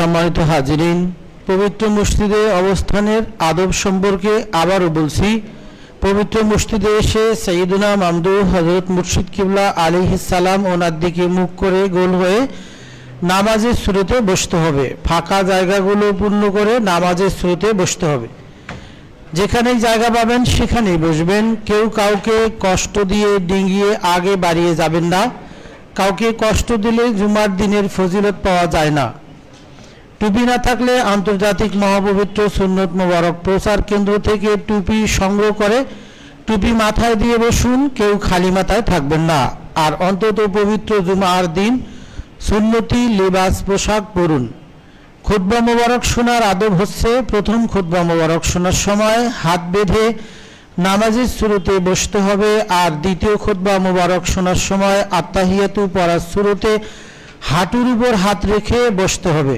সম্মানিত হাজিরিন, পবিত্র মসজিদে অবস্থানের আদব সম্পর্কে আবারও বলছি, পবিত্র মসজিদে এসে সঈদুনা মামদু হজরত মুর্শিদ কিবলা সালাম ওনার দিকে মুখ করে গোল হয়ে নামাজের স্রোতে বসতে হবে। ফাঁকা জায়গাগুলো পূর্ণ করে নামাজের স্রোতে বসতে হবে। যেখানেই জায়গা পাবেন সেখানেই বসবেন। কেউ কাউকে কষ্ট দিয়ে ডিঙ্গিয়ে আগে বাড়িয়ে যাবেন না। কাউকে কষ্ট দিলে জুমার দিনের ফজিলত পাওয়া যায় না। টুপি না থাকলে আন্তর্জাতিক মহাপবিত্র সুন্নত মোবারক প্রচার কেন্দ্র থেকে টুপি সংগ্রহ করে, টুপি মাথায় দিয়ে বসুন, কেউ খালি মাথায় থাকবেন না। আর অন্তত পবিত্র জুমার দিন সুন্নতি লিবাস পোশাক পরুন। খুদ্া মোবারক শোনার আদব হচ্ছে, প্রথম খুদ্া মোবারক শোনার সময় হাত বেঁধে নামাজের শুরুতে বসতে হবে, আর দ্বিতীয় খুদ্া মোবারক শোনার সময় আত্মাহিয়াতু পড়ার শুরুতে হাঁটুর উপর হাত রেখে বসতে হবে।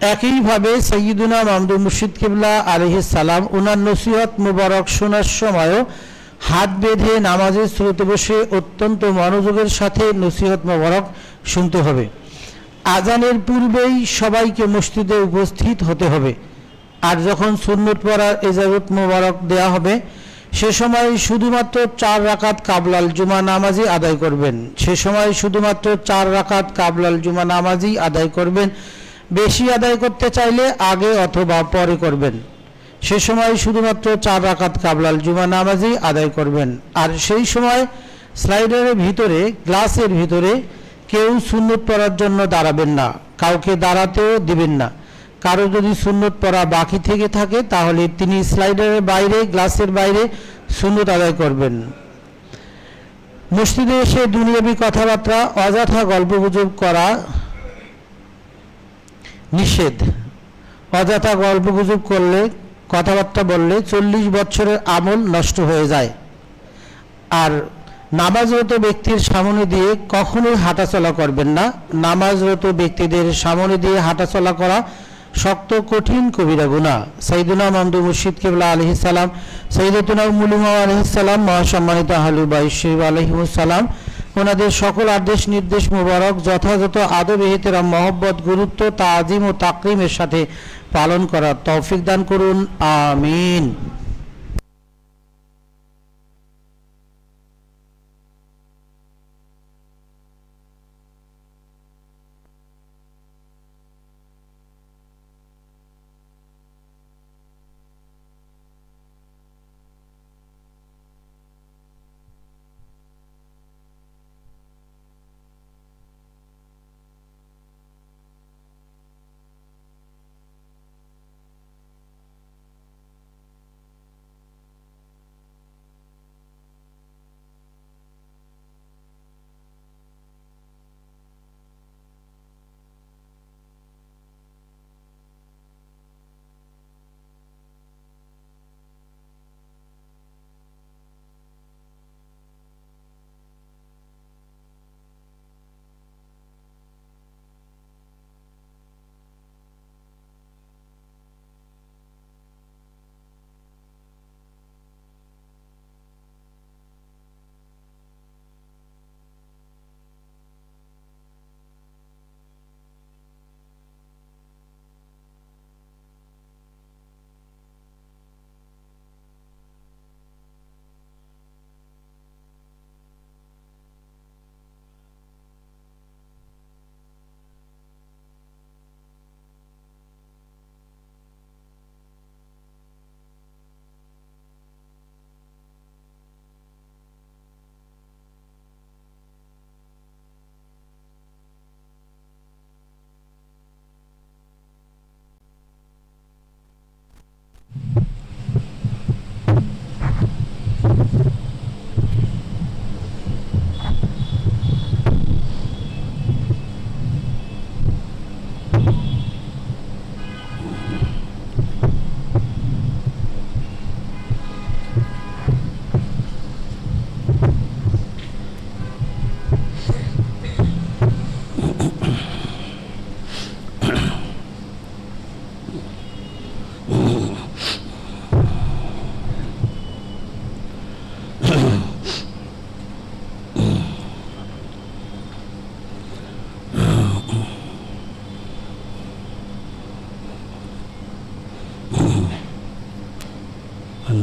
একইভাবে সৈয়দুনা মামদু মুর্শিদ কিবলা আলহি সালাম উনার নসিহত মুবারক শোনার সময়ও হাত বেঁধে নামাজের স্রোতে বসে অত্যন্ত মনোযোগের সাথে নসিহত মোবারক শুনতে হবে। আজানের পূর্বেই সবাইকে মসজিদে উপস্থিত হতে হবে। আর যখন সুন্নত পড়ার এজাজত মোবারক দেয়া হবে, সে সময় শুধুমাত্র চার রাকাত কাবলাল জুমা নামাজই আদায় করবেন। সে সময় শুধুমাত্র চার রাকাত কাবলাল জুমা নামাজই আদায় করবেন। বেশি আদায় করতে চাইলে আগে অথবা পরে করবেন। সে সময় শুধুমাত্র চার রাকাত কাবলাল জুমা নামাজই আদায় করবেন। আর সেই সময় স্লাইডারের ভিতরে, গ্লাসের ভিতরে কেউ সুন্নত পড়ার জন্য দাঁড়াবেন না, কাউকে দাঁড়াতেও দিবেন না। কারও যদি সুন্নত পড়া বাকি থেকে থাকে, তাহলে তিনি স্লাইডারের বাইরে, গ্লাসের বাইরে সুন্নত আদায় করবেন। মসজিদে এসে দুনিয়াবি কথাবার্তা, অযথা গল্পগুজব করা নিষেধ। অযথা গল্প গুজব করলে, কথাবার্তা বললে চল্লিশ বছরের আমল নষ্ট হয়ে যায়। আর নামাজরত ব্যক্তির সামনে দিয়ে কখনোই হাঁটাচলা করবেন না। নামাজরত ব্যক্তিদের সামনে দিয়ে হাঁটাচলা করা শক্ত, কঠিন কবিরা গুণা সৈদুনা মামদু মুর্শিদ কেবলা আলহিসাল্লাম সৈদতুনা মুলিমা আলহিসাল্লাম মহাসম্মানিত হালুবা ইসিব আলহিমুসাল্লাম ওনাদের সকল আদেশ, নির্দেশ মোবারক, যথাযথ আদব, এহতেরাম, মহব্বত, গুরুত্ব, তাজিম ও তাকরিমের সাথে পালন করার তৌফিক দান করুন। আমিন।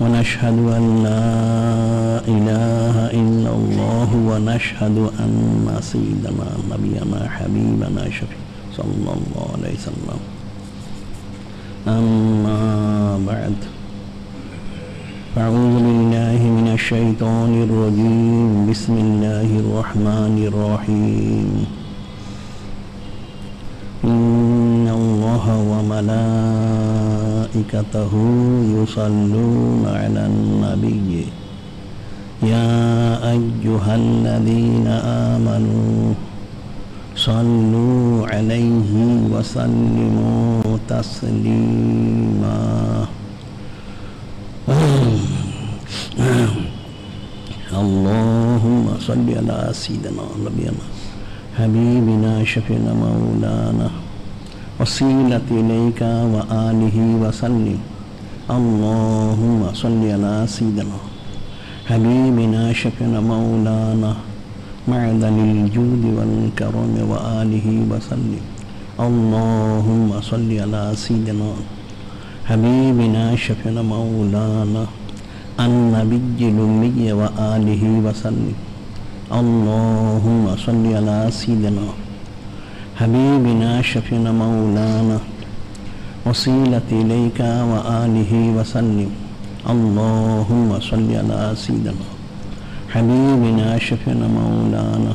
ونشهد أن لا إله إلا الله ونشهد أن سيدنا نبينا حبيبنا شفيع صلى الله عليه وسلم. أما بعد فأعوذ بالله من الشيطان الرجيم. بسم الله الرحمن الرحيم. إن الله وملائكته يصلون على النبي. يا أيها الذين آمنوا صلوا عليه وسلموا تسليما. اللهم صل على سيدنا نبينا حبيبنا شفينا مولانا. وسيلة إليك وآله وسلم. اللهم صل على سيدنا حبيبنا شفينا مولانا معدن الجود والكرم وآله وسلم. اللهم صل على سيدنا حبيبنا شفينا مولانا النبي الأمي وآله وسلم. اللهم صل على سيدنا حبيبنا شفينا مولانا وصيلة إليك وآله وسلم. اللهم صل على سيدنا حبيبنا شفينا مولانا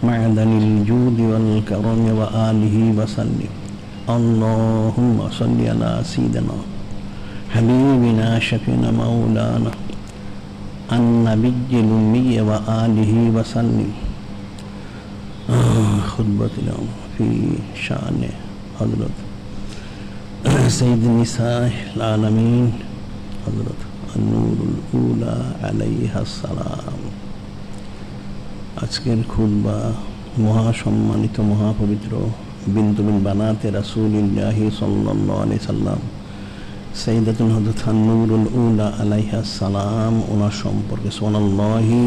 معدن الجود والكرم وآله وسلم. اللهم صل على سيدنا حبيبنا شفينا مولانا النبي الأمي وآله وسلم. خطبة اليوم في شأن حضرت سيد النساء العالمين حضرت النور الأولى عليها السلام আজকের খুতবা মহাসম্মানিত মহাপবিত্র বিন্দু বিন বানাতে রাসূলুল্লাহ সাল্লাল্লাহু আলাইহি সাল্লাম সৈয়দাতুল হযরত নুরুল উলা আলাইহা সালাম ওনার সম্পর্কে সুবহানাল্লাহি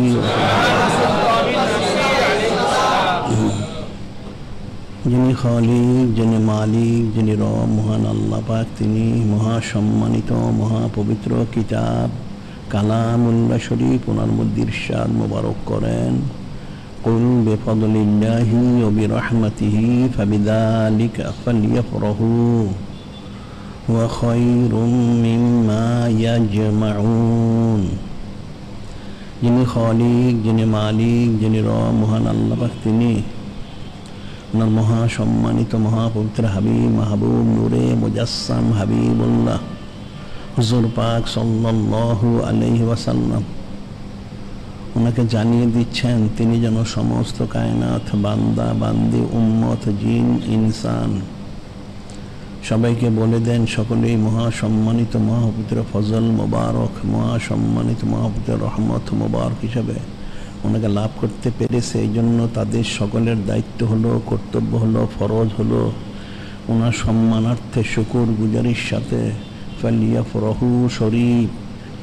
যিনি খালিক যিনি মালিক যিনি রব মহান আল্লাহ পাক তিনি মহাসম্মানিত মহাপবিত্র কিতাব কালামুল্লাহ শরীফ ওনার মধ্যে ইরশাদ মোবারক করেন قل بفضل الله وبرحمته فبذلك فليفرحوا وخير مما يجمعون যিনি খালিক যিনি মালিক যিনি র মহান আল্লাহ পাক তিনি ওনার মহাসম্মানিত মহাপবিত্র হাবিব, মাহবুব নূরে মুজাসসাম হাবিবুল্লাহ হুজুর পাক সাল্লাল্লাহু আলাইহি ওয়াসাল্লাম। ওনাকে জানিয়ে দিচ্ছেন, তিনি যেন সমস্ত কায়নাথ বান্দা, বান্দি, উম্মত, জিন, ইনসান, সবাইকে বলে দেন, সকলেই মহাসম্মানিত মহাপবিত্র ফজল মোবারক, মহাসম্মানিত মহাপবিত্র রহমত মোবারক হিসাবে ওনাকে লাভ করতে পেরেছে এই জন্য তাদের সকলের দায়িত্ব হলো, কর্তব্য হলো, ফরজ হলো। ওনার সম্মানার্থে শুকুর গুজারির সাথে ফালিয়া ফরহু শরীফ,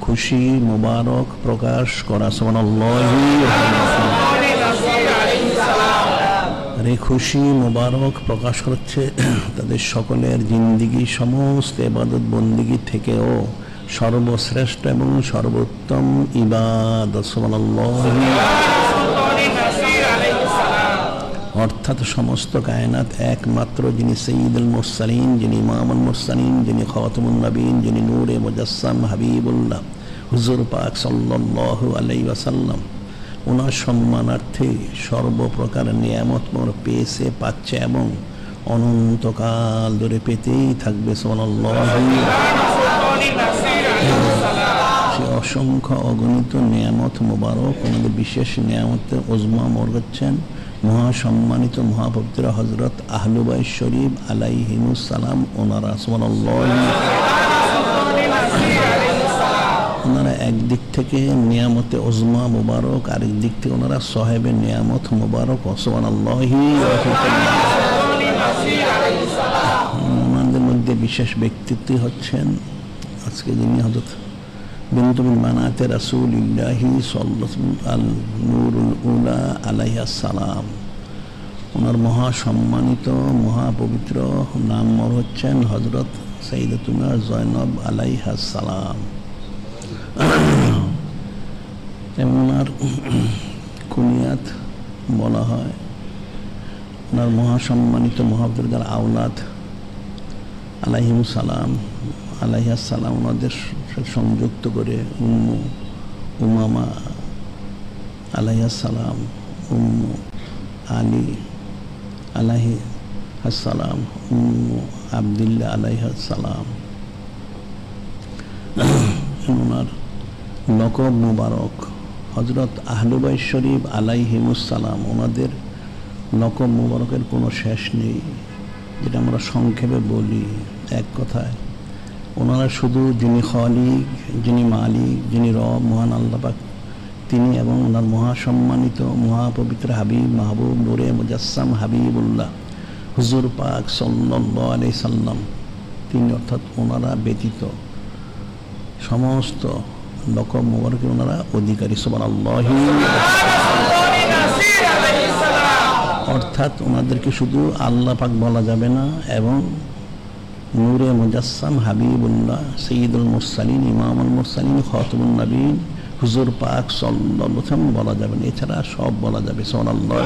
খুশি, মোবারক প্রকাশ করা। আর খুশি, মোবারক প্রকাশ হচ্ছে তাদের সকলের জিন্দিগি, সমস্ত এবাদত বন্দিগি থেকেও। সর্বশ্রেষ্ঠ এবং সর্বোত্তম ইবাদত অর্থাৎ সমস্ত কায়নাত একমাত্র যিনি সঈদুল মুরসালিন, যিনি ইমামুল মুরসালিন, যিনি খতমুল নবীন, যিনি নূরে মুজাসসাম হাবিবুল্লাহ, হুজুর পাক সাল্লাল্লাহু আলাই ওয়াসাল্লাম। ওনার সম্মানার্থে সর্বপ্রকার নিয়ামত মোর পেয়েছে, পাচ্ছে এবং অনন্তকাল ধরে পেতেই থাকবে সোনাল্লাহু অসংখ্য অগণিত নিয়ামত মোবারক ওনাদের বিশেষ নিয়ামতের ওজমা মোর হচ্ছেন মহাসম্মানিত মহাপবিত্র হজরত আহলুবাই শরীফ আলাই আলাইহিমুসালাম ওনারা ওনারা একদিক থেকে নিয়ামতে ওজমা মুবারক, আরেক দিক থেকে ওনারা সাহেবে নিয়ামত মুবারক ওসমান আল্লাহি মধ্যে বিশেষ ব্যক্তিত্ব হচ্ছেন আজকে যিনি হজরত বিনতুবিন মানাতে রাসুল ইল্লাহি আল নুরুল উলা আলাইহা সালাম ওনার মহা সম্মানিত মহাপবিত্র নাম মর হচ্ছেন হজরত সঈদতুনা জয়নব আলাইহা সালাম ওনার কুনিয়াত বলা হয়। ওনার মহাসম্মানিত মহাবুর যারা আওলাদ আলাইহিম সালাম, আলাইহা সালাম ওনাদের সংযুক্ত করে, উম্মু, উমামা, আলাইহা সালাম, উম্মু, আলী আলাহি আসসালাম, উম্মু, আবদুল্লাহ আলাইহা সালাম। ওনার নকব মুবারক হজরত আহলুবাই শরীফ আলাইহিমুসালাম ওনাদের নকব মুবারকের কোনো শেষ নেই, যেটা আমরা সংক্ষেপে বলি এক কথায়। ওনারা শুধু যিনি খলিক, যিনি মালিক, যিনি রব, মহান আল্লাপাক তিনি এবং ওনার মহাসম্মানিত, মহাপবিত্র হাবিব, মাহবুব, নুরে মুজাসসাম হাবিবুল্লাহ, হুজুর পাক সাল্লাহ আলি সাল্লাম, তিনি অর্থাৎ ওনারা ব্যতীত সমস্ত লকব মোবারকের ওনারা অধিকারী সবার আল্লাহি অর্থাৎ ওনাদেরকে শুধু আল্লাহ পাক বলা যাবে না, এবং নূরে মুজাসসাম হাবিবুল্লাহ সঈদুল মুরসালিন, ইমামুল মুরসালিন খতমুল নবীন, হুজুর পাক সল্লাম বলা যাবে না। এছাড়া সব বলা যাবে সোন আল্লাহ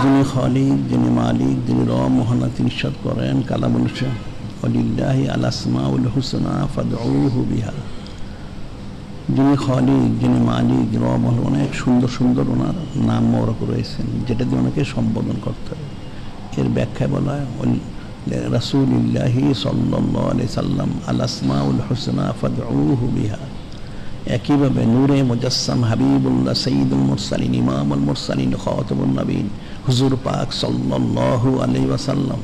যিনি খলিক যিনি মালিক, যিনি র মোহানা তিনি সাদ করেন, কালামুল অলিল্লাহি আলাসমাউল হুসনা ফাদউহু বিহা। যিনি খলিক যিনি মালিক রব অনেক সুন্দর সুন্দর ওনার নাম মরক রয়েছেন, যেটা দিয়ে ওনাকে সম্বোধন করতে হবে। এর ব্যাখ্যায় বলা হয় রাসুলিল্লাহি সাল্লি সাল্লাম আলাসমাউল হুসনা ফাদউহু বিহা। একইভাবে নূরে মুজাসসাম হাবিবুল্লাহ সঈদুল মুরসালিন, ইমামুল মুরসালিন খতমুল নবীন হুজুর পাক সাল্লাল্লাহু আলাইহি ওয়াসাল্লাম।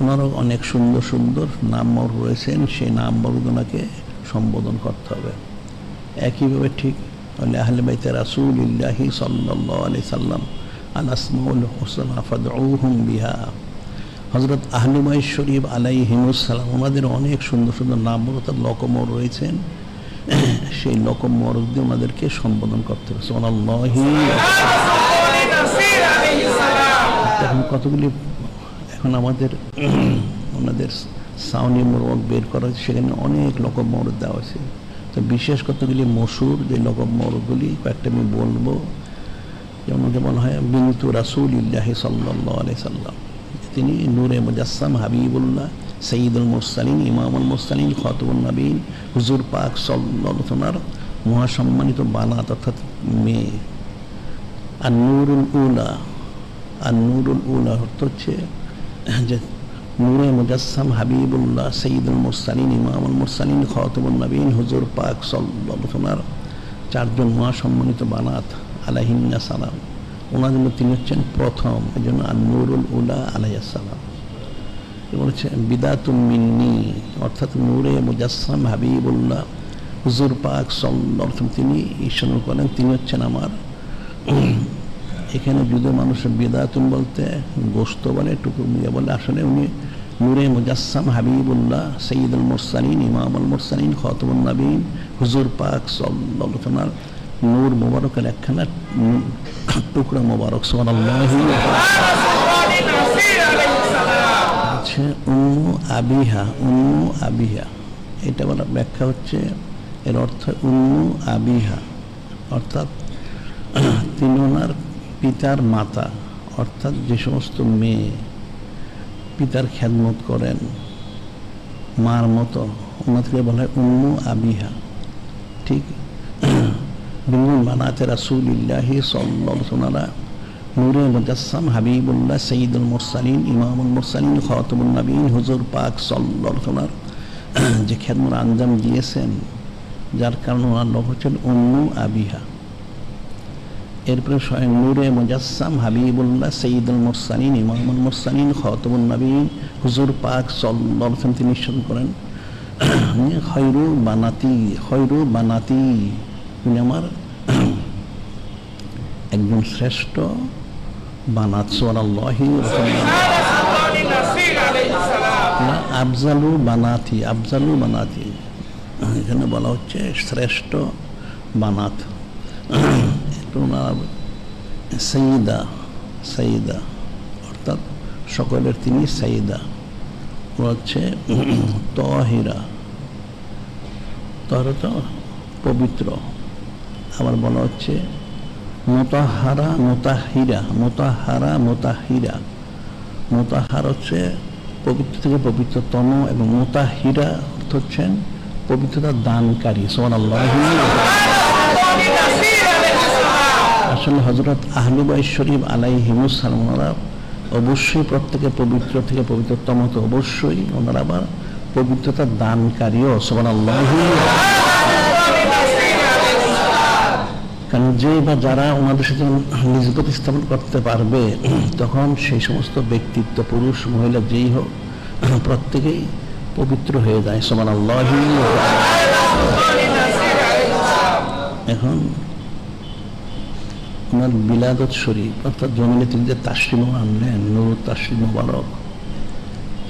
ওনারও অনেক সুন্দর সুন্দর নামমর রয়েছেন, সেই নামমর ওনাকে সম্বোধন করতে হবে। একইভাবে ঠিক আহলে বাইতে রাসুল ইল্লাহি সাল্লাহ আলি সাল্লাম আল আসমাউল হোসেন আফাদুহুম বিহা। হজরত আহলুমাই শরীফ আলাই হিমুসালাম ওনাদের অনেক সুন্দর সুন্দর নাম অর্থাৎ লকমর রয়েছেন। সেই লকম মরক দিয়ে ওনাদেরকে সম্বোধন করতে হবে। সোনাল্লাহি এখন কতগুলি, এখন আমাদের, ওনাদের সাউনি মোরক বের করা হয়েছে, সেখানে অনেক লকম দেওয়া হয়েছে। তো বিশেষ কতগুলি মসুর যে লকম মরকগুলি কয়েকটা আমি বলব। যেমন যেমন হয় বিন্তু রাসুল ইল্লাহি সাল্লাহ আলি সাল্লাম তিনি নূরে মুজাসসাম হাবিবুল্লাহ সঈদুল মুরসালিন ইমামুল মুরসালিন খতবুল নবীন হুজুর পাক সাল্লার মহাসম্মানিত বানাত অর্থাৎ মেয়ে আর নুরুল উলা আর নুরুল উলা অর্থ হচ্ছে যে নূরে মুজাসসাম হাবিবুল্লাহ সঈদুল মুরসালিন ইমামুল মুরসালিন খতবুল নবীন হুজুর পাক সাল্লার চারজন মহাসম্মানিত বানাত আলাহিন্না সালাম। ওনার জন্য তিনি হচ্ছেন প্রথম এই জন্য নুরুল উলা আলাইসালাম এবং হচ্ছে বিদাতুম মিন্নি, অর্থাৎ নূরে মুজাসসাম হাবিবুল্লাহ, হুজুর পাক সাল্লাম তিনি ঈশ্বর করেন, তিনি হচ্ছেন আমার। এখানে যুদ্ধ মানুষের বিদাতুন বলতে গোস্ত বলে, টুকু মিয়া বলে, আসলে উনি নূরে মুজাসসাম হাবিবুল্লাহ সঈদুল মুরসালিন, ইমামুল মুরসালিন খতমুল নবীন, হুজুর পাক সাল্লাহ নূর মোবারকের একখানা টুকরা মোবারক সোনাল্লাহি হচ্ছে উম্মু আবিহা উম্মু আবিহা। এটা বলা ব্যাখ্যা হচ্ছে, এর অর্থ উম্মু আবিহা। অর্থাৎ তিনি ওনার পিতার মাতা, অর্থাৎ যে সমস্ত মেয়ে, পিতার খেদমত করেন, মার মতো। ওনাদেরকে বলা হয় উম্মু আবিহা। ঠিক বিমুন বানাতে রাসুলিল্লাহি সাল্লাল্লাহু নূরে মুজাসসাম হাবিবুল্লাহ সঈদুল মুরসালিন ইমামুল মুরসালিন খতমুল নবীন হুজুর পাক সাল্লাল্লাহু যে খেদমত আঞ্জাম দিয়েছেন, যার কারণে ওনার লোক হচ্ছেন উম্মু আবিহা। এরপরে স্বয়ং নূরে মুজাসসাম হাবিবুল্লাহ সঈদুল মুরসালিন, ইমামুল মুরসালিন খতমুল নবীন, হুজুর পাক সাল্লাল্লাহু তিনি নিশ্চয় করেন। খৈরু বানাতি খৈরু বানাতি। আমার একজন শ্রেষ্ঠ বানাত সোয়াল্লাহি আফজালু বানাতি আফজালু বানাতি। এখানে বলা হচ্ছে শ্রেষ্ঠ বানাত। সঈদা সঈদা, অর্থাৎ সকলের তিনি সঈদা। হচ্ছে তহিরা। তহরা তো পবিত্র। আবার বলা হচ্ছে, মোতাহারা, মোতাহিরা মোতাহারা, মোতাহিরা। মোতাহার হচ্ছে পবিত্র থেকে পবিত্রতম এবং মোতাহিরা অর্থ হচ্ছেন পবিত্রতা দানকারী। সোমান আল্লাহ আসলে হজরত আহলুবাই শরীফ আলাই হিমুসালাম ওনারা অবশ্যই প্রত্যেকে পবিত্র থেকে পবিত্রতম তো অবশ্যই, ওনারা আবার পবিত্রতা দানকারীও সোমান আল্লাহ কারণ যে বা যারা ওনাদের সাথে নিজবত স্থাপন করতে পারবে, তখন সেই সমস্ত ব্যক্তিত্ব, পুরুষ, মহিলা, যেই হোক, প্রত্যেকেই পবিত্র হয়ে যায়। সমান আল্লাহ এখন ওনার বিলাদত শরীফ, অর্থাৎ জমিনে তিনি যে তাসলিম আনলেন নুরুর তাসলিম মুবারক,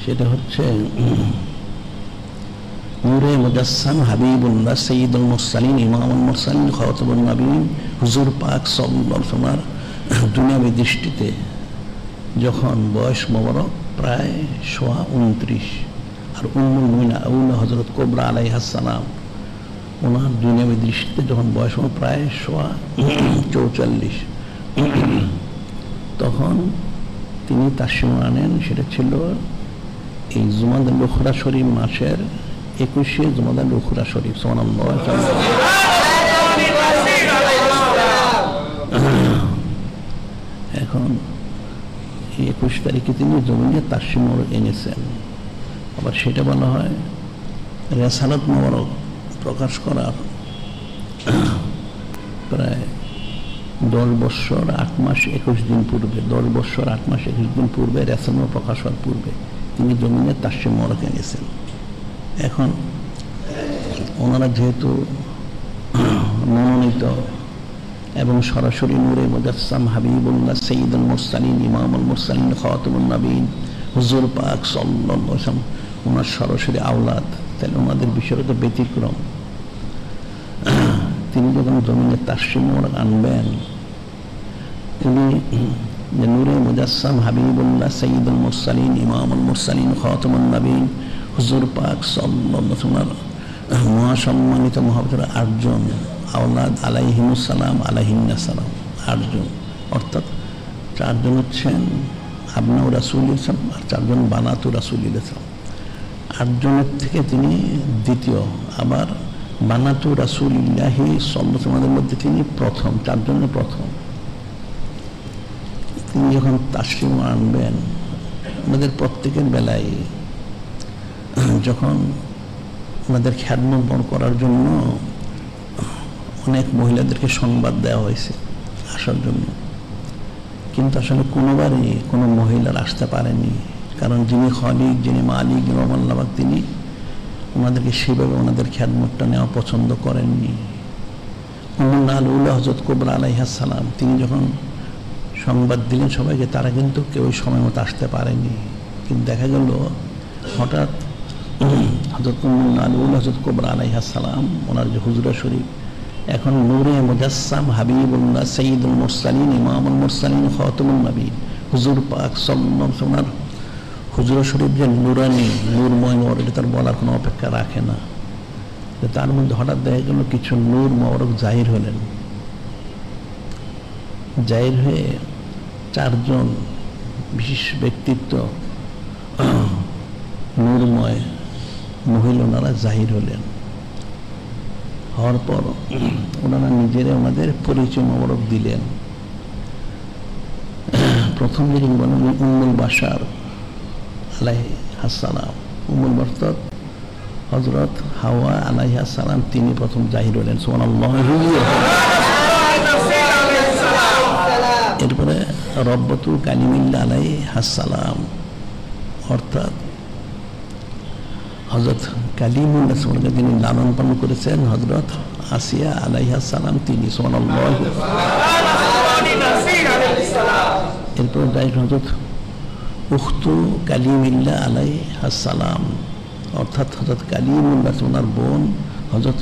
সেটা হচ্ছে নূরে মুজাসসাম হাবিবুল্লাহ সঈদুল মুরসালিন, ইমামুল মুরসালিন খতবুল নবীন। হুজুর পাক সল্লার দুনিয়াবি দৃষ্টিতে যখন বয়স মোবারক, প্রায় সোয়া উনত্রিশ। আর উম্মুল মুমিনা আউলা হজরত কোবরা আলাই হাসালাম ওনার দুনিয়াবি দৃষ্টিতে যখন বয়স প্রায় সোয়া চৌচল্লিশ। তখন তিনি তাসিম আনেন, সেটা ছিল এই জুমাদ লুখরা শরীফ মাসের একুশে জুমাদান লুখরা শরীফ সোমান এখন একুশ তারিখে তিনি জমিনে তাসিমর এনেছেন। আবার সেটা বলা হয় রেসালত মোবারক প্রকাশ করার প্রায় দশ বৎসর আট মাস একুশ দিন পূর্বে, দশ বৎসর আট মাস একুশ দিন পূর্বে রেসানো প্রকাশ হওয়ার পূর্বে তিনি জমিনে তাসিম মোবারক এনেছেন। এখন ওনারা যেহেতু মনোনীত এবং সরাসরি নূরে মুজাসসাম হাবিবুল্লাহ সঈদুল মুরসালিন, ইমামুল মুরসালিন খাওয়াতুল নবীন হুজুর পাক সাল্লাম ওনার সরাসরি আওলাদ। তাহলে ওনাদের বিষয়ে তো ব্যতিক্রম। তিনি যখন জমিনে তাসিম আনবেন, তিনি যে নূরে মুজাসসাম হাবিবুল্লাহ সঈদুল মুরসালিন, ইমামুল মুরসালিন খাওয়াতুল নবীন হুজুর পাক সাল্লার মহাসম্মানিত মহাবতের আটজন, আওলাদ আলাইহিমুসালাম আলাহিনাসালাম আটজন। অর্থাৎ চারজন হচ্ছেন আবনাউ রাসুল ইসলাম আর চারজন বানাতু রাসুল ইসলাম আটজনের থেকে তিনি দ্বিতীয়, আবার বানাতু রাসুল ইল্লাহি সল্লাদের মধ্যে তিনি প্রথম, চারজনের প্রথম। তিনি যখন তাসলিম আনবেন, আমাদের প্রত্যেকের বেলায় যখন ওনাদের খ্যাতমপন করার জন্য অনেক মহিলাদেরকে সংবাদ দেওয়া হয়েছে আসার জন্য। কিন্তু আসলে কোনোবারই কোনো মহিলার আসতে পারেনি কারণ যিনি খলিক, যিনি মালিক রমাল্লাবাক তিনি ওনাদেরকে সেভাবে ওনাদের খ্যাতমতটা নেওয়া পছন্দ করেননি। উল্লাহ হজরত কবর আলাইহাসালাম তিনি যখন সংবাদ দিলেন সবাইকে, তারা কিন্তু কেউ সময় মতো আসতে পারেনি। কিন্তু দেখা গেল হঠাৎ হজরত আলুল হজরত কবর আলাইহাসালাম ওনার যে হুজরা শরীফ, এখন নূরে মুজাসসাম হাবিবুল্লাহ সঈদুল মুরসালিন, ইমামুল মুরসালিন খতমুল নবীন হুজুর পাক সল্লাম ওনার শরীফ যে নুরানি, নূরময় মর এটা তার বলার কোনো অপেক্ষা রাখে না। তার মধ্যে হঠাৎ দেখা গেল কিছু নূর মরক জাহির হলেন। জাহির হয়ে চারজন বিশেষ ব্যক্তিত্ব, নূরময় মহিলা ওনারা জাহির হলেন। হওয়ার পর ওনারা নিজেরা ওনাদের পরিচয় মোবারক দিলেন। প্রথম যিনি বলেন উম্মুল বাসার আলাই হাসালাম উম্মুল বর্তক হজরত হাওয়া আলাই হাসালাম তিনি প্রথম জাহির হলেন। এরপরে রব্বতুল কালিমিল্লা আলাই হাসালাম অর্থাৎ হজরত কালিমুল্লাহ সালামকে তিনি লালন পালন করেছেন হজরত আসিয়া আলাইহা সালাম, তিনি এরপর যাই হজরত উখতু কালিমিল্লা আলাই সালাম, অর্থাৎ হজরত কালিমুল্লাহ ওনার বোন হজরত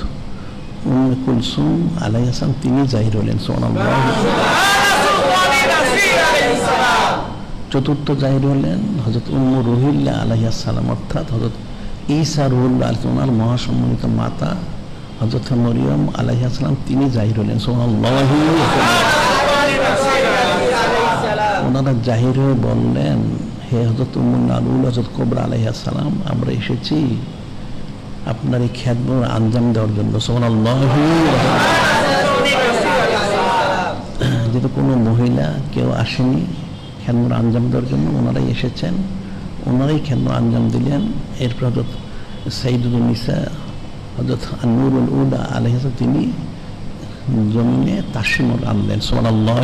উম্মে কুলসুম আলাই হাসান তিনি জাহির হলেন সোনাল্লাহ চতুর্থ জাহির হলেন হজরত উম্মু রহিল্লা আলাইহা সালাম, অর্থাৎ হজরত ঈসা আলাইহিস সালাম, ওনার মহাসম্মানিত মাতা হজরত মরিয়ম আলাইহা সালাম তিনি জাহির হলেন। ওনারা জাহির হয়ে বললেন হে হজরত আলুল হজরত কোবরা আলাইহা সালাম আমরা এসেছি আপনার এই খ্যাতমর আঞ্জাম দেওয়ার জন্য। যেহেতু কোনো মহিলা কেউ আসেনি খ্যাতমর আঞ্জাম দেওয়ার জন্য ওনারাই এসেছেন। ওনারাই খ্যাতমর আঞ্জাম দিলেন এরপর হজরত সাইদুল নিসা হজরত নুরুল উদা আলহ তিনি জমিনে তাসিমর আনলেন সোনাল্লাহ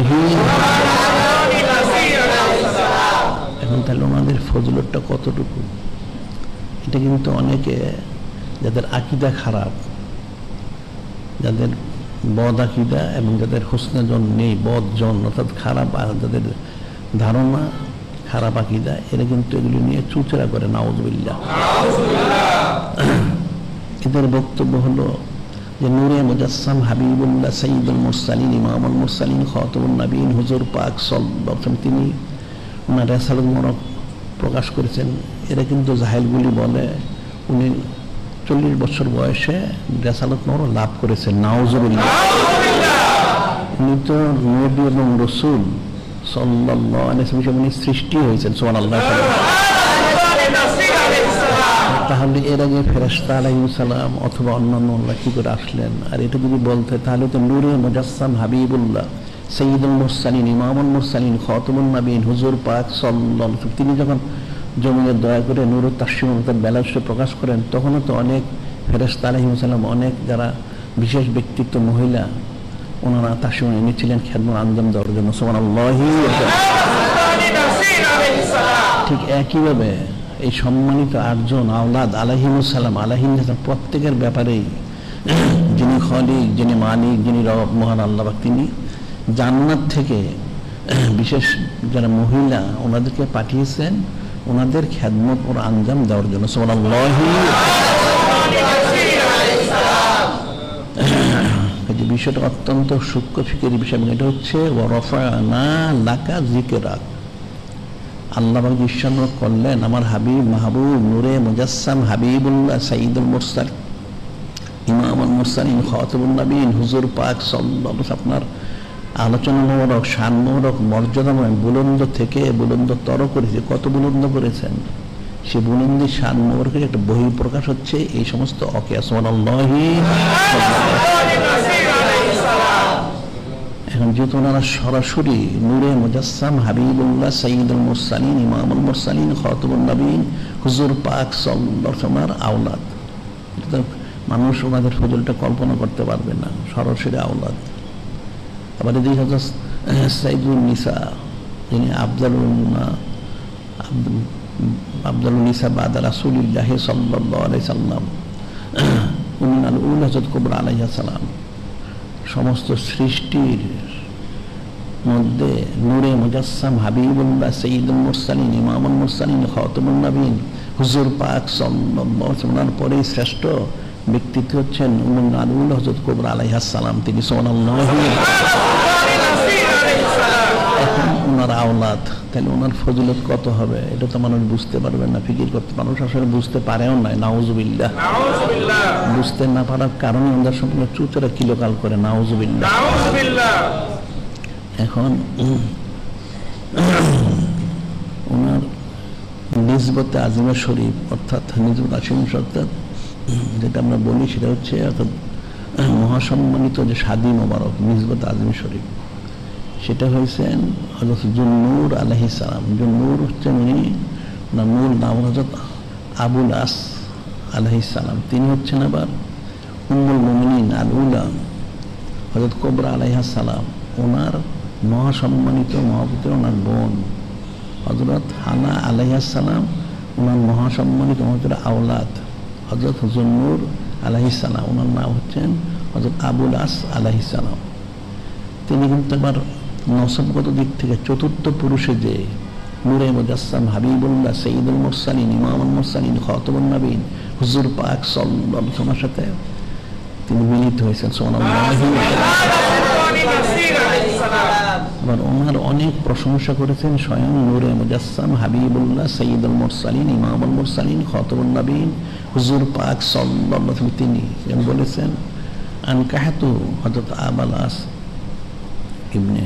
এখন তাহলে ওনাদের ফজলতটা কতটুকু? এটা কিন্তু অনেকে যাদের আকিদা খারাপ, যাদের বদ আকিদা এবং যাদের হোসনে জন নেই, বদ জন অর্থাৎ খারাপ, আর যাদের ধারণা খারাপ আকিদা এরা কিন্তু এগুলি নিয়ে চুচরা করে নাউজবিল্লা এদের বক্তব্য হলো যে নূরে মুজাসসাম হাবিবুল্লাহ সঈদুল মুরসালিন ইমামুল মুরসালিন খতবুল নবীন হুজুর পাক সল্লাম তিনি ওনার রেসালত মরক প্রকাশ করেছেন। এরা কিন্তু জাহেলগুলি বলে উনি চল্লিশ বছর বয়সে রেসালত মরক লাভ করেছেন নাওজুবিল্লাহ উনি তো নবী এবং রসুল। সৃষ্টি হয়েছেন সোমান আল্লাহ তাহলে এর আগে ফেরাস্তা আলাইসালাম অথবা অন্যান্য আল্লাহ কি করে আসলেন? আর এটা যদি বলতে, তাহলে তো নূরে মুজাসসাম হাবিবুল্লাহ সঈদুল মুরসালিন, ইমামুল মুরসালিন খতমুল নবীন হুজুর পাক সাল্লাম তিনি যখন জমিনে দয়া করে নুরুল তাসিম তার ব্যালান্স প্রকাশ করেন, তখনও তো অনেক ফেরেস্তা আলহিমসাল্লাম অনেক যারা বিশেষ ব্যক্তিত্ব মহিলা ওনারা তাসিম এনেছিলেন খেদমুল আঞ্জাম দেওয়ার জন্য সোমান ঠিক একইভাবে এই সম্মানিত আটজন আওলাদ আলাহিমুসাল্লাম আলাহিম প্রত্যেকের ব্যাপারেই যিনি খলিক, যিনি মালিক, যিনি রব, মহান আল্লাহ তিনি জান্নাত থেকে বিশেষ যারা মহিলা, ওনাদেরকে পাঠিয়েছেন, ওনাদের খ্যাদমত ওর আঞ্জাম দেওয়ার জন্য সোমাল্লাহি যে বিষয়টা অত্যন্ত সূক্ষ্ম ফিকের বিষয়, এবং এটা হচ্ছে লাকা আল্লাহ ঈশ্বর করলেন, আমার হাবিব মাহবুব নূরে মুজাসসাম হাবিবুল্লাহ সাইদুল মুরসাল, ইমামুল মুরসালিন খতবুল নবীন, হুজুর পাক সল্লাহ আপনার আলোচনামূলক সানমূলক মর্যাদাময় বুলন্দ থেকে বুলন্দ তর করেছে। কত বুলন্দ করেছেন? সে বুলন্দি সানমূলকের একটা বহি প্রকাশ হচ্ছে এই সমস্ত অকে অকেয়াসমাল্লাহি এখন যেহেতু ওনারা সরাসরি নূরে মুজাসসাম হাবিবুল্লাহ সঈদুল মুরসালিন, ইমামুল মুরসালিন খতবুল নবীন, হুজুর পাক সল্লার আওলাদ। মানুষ ওনাদের ফজলটা কল্পনা করতে পারবে না, সরাসরি আওলাদ। আবার এদিকে হচ্ছে সাইদুল নিসা, যিনি আফজালুল আফজালুল নিসা বাদা রাসুলিল্লাহ সাল্লাহ সাল্লাম উমিন আল উল হজরত কবর আলাইহা সালাম। সমস্ত সৃষ্টির মধ্যে নূরে মুজাসসাম হাবিবুল্লাহ সঈদুল মুরসালিন, ইমামুল মুরসালিন খতমুল নবীন, হুজুর পাক ওনার পরেই শ্রেষ্ঠ ব্যক্তিত্ব হচ্ছেন? উমুল আলুল হজরত কবর আলাইহাসালাম তিনি সোনাল ওনার আওলাদ তাহলে ওনার ফজিলত কত হবে? এটা তো মানুষ বুঝতে পারবে না ফিকির করতে। মানুষ আসলে বুঝতে পারেও নয় নাউজুবিল্লাহ। বুঝতে না পারার কারণে ওনার সম্পূর্ণ চুচরা কিলোকাল করে নাউজুবিল্লাহ। এখন ওনার নিজবতে আজিমা শরীফ অর্থাৎ নিজবত আসিম অর্থাৎ যেটা আমরা বলি সেটা হচ্ছে অর্থাৎ মহাসম্মানিত যে স্বাধীন মোবারক নিজবত আজিম শরীফ। সেটা হয়েছেন হজরত জুন্নুর আলহি সালাম। জুন্নুর হচ্ছেন উনি ওনার মূল নাম হজরত আবুল আস আলহি সালাম। তিনি হচ্ছেন আবার উম্মুল মুমিনিন আল হজরত কোবরা আলাইহা সালাম। ওনার মহাসম্মানিত, মহাপুত্র ওনার বোন। হজরত হানা আলাইহা সালাম, ওনার মহাসম্মানিত, মহাপুত্র আওলাদ। হজরত হুজুর আলাহিসাল্লাম ওনার নাম হচ্ছেন হজরত আবুল আস আলাহিসাল্লাম তিনি কিন্তু আবার নসবগত দিক থেকে চতুর্থ পুরুষে যে নূরে মুজাসসাম হাবিবুল্লাহ সঈদুল মুরসালিন, ইমামুল মুরসালিন খতবুল নবীন, হুজুর পাক সাল্লাল্লাহু সাথে তিনি মিলিত হয়েছেন আবার ওনার অনেক প্রশংসা করেছেন স্বয়ং নূরে মুজাসসাম হাবিবুল্লাহ সঈদুল মুরসালিন, ইমামুল মুরসালিন খতবুল নবীন, হুজুর পাক সাল্লাল্লাহু তিনি বলেছেন, আনকাহাতু হযরত আবালাস ইবনে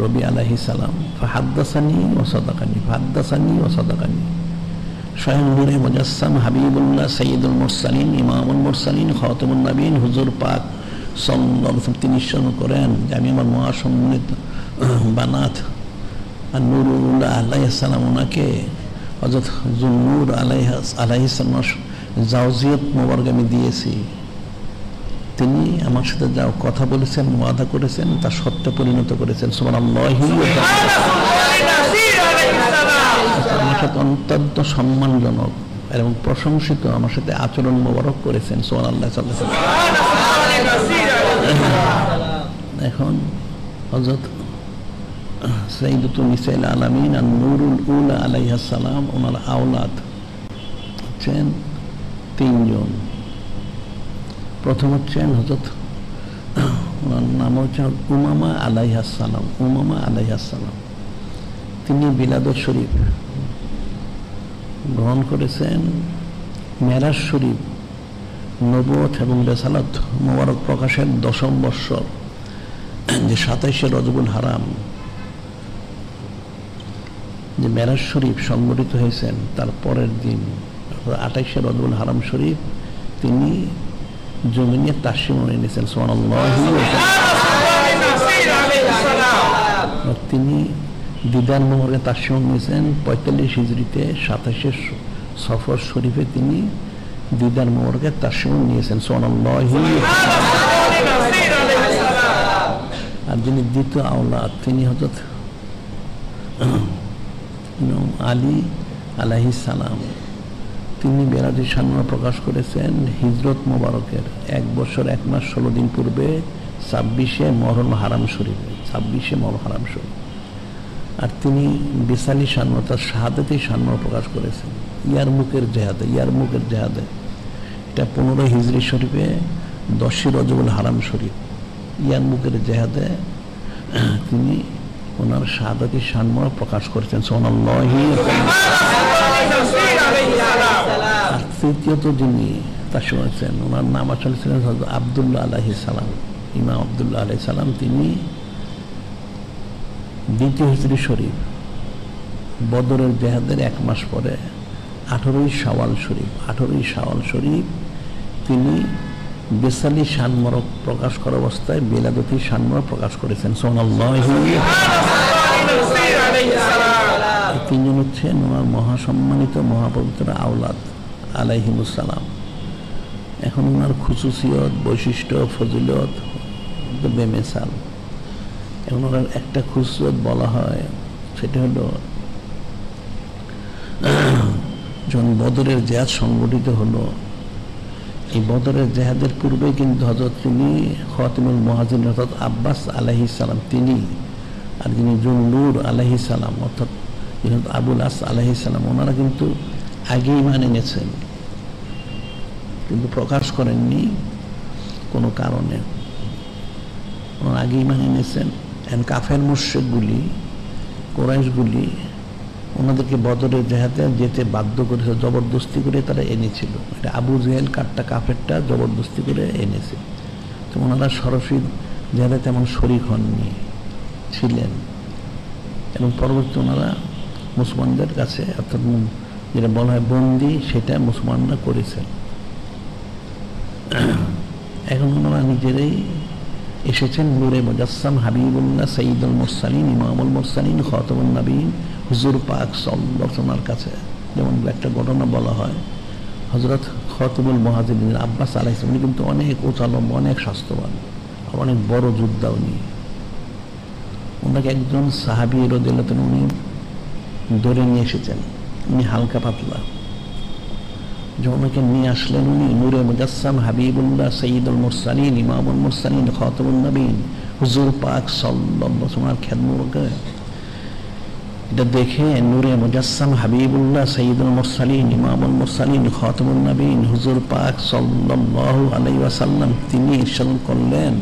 রবি আলাহি সালাম, ফাহাদ্দাসানি ও সদাকানি, ফাহাদ্দাসানি ও সদাকানি। স্বয়ং নূরে মুজাসসাম, হাবিবুল্লাহ সঈদুল মুরসালিন, ইমামুল মুরসালিন খতমুল নবীন, হুজুর পাক সাল্লাল্লাহু তিনি করেন যে আমি আমার মহাসম্মানিত বানাত আর নুরুল্লাহ আলাইহিস সালাম ওনাকে হযরত জুন্নুর আলাইহ, আলাইহিস সালাম জাওজিয়ত মোবারক আমি দিয়েছি। তিনি আমার সাথে যা কথা বলেছেন, ওয়াদা করেছেন, তা সত্য পরিণত করেছেন। আমার সাথে অত্যন্ত সম্মানজনক এবং প্রশংসিত আমার সাথে আচরণ মোবারক করেছেন সোমান আল্লাহ এখন হজরত সঈদুল মিসাইল আলামিন আর নুরুল উল আলাইহাস সালাম, ওনার আওলাদ হচ্ছেন তিনজন। প্রথম হচ্ছেন হজরত ওনার নাম হচ্ছে উমামা আলাইহাসালাম উমামা আলাইহাসালাম তিনি বিলাদ শরীফ গ্রহণ করেছেন, মেরাজ শরীফ নবত এবং বেসালত মোবারক প্রকাশের দশম বৎসর, যে সাতাইশে রজবুল হারাম, যে মেরাজ শরীফ সংগঠিত হয়েছেন, তার পরের দিন, আঠাইশে রজবুল হারাম শরীফ তিনি জমিনে তাসিম এনেছেন তিনি দিদার মোহরে তাসিম নিয়েছেন পঁয়তাল্লিশ হিজড়িতে সাতাশে সফর শরীফে তিনি দিদার মোহরকে তাসিম নিয়েছেন আর যিনি দ্বিতীয় আওলাদ, তিনি হজরত আলী আলাহি সালাম। তিনি বেরাজি সান্না প্রকাশ করেছেন হিজরত মোবারকের এক বছর এক মাস ষোলো দিন পূর্বে ছাব্বিশে মহরম হারাম শরীফে, ছাব্বিশে মহরম হারাম শরীফ। আর তিনি বিশালী সান্ন তার শাহাদাতেই সান্ন প্রকাশ করেছেন। ইয়ার মুখের জেহাদে, ইয়ার মুখের জেহাদে। এটা পনেরো হিজরি শরীফে দশই রজবুল হারাম শরীফ। ইয়ার মুখের জেহাদে তিনি ওনার শাহাদাতি সান্মা প্রকাশ করেছেন। সোনাল্লাহি তৃতীয়ত যিনি তার শুনেছেন ওনার নাম আসলে ছিলেন আবদুল্লাহ আলাহি সালাম। ইমাম আবদুল্লাহ আলাহি সালাম, তিনি দ্বিতীয় হিজরি শরীফ, বদরের জেহাদের এক মাস পরে আঠেরোই শাওয়াল শরীফ, আঠেরোই শাওয়াল শরীফ তিনি বেসালি সানমরক প্রকাশ করা অবস্থায় বেলাদতি সানমরক প্রকাশ করেছেন। সোনাল্লাহি তিনজন হচ্ছেন ওনার মহাসম্মানিত, মহাপবিত্র আওলাদ। আলাইহিমুসালাম এখন ওনার খুসুসিয়ত, বৈশিষ্ট্য, ফজিলত বেমেসাল। এখন ওনার একটা খুসিয়ত বলা হয়, সেটা হলো যখন বদরের জেহাদ সংগঠিত হলো, এই বদরের জেহাদের পূর্বে কিন্তু হজরত তিনি খতিমুল মহাজিন অর্থাৎ আব্বাস আলাহি সালাম তিনি আর যিনি জুন্নুর আলাহি সালাম অর্থাৎ আবুল আস আলাহি সালাম ওনারা কিন্তু আগেই মানে এনেছেন কিন্তু প্রকাশ করেননি কোনো কারণে। আগেই মানে এনেছেন এখন কাফের মুর্শেকগুলি কোরাইশগুলি, ওনাদেরকে বদরের জেহাতে যেতে বাধ্য করেছে জবরদস্তি করে তারা এনেছিল। এটা আবু জেহেল কাঠটা কাফেরটা জবরদস্তি করে এনেছে। তো ওনারা সরাসরি জেহাদে তেমন শরিক হননি, ছিলেন। এবং পরবর্তী ওনারা মুসলমানদের কাছে, অর্থাৎ যেটা বলা হয় বন্দি, সেটা মুসলমানরা করেছেন। এখন ওনারা নিজেরাই এসেছেন নূরে মুজাসসাম হাবিবুল্লাহ সঈদুল মোসালিন ইমামুল মুরসালিন খতমুল নবীন হুজুর পাক সল্লার কাছে। যেমন একটা ঘটনা বলা হয় হজরত খতমুল মহাজিন আব্বাস আলাইস উনি কিন্তু অনেক উচালম অনেক স্বাস্থ্যবান অনেক বড় যোদ্ধা উনি। ওনাকে একজন সাহাবি রদিল্লাতেন উনি ধরে নিয়ে এসেছেন। উনি হালকা পাতলা। যখন ওনাকে নিয়ে আসলেন উনি, নূরে মুজাসসাম হাবিবুল্লাহ সঈদুল মুরসালিন, ইমামুল মুরসালিন খতমুল নবীন, হুজুর পাক সাল্লাল্লাহু ওনার এটা দেখে নূরে মুজাসসাম হাবিবুল্লাহ সঈদুল মুরসালিন, ইমামুল মুরসালিন খতমুল নবীন, হুজুর পাক সাল্লাল্লাহু আলাইহি ওয়াসাল্লাম, তিনি ইরশাদ করলেন।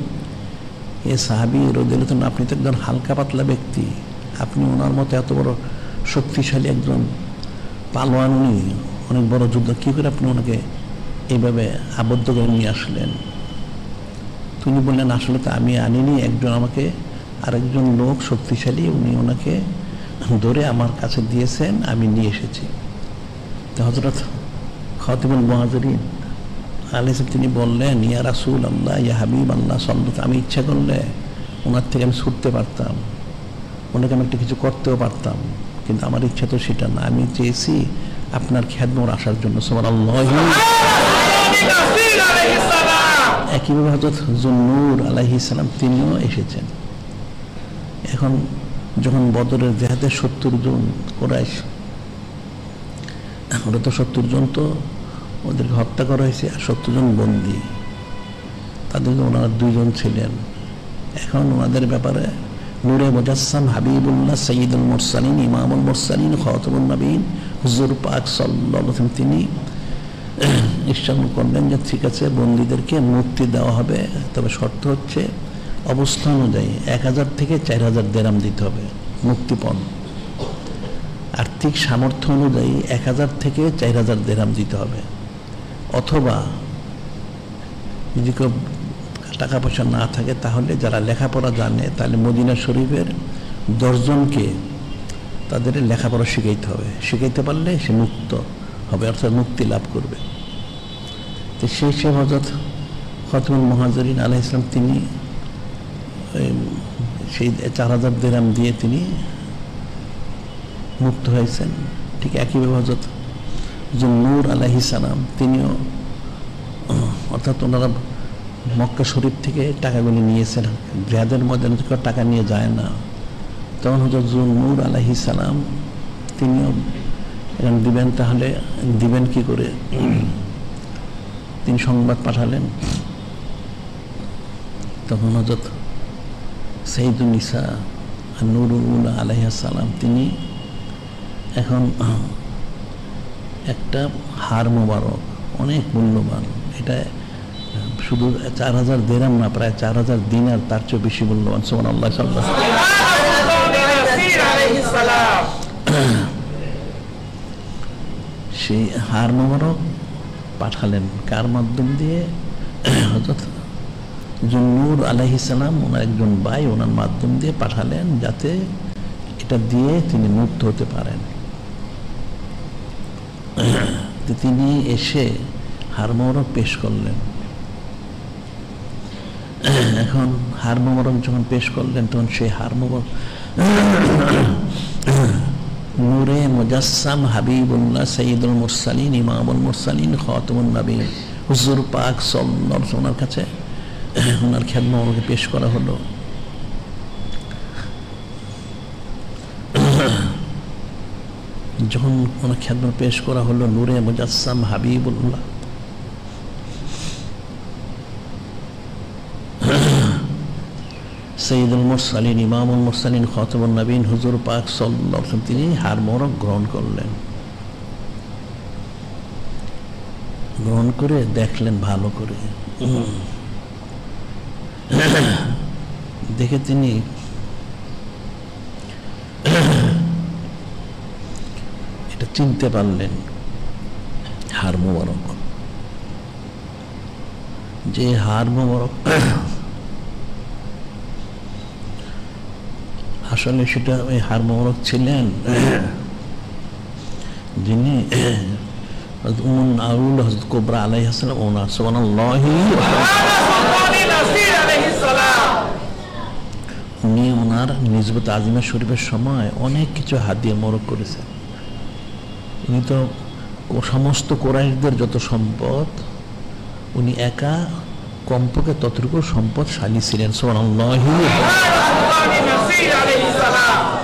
এ সাহাবি রদিলতন আপনি তো একজন হালকা পাতলা ব্যক্তি। আপনি ওনার মতো এত বড় শক্তিশালী একজন পালোয়ান উনি অনেক বড় যুদ্ধ, কী করে আপনি ওনাকে এইভাবে আবদ্ধ করে নিয়ে আসলেন? তিনি বললেন, আসলে তো আমি আনিনি, একজন আমাকে, আরেকজন লোক শক্তিশালী উনি ওনাকে ধরে আমার কাছে দিয়েছেন, আমি নিয়ে এসেছি। হজরত খতিবুল মহাজরিন আলী সাহেব তিনি বললেন, ইয়া রাসুল আল্লাহ ইয়া হাবিব আল্লাহ সল্লত আমি ইচ্ছা করলে ওনার থেকে আমি ছুটতে পারতাম, ওনাকে আমি একটা কিছু করতেও পারতাম। কিন্তু আমার ইচ্ছা তো সেটা না। আমি চেয়েছি আপনার খ্যাতমোর আসার জন্য। সবার আল্লাহ একইভাবে হজরত জুন্নুর আলাহি সালাম, তিনিও এসেছেন। এখন যখন বদরের জেহাদে সত্তর জন কোরাইশ, ওরা তো সত্তর জন তো ওদেরকে হত্যা করা হয়েছে, আর সত্তর জন বন্দি। তাদের ওনারা দুইজন ছিলেন। এখন ওনাদের ব্যাপারে নূরে মুজাসসাম হাবিবুল্লাহ সঈদুল মোরসালিন, ইমামুল মোরসালিন খতমুল নবীন। হুজুর পাক সাল্লাম তিনি ইচ্ছা করলেন যে, ঠিক আছে, বন্দীদেরকে মুক্তি দেওয়া হবে, তবে শর্ত হচ্ছে অবস্থা অনুযায়ী এক হাজার থেকে চার হাজার দেরাম দিতে হবে মুক্তিপণ আর্থিক সামর্থ্য অনুযায়ী এক হাজার থেকে চার হাজার দেরাম দিতে হবে। অথবা যদি কেউ টাকা পয়সা না থাকে, তাহলে যারা লেখাপড়া জানে, তাহলে মদিনা শরীফের দশজনকে তাদের লেখাপড়া শিখাইতে হবে। শিখাইতে পারলে সে মুক্ত হবে, অর্থাৎ মুক্তি লাভ করবে। তো সেই সে হজরত খতমুল মহাজরিন আলাহ ইসলাম তিনি সেই চার হাজার দেরাম দিয়ে তিনি মুক্ত হয়েছেন। ঠিক একইভাবে হজরত জুন্নুর আলাহি সালাম, তিনিও, অর্থাৎ ওনারা মক্কা শরীফ থেকে টাকাগুলি নিয়েছেন জেহাদের মধ্যে টাকা নিয়ে যায় না। তখন হজরত জুন্নুর আলাহি সালাম তিনিও এখন দিবেন তাহলে দিবেন কি করে? তিনি সংবাদ পাঠালেন। তখন হজরত সঈদুল নিসা নুরুল আলাইসালাম তিনি এখন একটা হার মোবারক, অনেক মূল্যবান। এটা শুধু চার হাজার দেরাম না, প্রায় চার হাজার দিন আর তার চেয়ে বেশি মূল্যবান সোমান আল্লাহ সেই হার মোবারক পাঠালেন কার মাধ্যম দিয়ে? হজরত জুন্নুর আলাইসালাম ওনার একজন ভাই, ওনার মাধ্যম দিয়ে পাঠালেন যাতে এটা দিয়ে তিনি মুক্ত হতে পারেন। তিনি এসে হারমোরক পেশ করলেন। এখন হারমোমরক যখন পেশ করলেন, তখন সেই হারমোমরক নূরে মুজাসসাম হাবিবুল্লাহ সঈদুল মুরসালিন, ইমামুল মুরসালিন খতমুল নবীন। হুজুর পাক সল্লাম ওনার কাছে ওনার খ্যাতমা আমাকে পেশ করা হলো। যখন ওনার খ্যাতমা পেশ করা হলো, নূরে মুজাসসাম হাবিবুল্লাহ সঈদুল মুরসালিন, ইমামুল মুরসালিন খতমুল নবীন, হুজুর পাক সাল্লাহ তিনি হার গ্রহণ করলেন। গ্রহণ করে দেখলেন ভালো করে। দেখে তিনি এটা চিনতে পারলেন, হার মোবারক যে হার মোবারক আসলে সেটা ওই হার মোবারক ছিলেন, যিনি উনি শরীফের সময় অনেক কিছু হাত দিয়ে মরক করেছেন। উনি তো সমস্ত কোরআশদের যত সম্পদ, উনি একা কমপক্ষে ততটুকু সম্পদ শালী ছিলেন সোবানাল্লাহি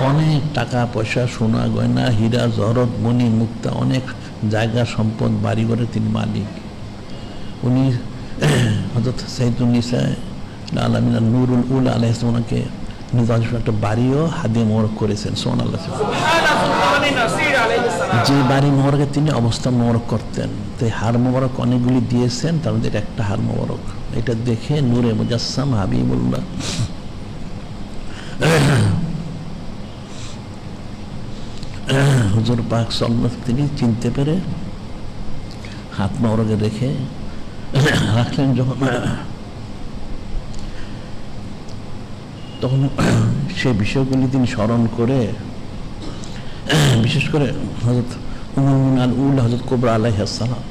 অনেক টাকা, পয়সা, সোনা, গয়না, হীরা, জহরত, মণি, মুক্তা, অনেক জায়গা, সম্পদ বাড়ি ঘরে তিনি মালিক। উনি হজরত সাইদুল নিসা আলমিনা, নুরুল উল আলাহ ওনাকে নিজাম একটা বাড়িও হাদিয়ে মোরক করেছেন সোন আল্লাহ যে বাড়ি মোহরকে তিনি অবস্থা মোবারক করতেন, তাই হার মোবারক অনেকগুলি দিয়েছেন, তার মধ্যে একটা হার মোবারক। এটা দেখে নূরে মুজাসসাম হাবিবুল্লাহ হুজুর পাক সাল্লাহ তিনি চিনতে পেরে হাত মোবারকে রেখে রাখলেন যখন। তখন সেই বিষয়গুলি তিনি স্মরণ করে, বিশেষ করে হজরত উমর আল উল হজরত কোবরা আলাইহাসালাম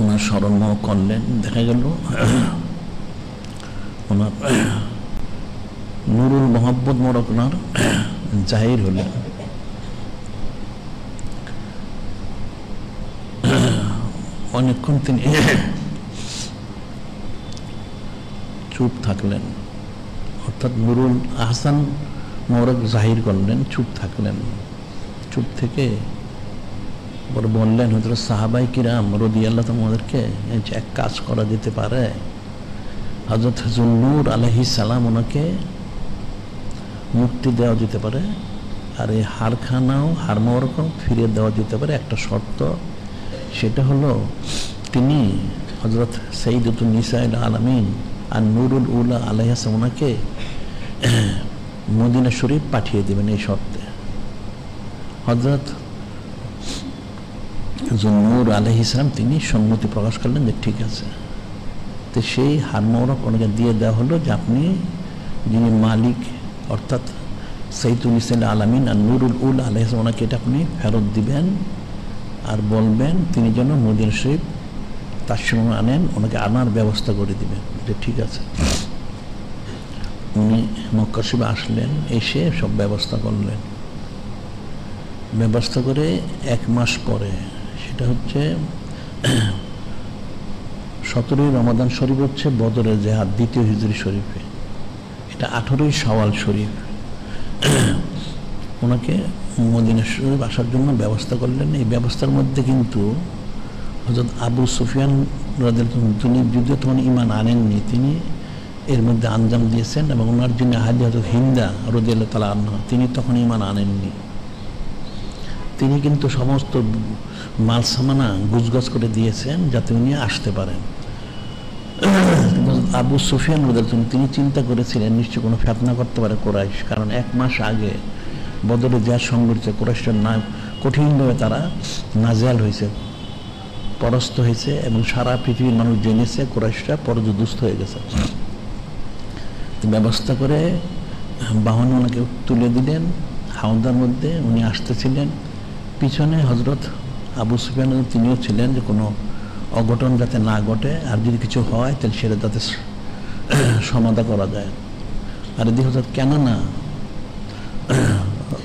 ওনার স্মরণ করলেন, দেখা গেল ওনার নুরুল মোহাম্মদ মোরক ওনার জাহির হলেন অনেকক্ষণ তিনি চুপ থাকলেন। অর্থাৎ নুরুল আহসান মোরক জাহির করলেন, চুপ থাকলেন। চুপ থেকে পরে বললেন হয়তো সাহাবাই কিরাম রদি আল্লাহ তোমাদেরকে এক কাজ করা যেতে পারে। হজরত নূর আলহি সালাম ওনাকে মুক্তি দেওয়া যেতে পারে। আর এই হারখানাও হারমোরকম ফিরিয়ে দেওয়া যেতে পারে একটা শর্ত। সেটা হলো তিনি হজরত সঈদুল নিসাইল আলমিন আর নুরুল উল্লাহ আলাইহাসান ওনাকে মদিনা শরীফ পাঠিয়ে দেবেন এই শর্তে। হজরত নূর আলহ ইসলাম তিনি সম্মতি প্রকাশ করলেন যে ঠিক আছে। তো সেই হারমোরক ওনাকে দিয়ে দেওয়া হলো যে আপনি যিনি মালিক অর্থাৎ সৈতুল ইসলাম আলমিন আর নুরুল উল আলহ ওনাকে এটা আপনি ফেরত দিবেন আর বলবেন তিনি যেন মদিনা শরীফ তার সঙ্গে আনেন, ওনাকে আনার ব্যবস্থা করে দিবেন। যে ঠিক আছে। উনি মক্কা আসলেন, এসে সব ব্যবস্থা করলেন। ব্যবস্থা করে এক মাস পরে, সেটা হচ্ছে সতেরোই রমাদান শরীফ হচ্ছে বদরের জেহাদ, দ্বিতীয় হিজরি শরীফে। এটা আঠেরোই সওয়াল শরীফ। ওনাকে মদিনা শরীফ আসার জন্য ব্যবস্থা করলেন। এই ব্যবস্থার মধ্যে কিন্তু হজরত আবু সুফিয়ান রাজের তিনি যদিও তখন ইমান আনেননি, তিনি এর মধ্যে আঞ্জাম দিয়েছেন এবং ওনার জন্য হাজি হজরত হিন্দা রদিয়াল তালা আন্না তিনি তখন ইমান আনেননি। তিনি কিন্তু সমস্ত মাল সামানা গুজগাছ করে দিয়েছেন যাতে উনি আসতে পারেন। আবু সুফিয়ান তিনি চিন্তা করেছিলেন, নিশ্চয় কোনো ফেতনা করতে পারে কোরাইশ, কারণ এক মাস আগে বদলে যা সংগঠিত কোরাইশটার না কঠিনভাবে তারা নাজেয়াল হয়েছে পরাস্ত হয়েছে এবং সারা পৃথিবীর মানুষ জেনেছে কোরাইশটা পরজদুস্থ হয়ে গেছে। ব্যবস্থা করে বাহন ওনাকে তুলে দিলেন, হাওদার মধ্যে উনি আসতেছিলেন। পিছনে হজরত আবু সুফিয়ান তিনিও ছিলেন যে কোনো অঘটন যাতে না ঘটে, আর যদি কিছু হয়, তাহলে সেটা যাতে সমাধা করা যায়। আর এদিকে হজরত কেন না?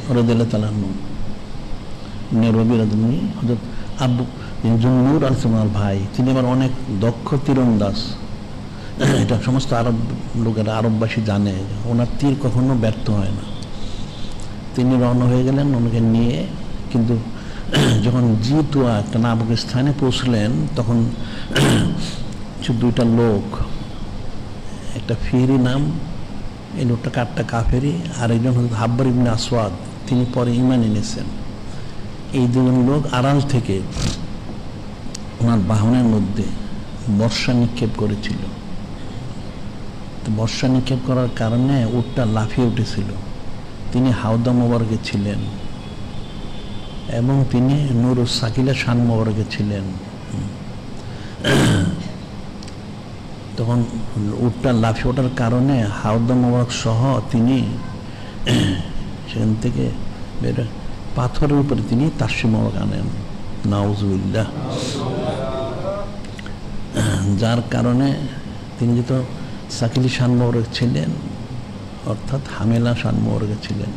রদিল্লা তালান্ন রবি রাজনী হজরত আব্বু জুন্নুর আলসমার ভাই, তিনি আমার অনেক দক্ষ তীরন্দাজ। এটা সমস্ত আরব লোকেরা, আরববাসী জানে, ওনার তীর কখনো ব্যর্থ হয় না। তিনি রওনা হয়ে গেলেন, ওনাকে নিয়ে, কিন্তু যখন জিতুয়া একটা নামক স্থানে পৌঁছলেন, তখন দুইটা লোক, একটা ফিরি নাম, এই লোকটা কাঠটা কাফেরি, আর একজন হচ্ছে হাব্বার ইবনে আসওয়াদ, তিনি পরে ইমান এনেছেন। এই দুজন লোক আড়াল থেকে ওনার বাহনের মধ্যে বর্ষা নিক্ষেপ করেছিল। তো বর্ষা নিক্ষেপ করার কারণে উটটা লাফিয়ে উঠেছিল। তিনি হাওদা মোবারকে ছিলেন। এবং তিনি নুর সাকিলা শান মোবারকে ছিলেন। তখন উটটা লাফিয়ে ওঠার কারণে হাওদা মোবারক সহ তিনি সেখান থেকে বের পাথরের উপরে তিনি তাসি মোবারক আনেন। নাউজুবিল্লাহ। যার কারণে তিনি যেহেতু সাকিলি শান মোবারক ছিলেন, অর্থাৎ হামেলা শান মোবারকে ছিলেন।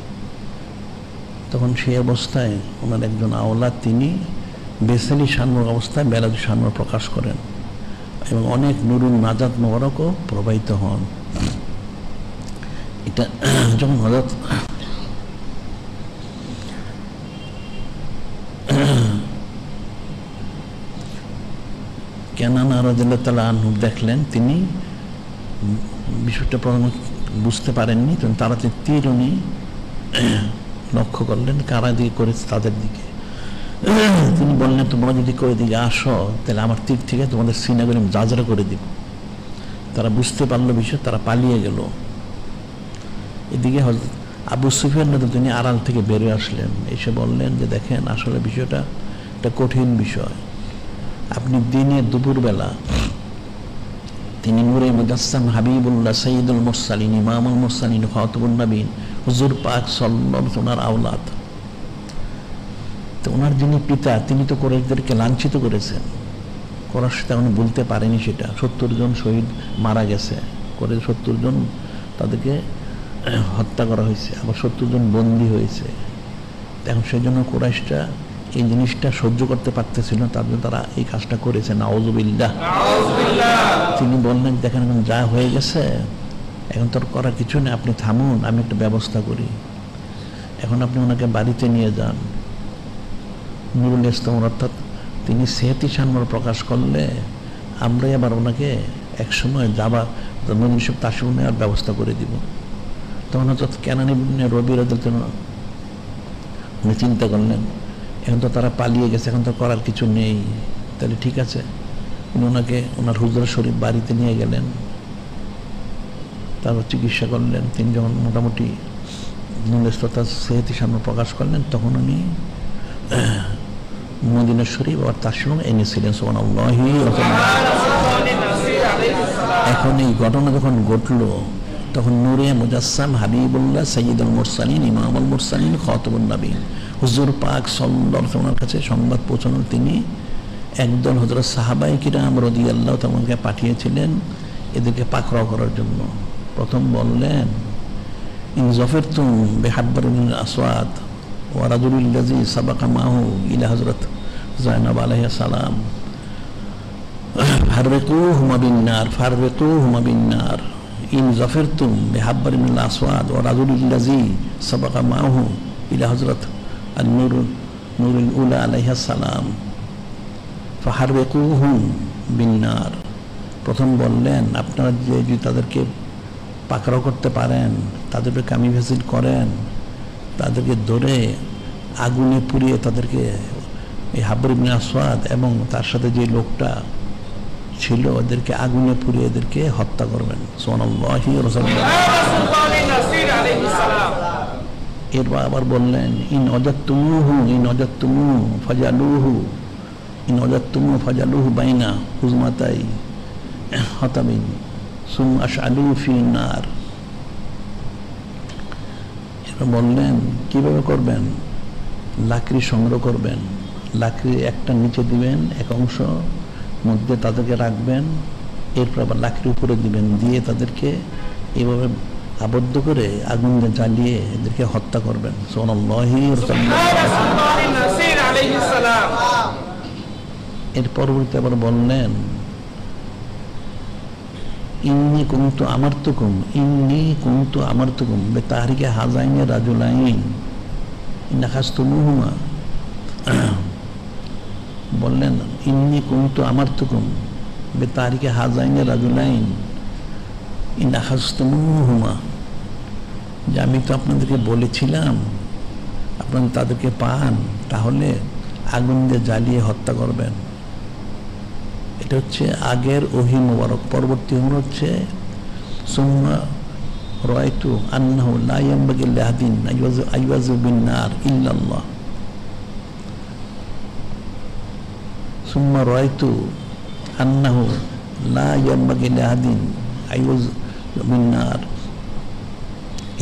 তখন সেই অবস্থায় ওনার একজন আওলা তিনি বেসালি শানমোর অবস্থায় বেলাদু শানমোর প্রকাশ করেন এবং অনেক নুরুন নাজাত মোবারকও প্রবাহিত হন। এটা যখন হজরত কেনানা রাজিল্লাহ তালা আনহু দেখলেন, তিনি বিষয়টা বুঝতে পারেননি, তখন যে তীর উনি লক্ষ্য করলেন, কারা দিকে করেছে তাদের দিকে। তিনি বললেন, তোমরা যদি করে দিকে আসো, তাহলে আমার তীর থেকে তোমাদের সিনাগুলি আমি জাজরা করে দিব। তারা বুঝতে পারল বিষয়, তারা পালিয়ে গেল। এদিকে হয়তো আবু সুফিয়ান তিনি আড়াল থেকে বেরিয়ে আসলেন। এসে বললেন যে, দেখেন, আসলে বিষয়টা একটা কঠিন বিষয়। আপনি দিনে দুপুরবেলা তিনি নূরে মুজাসসাম হাবিবুল্লাহ সঈদুল মুরসালিন, ইমামুল মুরসালিন খাতবুল নবীন হুজুর পাক সল্লম ওনার আওলাদ। তো ওনার যিনি পিতা তিনি তো কোরেশদেরকে লাঞ্ছিত করেছেন। কোরআশ তেমন বলতে পারেনি সেটা। সত্তর জন শহীদ মারা গেছে। করে সত্তর জন তাদেরকে হত্যা করা হয়েছে আবার সত্তর জন বন্দী হয়েছে। এখন সেই জন্য কোরাইশটা এই জিনিসটা সহ্য করতে পারতেছিল না তার জন্য তারা এই কাজটা করেছে। নাওজুবিল্লাহ তিনি বললেন দেখেন এখন যা হয়ে গেছে এখন তোর করার কিছু নেই, আপনি থামুন, আমি একটা ব্যবস্থা করি। এখন আপনি ওনাকে বাড়িতে নিয়ে যান। নুরুল ইসলাম অর্থাৎ তিনি সেহতি সান্মার প্রকাশ করলে আমরাই আবার ওনাকে একসময় যাবার নদী সব তাসিব নেওয়ার ব্যবস্থা করে দিব। তখন হয়তো কেন রবি রাজের জন্য উনি চিন্তা করলেন, এখন তো তারা পালিয়ে গেছে, এখন তো করার কিছু নেই। তাহলে ঠিক আছে, উনি ওনাকে, ওনার হুজুর শরীফ বাড়িতে নিয়ে গেলেন। তারপর চিকিৎসা করলেন। তিনি যখন মোটামুটি নুলেস্ততা সেহেতি সামনে প্রকাশ করলেন, তখন উনি মদিনা শরীফ তার সঙ্গে এনেছিলেন সোমান এখন এই ঘটনা যখন ঘটলো, তখন নূরে মুজাসসাম হাবিবুল্লাহ সৈয়দুল মুরসালিন, ইমামুল মুরসালিন খতবুল নবীন হুজুর পাক সল্লাহ ওনার কাছে সংবাদ পৌঁছানোর তিনি একদল হজরত সাহাবাই কিরাম রদি আল্লাহ তেমনকে পাঠিয়েছিলেন এদেরকে পাকড়াও করার জন্য। প্রথম বললেন ইন জফের তুম বেহাব্বার আসওয়াদ ওয়ারাজুল্লাজি সাবাকা মাহু ইলা হজরত জাইনাব আলাইহিস সালাম ফাররিকুহুমা বিন্নার ফাররিকুহুমা বিন্নার ইন জাফিরতুম বিহাব্বার মিনাল আসওয়াদ ওয়া রাজুলিল্লাজি সাবাকা মাহু ইলা হযরত আন-নূর নূরুল উলা আলাইহিস সালাম ফাহাররিকুহুম বিন্নার প্রথম বললেন, আপনারা যে যদি তাদেরকে পাকড়াও করতে পারেন, তাদেরকে কামি ভিজিট করেন, তাদেরকে ধরে আগুনে পুড়িয়ে তাদেরকে এই হাবরিবিন আসওয়াদ এবং তার সাথে যে লোকটা ছিল ওদেরকে আগুনে পুড়িয়ে এদেরকে হত্যা করবেন। সোনাল্লাহি এরপর আবার বললেন, ইন অজাত্তুমুহু ইন অজাত্তুমু ফাজালুহু, ইন অজাত্তুমু ফাজালুহু বাইনা হুজমাতাই হতাবিন সুম আশআলু ফি নার এরপর বললেন কীভাবে করবেন? লাকড়ি সংগ্রহ করবেন। লাকড়ি একটা নিচে দিবেন এক অংশ মধ্যে তাদেরকে রাখবেন এরপর আবার লাকড়ি উপরে দিবেন দিয়ে তাদেরকে এভাবে আবদ্ধ করে আগুন জ্বালিয়ে এদেরকে হত্যা করবেন। এর পরবর্তী আবার বললেন ইন্নি কুমতু আমার তুকুম ইন্নি কুমতু আমার তুকুম বে তাহারিকে হাজাইনে রাজুলাইন নাখাস্তুমুহুমা বললেন, ইন্নি কুমতু আমার তুকুম বে তাহারিকে হাজাইনে রাজুলাইন ইনাখাস্তুমুহুমা যে আমি তো আপনাদেরকে বলেছিলাম, আপনারা তাদেরকে পান, তাহলে আগুন দিয়ে জ্বালিয়ে হত্যা করবেন। এটা হচ্ছে আগের ওহি মোবারক, পরবর্তী হল হচ্ছে রয়তু আন্নাহু ইল্লাল্লাহ। সুম্মা রয়তু আন্নাহু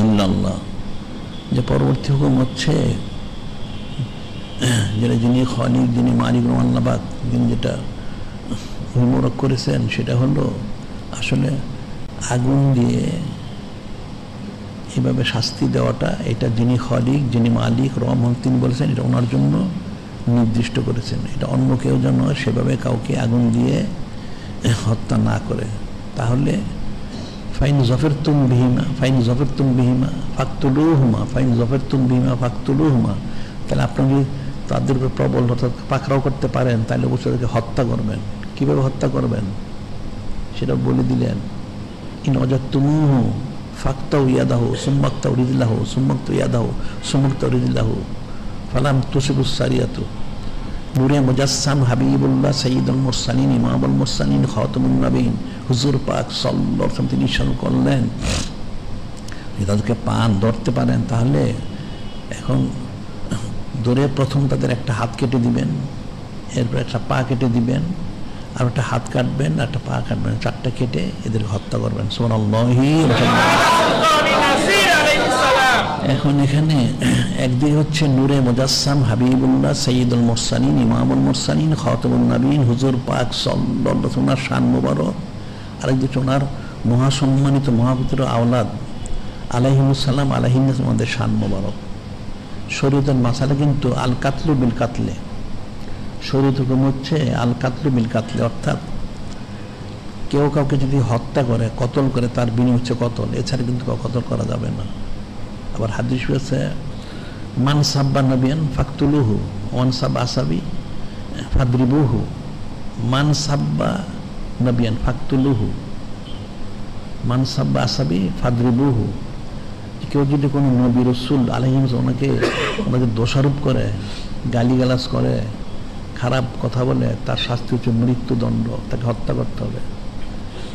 ইল্লাল্লাহ। যে পরবর্তী হুকুম হচ্ছে, যেটা যিনি খলিক যিনি মালিক রহমান্লাবাদ যিনি যেটা হোমওয়ার্ক করেছেন, সেটা হলো আসলে আগুন দিয়ে এভাবে শাস্তি দেওয়াটা, এটা যিনি খলিক, যিনি মালিক, রহমান, তিনি বলেছেন এটা ওনার জন্য নির্দিষ্ট করেছেন। এটা অন্য কেউ যেন সেভাবে কাউকে আগুন দিয়ে হত্যা না করে। তাহলে ফাইন জফের তুম বিহিমা, ফাইন জফের তুম বিহিমা ফাকতুলু হুমা ফাইন জফের তুম বিহিমা ফাকতুলু হুমা তাহলে আপনি যদি তাদের উপর প্রবল অর্থাৎ পাকড়াও করতে পারেন, তাহলে অবশ্যই তাদেরকে হত্যা করবেন। কীভাবে হত্যা করবেন? সেটা বলে দিলেন। ইন অজাত্তুমুহু ফাক্তাউ ইয়াদাহু, সুম্মাক্তাউ রিদিল্লাহু সুম্মাক্তাউ ইয়াদাহ, সুম্মাক্তাউ রিদিল্লাহু ফালাম তুসিবুস সারিয়াতু। নূরে মুজাসসাম হাবিবুল্লাহ সঈদুল মুরসালিন, ইমামুল মুরসালিন, খাতামুন নবীন হুজুর পাক সাল্লাল্লাহু আলাইহি তিনি ইরশাদ করলেন। তাদেরকে পান, ধরতে পারেন, তাহলে এখন ধরে প্রথম তাদের একটা হাত কেটে দিবেন, এরপর একটা পা কেটে দিবেন। আর একটা হাত কাটবেন একটা পা কাটবেন, চারটা কেটে এদের হত্যা করবেন। এখন এখানে একদিকে হচ্ছে নূরে মুজাসসাম হাবিবুল্লাহ সঈদুল মোরসালিন, ইমামুল মোরসালিন খতমুল নবীন হুজুর পাক ওনার শান মুবারক। আরেকদিকে ওনার মহাসম্মানিত মহাপুত্র আওলাদ আলাহিমুসাল্লাম আলাহিম আমাদের শান মুবারক। শরীয়তের মাসালা কিন্তু আল কাতলু বিল কাতলে শরীয়ত হুকুম হচ্ছে আল কাতলু বিল কাতলে, অর্থাৎ কেউ কাউকে যদি হত্যা করে, কতল করে, তার বিনিময় হচ্ছে কতল। এছাড়া কিন্তু কতল করা যাবে না। আবার হাদিস হয়েছে মান সাব্বা নবিয়ান ফাকতুলুহু, ওয়ান সাব আসাবি ফাদ্রিবুহু। মান সাব্বা নবিয়ান ফাকতুলুহু, মান সাব্বা আসাবি ফাদ্রিবুহু। কেউ যদি কোনো নবী রসুল আলহিম ওনাকে ওনাকে দোষারোপ করে, গালিগালাজ করে খারাপ কথা বলে তার শাস্তি হচ্ছে মৃত্যুদণ্ড, তাকে হত্যা করতে হবে।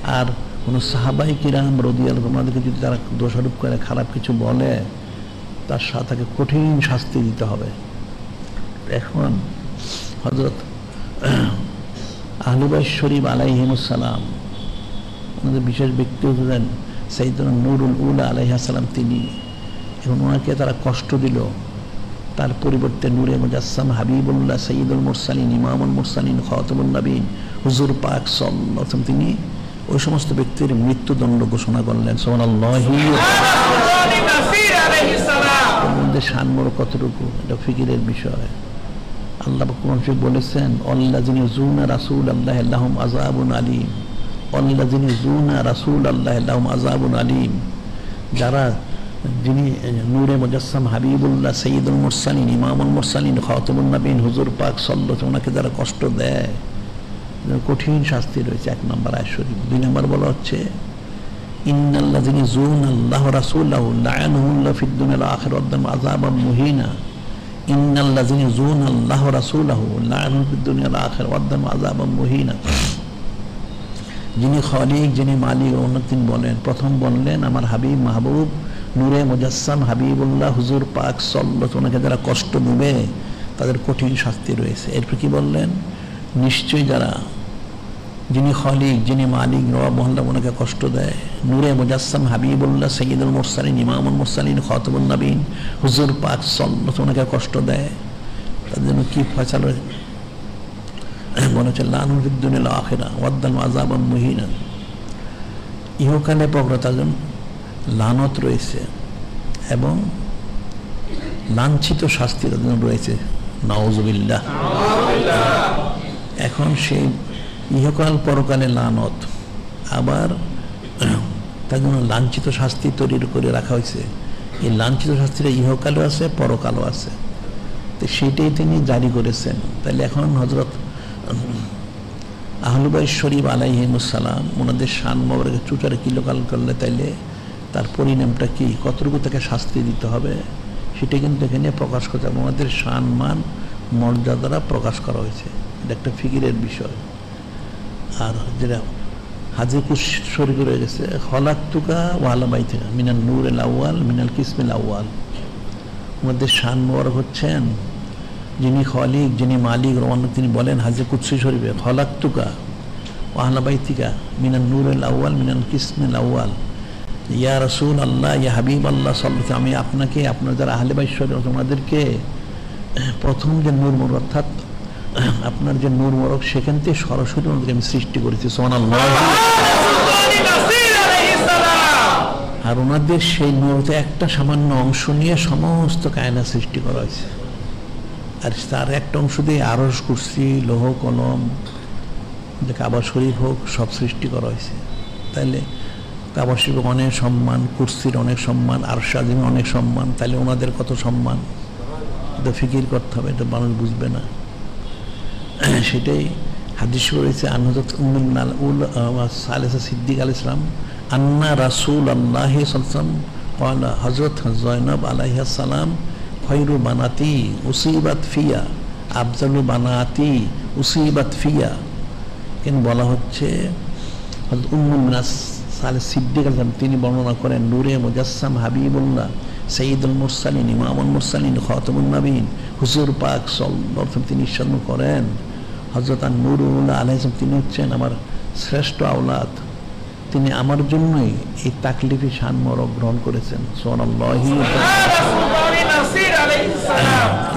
আর কোনো সাহাবাই কিরাম রদিয়াল ওনাদেরকে যদি তারা দোষারোপ করে, খারাপ কিছু বলে, তার তাকে কঠিন শাস্তি দিতে হবে। এখন হজরত আহলুবাই শরীফ আলাইহিমুসালাম ওনাদের বিশেষ ব্যক্তি হলেন সৈদুল নুরুল উল আলাইহাসালাম তিনি। এবং ওনাকে তারা কষ্ট দিল। তার পরিবর্তে নূরে মুজাসসাম হাবিবুল্লাহ সঈদুল মুরসালিন, ইমামুল মুরসালিন খতমুল নবীন, হুজুর পাক সাল্লাম তিনি ওই সমস্ত ব্যক্তির মৃত্যুদণ্ড ঘোষণা করলেন। মধ্যে সানমর কতটুকু? এটা ফিকিরের বিষয়। আল্লাহ কোরআন শরীফ বলেছেন অল্লাহ যিনি জুনা রাসুল আল্লাহ আল্লাহম আজাবুন আলিম। অল্লাহ যিনি জুনা রাসুল আল্লাহ আল্লাহম আজাবুন আলিম। যারা যিনি নূরে মুজাসসাম হাবিবুল্লাহ সঈদুল মুরসালিন, ইমামুল মুরসালিন নবীন, হুজুর পাক ওনাকে যারা কষ্ট দেয় কঠিন শাস্তি রয়েছে, এক নম্বর আয়সরী দুই নম্বর বলা হচ্ছে যিনি জুন আল্লাহ রাসুল্লাহ ফিদ্দুনের আখের অদ্দাম আজাবাম মুহিনা। জুন আল্লাহ আখের অদ্দাম আজাবাম মুহিনা। যিনি খলিক, যিনি মালিক বলেন, প্রথম বললেন, আমার হাবিব মাহবুব নূরে মুজাসসাম হাবিবুল্লাহ হুজুর পাক সল্লত ওনাকে যারা কষ্ট দেবে, তাদের কঠিন শাস্তি রয়েছে। এরপর কি বললেন? নিশ্চয়ই যারা, যিনি খলিক, যিনি মালিক নবাব মহল্লা ওনাকে কষ্ট দেয়। নূরে মুজাসসাম হাবিবুল্লাহ সঈদুল মুরসালিন, ইমামুল মুরসালিন খতবুল নবীন হুজুর পাক সল্লত ওনাকে কষ্ট দেয়। তাদের জন্য কি ফয়সাল মনে হচ্ছে লানুদ্দিন আখেরা, ওয়াদ্দান আজাবান মুহিনা ইহকালে জন্য লানত রয়েছে এবং লাঞ্ছিত শাস্তি তাদের রয়েছে। নওয়াজবিল্লাহ এখন সেই ইহকাল পরকালে লানত। আবার তার জন্য লাঞ্ছিত শাস্তি তৈরি করে রাখা হয়েছে। এই লাঞ্ছিত শাস্তিটা ইহকালও আছে, পরকালও আছে। তো সেটাই তিনি জারি করেছেন। তাহলে এখন হজরত আহলুবাই শরীফ আলাইহিমুসালাম ওনাদের শান মোবারকে চুটারে কিলোকাল করলে তাইলে তার পরিণামটা কি? কতটুকু তাকে শাস্তি দিতে হবে? সেটা কিন্তু এখানে প্রকাশ করতে হবে। ওনাদের শান মান মর্যাদারা প্রকাশ করা হয়েছে। এটা একটা ফিকিরের বিষয়। আর যেটা হাজিকুর শরীফ রয়ে গেছে হলাক তুকা ওয়ালা বাই থেকে মিনাল নূর এল আউয়াল, মিনাল কিসমিল আউয়াল। ওনাদের শান মোবারক হচ্ছেন। যিনি খলিক, যিনি মালিক রমান তিনি বলেন হাজে কুৎসি শরীফে খলাক তুকা ওয়াহলা বাইতিকা, মিনাল নূর এল আউয়াল, মিনাল কিসমিল আউয়াল। ইয়া রসুল আল্লাহ ইয়া হাবিব আল্লাহ সাল্লাহ আমি আপনাকে আপনার যারা আহলে বাইশ্বর তোমাদেরকে প্রথম যে নূর মোর অর্থাৎ আপনার যে নূর মোরক সেখান থেকে সরাসরি ওনাদেরকে আমি সৃষ্টি করেছি সোহান আল্লাহ আর ওনাদের সেই নূরতে একটা সামান্য অংশ নিয়ে সমস্ত কায়না সৃষ্টি করা হয়েছে। আর তার একটা অংশ দিয়ে আরস কুর্সি, লোহ, কলম কাবা শরীফ হোক, সব সৃষ্টি করা হয়েছে। তাইলে কাবা অনেক সম্মান, কুর্সির অনেক সম্মান আর স্বাধীনের অনেক সম্মান তাহলে ওনাদের কত সম্মান? এটা ফিকির করতে হবে, এটা মানুষ বুঝবে না। সেটাই হাদিস রয়েছে আনহজত উম্মুল উল সালেসা সিদ্দিক আল ইসলাম আন্না রাসুল আল্লাহ সালসাম কলা হজরত জয়নব আলাইসালাম খৈরু বানাতি উসিবাত ফিয়া, আফজালু বানাতি উসিবাত ফিয়া। কেন বলা হচ্ছে উম্মুল মিনাস সালে সিদ্দিক তিনি বর্ণনা করেন, নূরে মুজাসসাম হাবিবুল্লাহ সঈদুল মুরসালিন, ইমামুল মুরসালিন খতমুল নবীন হুজুর পাক সল্লাহ তিনি ঈশ্বর করেন। হজরত নুরুল্লাহ আলহাম তিনি হচ্ছেন আমার শ্রেষ্ঠ আওলাদ। তিনি আমার জন্যই এই তাকলিফি শান মরক গ্রহণ করেছেন।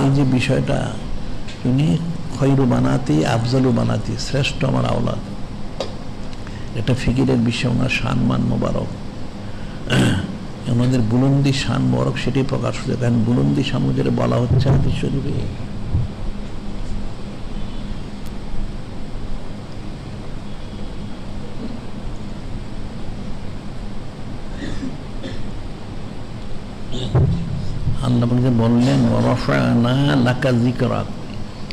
এই যে বিষয়টা, তিনি খৈরু বানাতি, আফজালু বানাতি, শ্রেষ্ঠ আমার আওলাদ। ফিকিরের বিষয়, ওনার শানমান মোবারক। ওনাদের বুলন্দি শান মোবারক সেটাই প্রকাশ হচ্ছে। কারণ বুলন্দি সামুদ্রে বলা হচ্ছে হাদিস শরীফে। আল্লাহ বললেন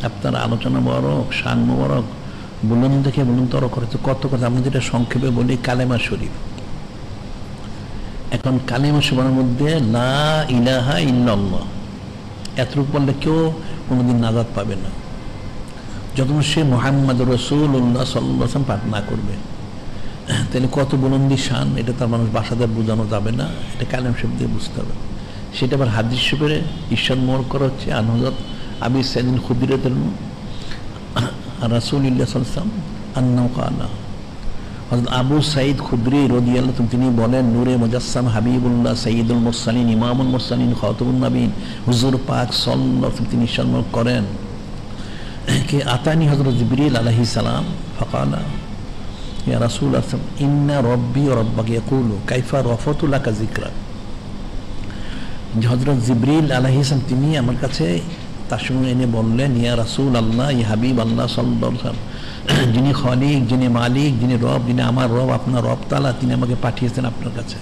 আপনার আলোচনা বরক শান মোবারক বুলন দেখে বুলন তর করেছে। কত কথা আমরা যেটা সংক্ষেপে বলি, কালেমা শরীফ। এখন কালেমা শরীফের মধ্যে লা ইলাহা ইল্লাল্লাহ। এতটুকু বললে কেউ কোনোদিন নাজাদ পাবে না। যখন সে মোহাম্মদ রসুল উল্লাহ সাল্লাম পাঠ না করবে, তাহলে কত বুলন্দি শান, এটা তার মানুষ বাসাদার বোঝানো যাবে না, এটা কালেম শরীফ দিয়ে বুঝতে হবে। সেটা আবার হাদিস শরীফে ঈশ্বর মোর করা হচ্ছে আনহজত আবি সাইদিন খুদিরতের রাসুল ইল্লা সাল্লাম আন্নাও কালা। হজরত আবু সাইদ খুদ্রি রদিয়াল্লাহ তিনি বলেন, নূরে মুজাসসাম হাবিবুল্লাহ সঈদুল মুরসালিন, ইমামুল মুরসালিন খতবুল নবীন হুজুর পাক সল্লাহ তিনি সম্মান করেন। কে আতানি হজরত জিবরিল আলহি সালাম ফকালা, ইয়া রাসুল আসলাম ইন্না রব্বি রব্বাকে ইয়াকুলু, কাইফা রফতুল্লাকা জিকরা হজরত জিবরিল আলহি ইসলাম তিনি আমার কাছে তার সঙ্গে এনে বললেন, ইয়া রাসুল আল্লাহ ই হাবিব আল্লাহ সাল্লাম যিনি খলিক, যিনি মালিক, যিনি রব, যিনি আমার রব, আপনার রব তালা তিনি আমাকে পাঠিয়েছেন আপনার কাছে।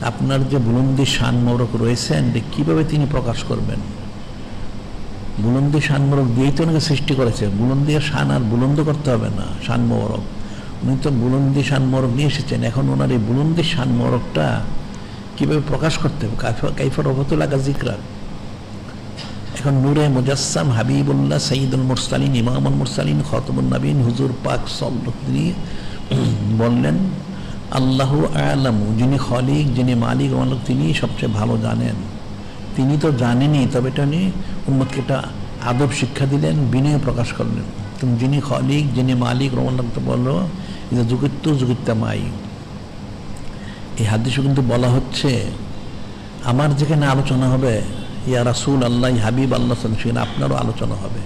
আপনার যে বুলন্দি শান মোরক রয়েছেন কীভাবে তিনি প্রকাশ করবেন? বুলন্দি শান মোরক দিয়েই তো ওনাকে সৃষ্টি করেছে। বুলন্দি শান আর বুলন্দ করতে হবে না শান মোরক উনি তো বুলন্দি শান মোরক নিয়ে এসেছেন। এখন ওনার এই বুলন্দি শান মোরকটা কীভাবে প্রকাশ করতে হবে? কাইফা কাইফা রবতুল আগা জিকরা এখন নূরে মুজাসসাম হাবিবুল্লাহ সঈদুল মুরসালিন, ইমামুল মুরসালিন খতমুল নবীন হুজুর পাক তিনি বললেন, আল্লাহ আলামু, যিনি খলিক, যিনি মালিক মালিক তিনি সবচেয়ে ভালো জানেন। তিনি তো জানেনই, তবে এটা নিয়ে উম্মতকে একটা আদব শিক্ষা দিলেন, বিনয় প্রকাশ করলেন। যিনি খলিক, যিনি মালিক, রহমান বলল যুগিত্ব যুগিত্তা মাই। এই হাদিসও কিন্তু বলা হচ্ছে, আমার যেখানে আলোচনা হবে ইয়া রাসুল আল্লাহ হাবিব আল্লাহ সেখানে আপনারও আলোচনা হবে।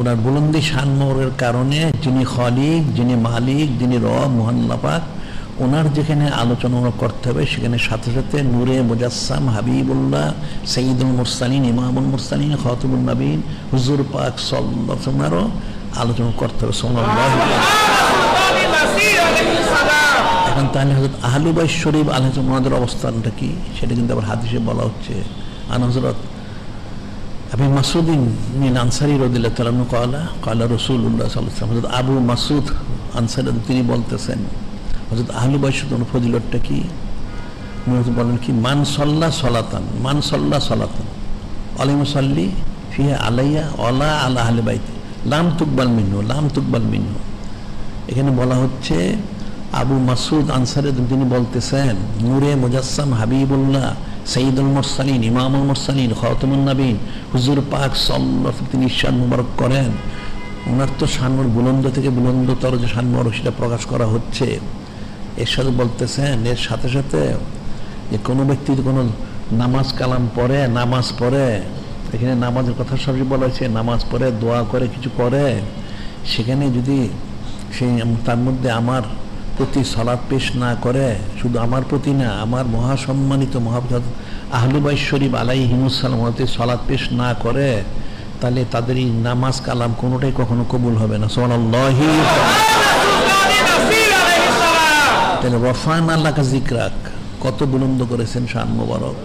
ওনার বুলন্দি শানমোরের কারণে যিনি খলিক, যিনি মালিক, যিনি রব মোহান্লাপাক ওনার যেখানে আলোচনা করতে হবে, সেখানে সাথে সাথে নূরে মুজাসসাম হাবিবুল্লাহ সঈদুল মুরসালিন, ইমামুল মুরসালিন খতবুল নবীন, হুজুর পাক সল্লারও আলোচনা করতে হবে। এখন তাহলে হজরত আহলুবাই শরীফ আলহ ওনাদের অবস্থানটা কি? সেটা কিন্তু আবার হাদিসে বলা হচ্ছে। আন হজরত আবি মাসুদ আনসারি তিনি বলতেছেন হজরত আহলুবাই শরীফ ফজিলতটা কি? বলেন কি, মান সল্লা সলাতান, মান সল্লা সলাতান ফিহা আলাইয়া অলা আলা আহলে বাইতে, লাম তুকবাল মিনু লাম তুকবাল মিনু এখানে বলা হচ্ছে, আবু মাসুদ আনসারে তিনি বলতেছেন, নূরে মুজাসসাম হাবিবুল্লাহ সঈদুল মুরসালিন, ইমামুল মুরসালিন খতমুল নবীন, হুজুর পাক সল্লাহ তিনি ঈশান মুবারক করেন। ওনার তো শানমুর বুলন্দ থেকে বুলন্দতর যে শানমুবারক সেটা প্রকাশ করা হচ্ছে। এর সাথে বলতেছেন, এর সাথে সাথে যে কোনো ব্যক্তি কোনো নামাজ কালাম পড়ে, নামাজ পড়ে, এখানে নামাজের কথা সবই বলা হয়েছে, নামাজ পড়ে, দোয়া করে, কিছু করে সেখানে যদি সেই তার মধ্যে আমার প্রতি সলাদ পেশ না করে, শুধু আমার প্রতি না, আমার মহাসম্মানিত মহাপ্রসাদ আহলুবাই শরীফ আলাই হিমুসালাম হতে সলাদ পেশ না করে, তাহলে তাদের এই নামাজ কালাম কোনোটাই কখনো কবুল হবে না। সোনাল্লাহি তাহলে রফান আল্লাহ জিকরাক কত বুলন্দ করেছেন শান মোবারক।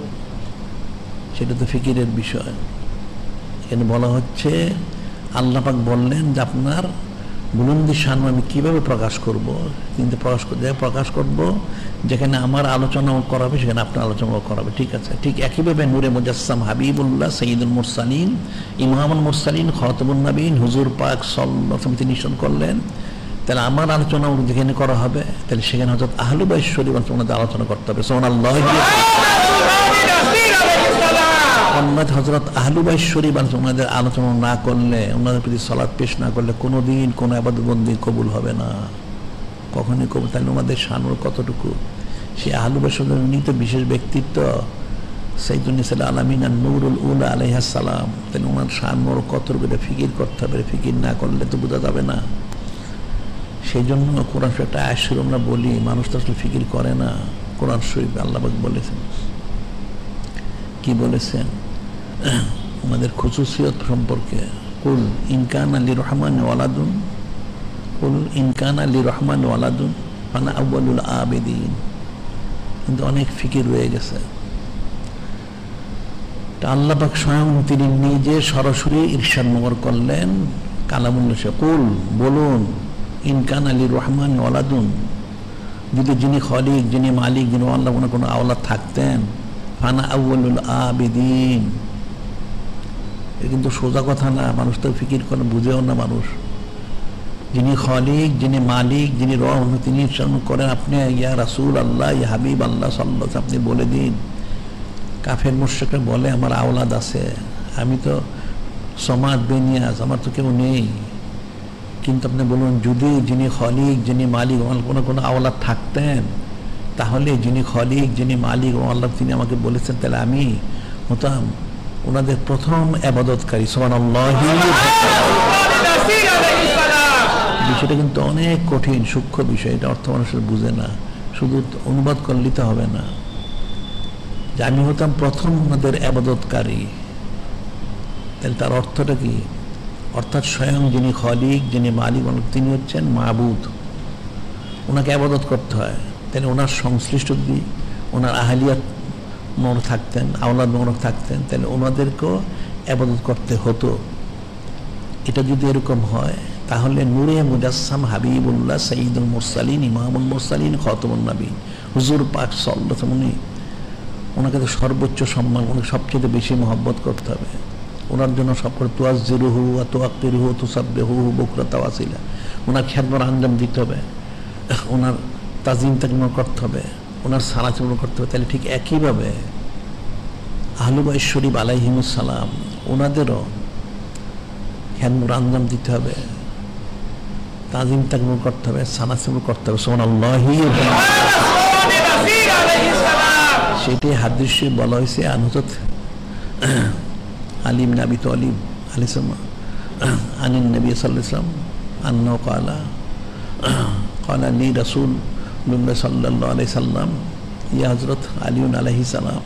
সেটা তো ফিকিরের বিষয়। এখানে বলা হচ্ছে, আল্লাহ পাক বললেন যে আপনার বুলন্দি শান আমি কীভাবে প্রকাশ করব? কিন্তু প্রকাশ করতে প্রকাশ করব, যেখানে আমার আলোচনা করাবে, সেখানে আপনার আলোচনা করাবে। ঠিক আছে? ঠিক একইভাবে নূরে মুজাসসাম হাবিবুল্লাহ সঈদুল মুরসালিন, ইমামুল মুরসালিন খতবুল নবীন, হুজুর পাক সল্লাহ তিনি করলেন, তাহলে আমার আলোচনা যেখানে করা হবে, তাহলে সেখানে হজরত আহলুবাই শরীফ ওনাদের আলোচনা করতে হবে। সোমান আল্লাহ মোহাম্মদ হজরত আহলুবাই শরীফ ওনাদের আলোচনা না করলে ওনাদের প্রতি সলাদ পেশ না করলে কোনো দিন কোনো আবাদবন্দি কবুল হবে না। কখনই কবুল তাহলে ওনাদের শানুর কতটুকু? সেই আহলুবাই শরীফ উনি তো বিশেষ ব্যক্তিত্ব সৈদুল আলমিন আর নুরুল উল আলহাসালাম তাহলে ওনার শানুর কতটুকু? এটা ফিকির করতে হবে। ফিকির না করলে তো বোঝা যাবে না। সেই জন্য কোরআন শরীফ একটা আয়সুর আমরা বলি, মানুষ তো আসলে ফিকির করে না। কোরআন শরীফ আল্লাহবাক বলেছেন। কি বলেছেন? আমাদের খুসুসিয়ত সম্পর্কে, কুল ইনকান আলী রহমান ওয়ালাদুন, কুল ইনকান আলী রহমান ওয়ালাদুন মানে আব্বালুল আবেদিন। কিন্তু অনেক ফিকির রয়ে গেছে। আল্লাপাক স্বয়ং তিনি নিজে সরাসরি ঈর্ষাদ নগর করলেন। কালামুল্লা কুল বলুন ইনকান আলী রহমান ওয়ালাদুন। যদি যিনি খলিক, যিনি মালিক, যিনি আল্লাহ কোনো কোনো থাকতেন, ফানা আউ্বালুল আবেদিন। কিন্তু সোজা কথা না, মানুষ তো ফিকির করে, বুঝেও না মানুষ। যিনি খলিক, যিনি মালিক, যিনি রহ তিনি করেন, আপনি ইয়া রাসুল আল্লাহ, ইয়া হাবিব আল্লাহ সাল্লাহ আপনি বলে দিন। কাফের মুর্শকে বলে, আমার আওলাদ আছে। আমি তো সমাজ বেনিয়াজ, আমার তো কেউ নেই। কিন্তু আপনি বলুন, যদি যিনি খলিক, যিনি মালিক, আমার কোনো কোনো আওলাদ থাকতেন, তাহলে যিনি খলিক, যিনি মালিক ও আল্লাহ তিনি আমাকে বলেছেন, তাহলে আমি হতাম। ওনাদের প্রথম আবাদতকারী সোমান বিষয়টা কিন্তু অনেক কঠিন, সূক্ষ্ম বিষয়, এটা অর্থ মানুষের বুঝে না। শুধু অনুবাদ করলে হবে না। যে আমি হতাম প্রথম ওনাদের আবাদতকারী, তাহলে তার অর্থটা কি? অর্থাৎ স্বয়ং যিনি খলিক, যিনি মালিক তিনি হচ্ছেন মাহবুদ ওনাকে আবাদত করতে হয়। তাহলে ওনার সংশ্লিষ্ট ওনার আহলিয়াত মনে থাকতেন, আওলাদ মনে থাকতেন, তাহলে ওনাদেরকেও আবাদত করতে হতো। এটা যদি এরকম হয়, তাহলে নূরে মুজাসসাম হাবিবুল্লাহ সঈদুল মুরসালিন, ইমামুল মুরসালিন খতমুল নবীন হুজুর পাক সল্লতমনি ওনাকে তো সর্বোচ্চ সম্মান ওনাকে সবচেয়ে বেশি মহব্বত করতে হবে। ওনার জন্য সব করে তোয়াজিরুহু তোয়াক্তিরুহু হু বকুরা তাওয়াসিলা, ওনার খ্যাতমার আঞ্জাম দিতে হবে, ওনার তাজিম তাকমা করতে হবে। ওনার সালাচরণ করতে হবে। তাহলে ঠিক একইভাবে আহলুবাই শরীফ আলাইহিমুসালাম ওনাদেরও খ্যাতমুর আঞ্জাম দিতে হবে। তাজিম তাকমা করতে হবে সানাচরণ করতে হবে। সোমান সেটি হাদৃশ্য বলা হয়েছে আনহত আলিম নাবি তো আলিম আলিসাম আনিন নবী সাল্লাম আন্ন কালা কালা নি রসুল লুল্লা সাল্লাহ আলাই সাল্লাম, ইয়া হজরত আলিউন আলহি সালাম।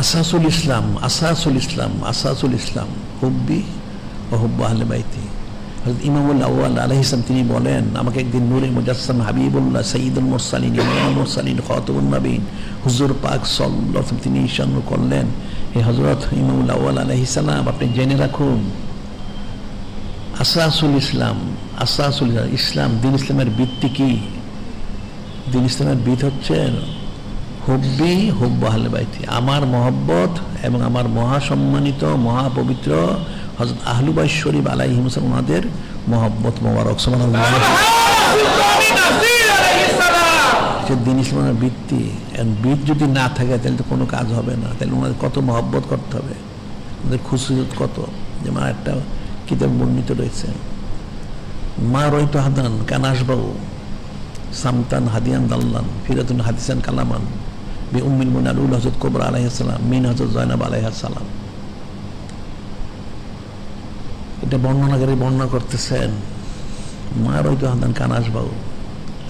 আসাসুল ইসলাম আসাসুল ইসলাম আসাসুল ইসলাম, হুব্বি ও হুব্বা আহলে হজরত আউ্ল আলহিসাম তিনি বলেন, আমাকে একদিন নূরে মুজাসম হাবিবুল্লাহ সঈদুল মুরসালিন ইমাম খতবুল নবীন হুজুর পাক তিনি ঈশান করলেন, হে হজরত ইমামুল আউ্ল আলহিসাম আপনি জেনে রাখুন আসাসুল ইসলাম আসাসুল ইসলাম দিন ইসলামের ভিত্তি কি? দিন ইসলামের ভিত হচ্ছে হব্বি, হব্ব আহলবাইতি আমার মহব্বত এবং আমার মহাসম্মানিত, মহাপবিত্র হজরত আহলুবাই শরীফ আলাই হিমসান ওনাদের মহব্বত মোবারক। দিন ইসলামের বৃত্তি বীজ যদি না থাকে, তাহলে তো কোনো কাজ হবে না। তাহলে ওনাদের কত মহব্বত করতে হবে? ওদের খুশি কত? যেমন একটা কিতাব বর্ণিত রয়েছে। মা রহিত হাদান কানাসবাবু সামতান হাদিয়ান দাল্লান, ফিরাতুন হাদিসান কালামান, বি উম্মিল মুনারুল হজরত কোবরা আলাইসালাম মিন হজরত জয়নাব আলাইহাসালাম এটা বর্ণনাকারী বর্ণনা করতেছেন, মা রহিত হাদান কানাসবাবু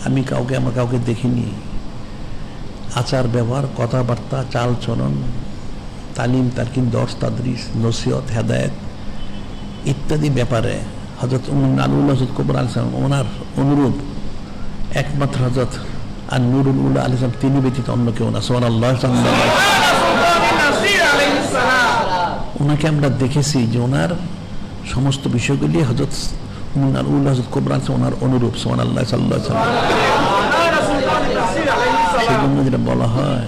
আমি কাউকে, আমার কাউকে দেখিনি। আচার, ব্যবহার, কথাবার্তা, চাল চলন, তালিম, তারকিন, দর্শ, তাদরিস, নসিহত, হেদায়ত ইত্যাদি ব্যাপারে হজরত আলুল্লাহ হজরত কবর আলসালাম ওনার অনুরূপ একমাত্র হজরত আর নুরুল উল্লাহ আলিসাম তিনি ব্যতীত অন্য কেউ না। সোমান আল্লাহ ওনাকে আমরা দেখেছি যে ওনার সমস্ত বিষয়গুলি হজরত মুন্নার উল্লাহ হজরত কবর ওনার অনুরূপ সোমান আল্লাহ সাল্লাহ সেজন্য যেটা বলা হয়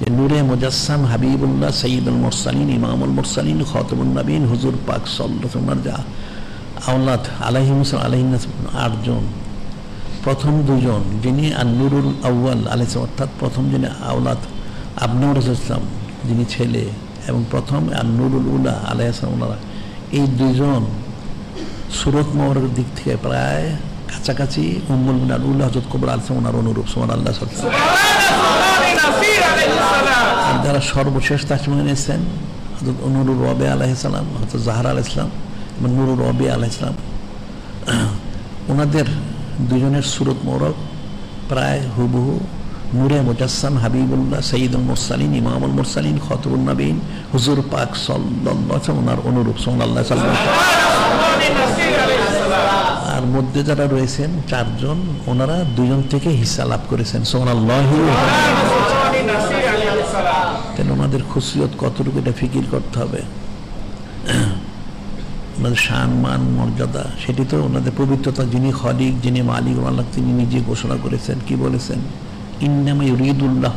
যে নূরে মুজাসসাম হাবিবুল্লাহ সঈদুল মোরসালিন, ইমামুল মোরসালিন খতমুল নবীন, হুজুর পাক সাল্লাহ যা আওলাদ আলাহিম আলাহিম আটজন প্রথম দুজন যিনি আর নুরুল আউ্য়াল আলাইস অর্থাৎ প্রথম যিনি আওলাদ আবনুর ইসলাম যিনি ছেলে এবং প্রথম আর নুরুল উল্লাহ আলাইসলাম এই দুজন সুরত মোহরের দিক থেকে প্রায় কাছাকাছি উম্মুল মিনার উল্লাহ হজরত কবর আলসাম ওনার অনুরূপ সোমান আল্লাহ সাল্লাম যারা সর্বশেষ তাজমহল এনেছেন হজরত নুরুল রবে আলাহ ইসলাম হজরত জাহার আল ইসলাম এবং নুরুল রবি আলাহ ইসলাম ওনাদের দুজনের সুরত মোরক প্রায় হুবহু নূরে মুজাসসাম হাবিবুল্লাহ সঈদুল মোরসালিন, ইমামুল মোরসালিন, খতরুল নবীন, হুজুর পাক সাল্লাল্লাহু ওনার অনুরূপ সাল্লাল্লাহু আর মধ্যে যারা রয়েছেন, চারজন, ওনারা দুজন থেকে হিস্সা লাভ করেছেন সোনাল্লাহি তাহলে ওনাদের খুশিয়ত কতটুকু এটা ফিকির করতে হবে? ওনাদের শান, মান, মর্যাদা, সেটি তো ওনাদের পবিত্রতা, যিনি খলিক, যিনি মালিক, আল্লাহ তিনি নিজে ঘোষণা করেছেন। কি বলেছেন? ইন্নামা ইউরিদুল্লাহ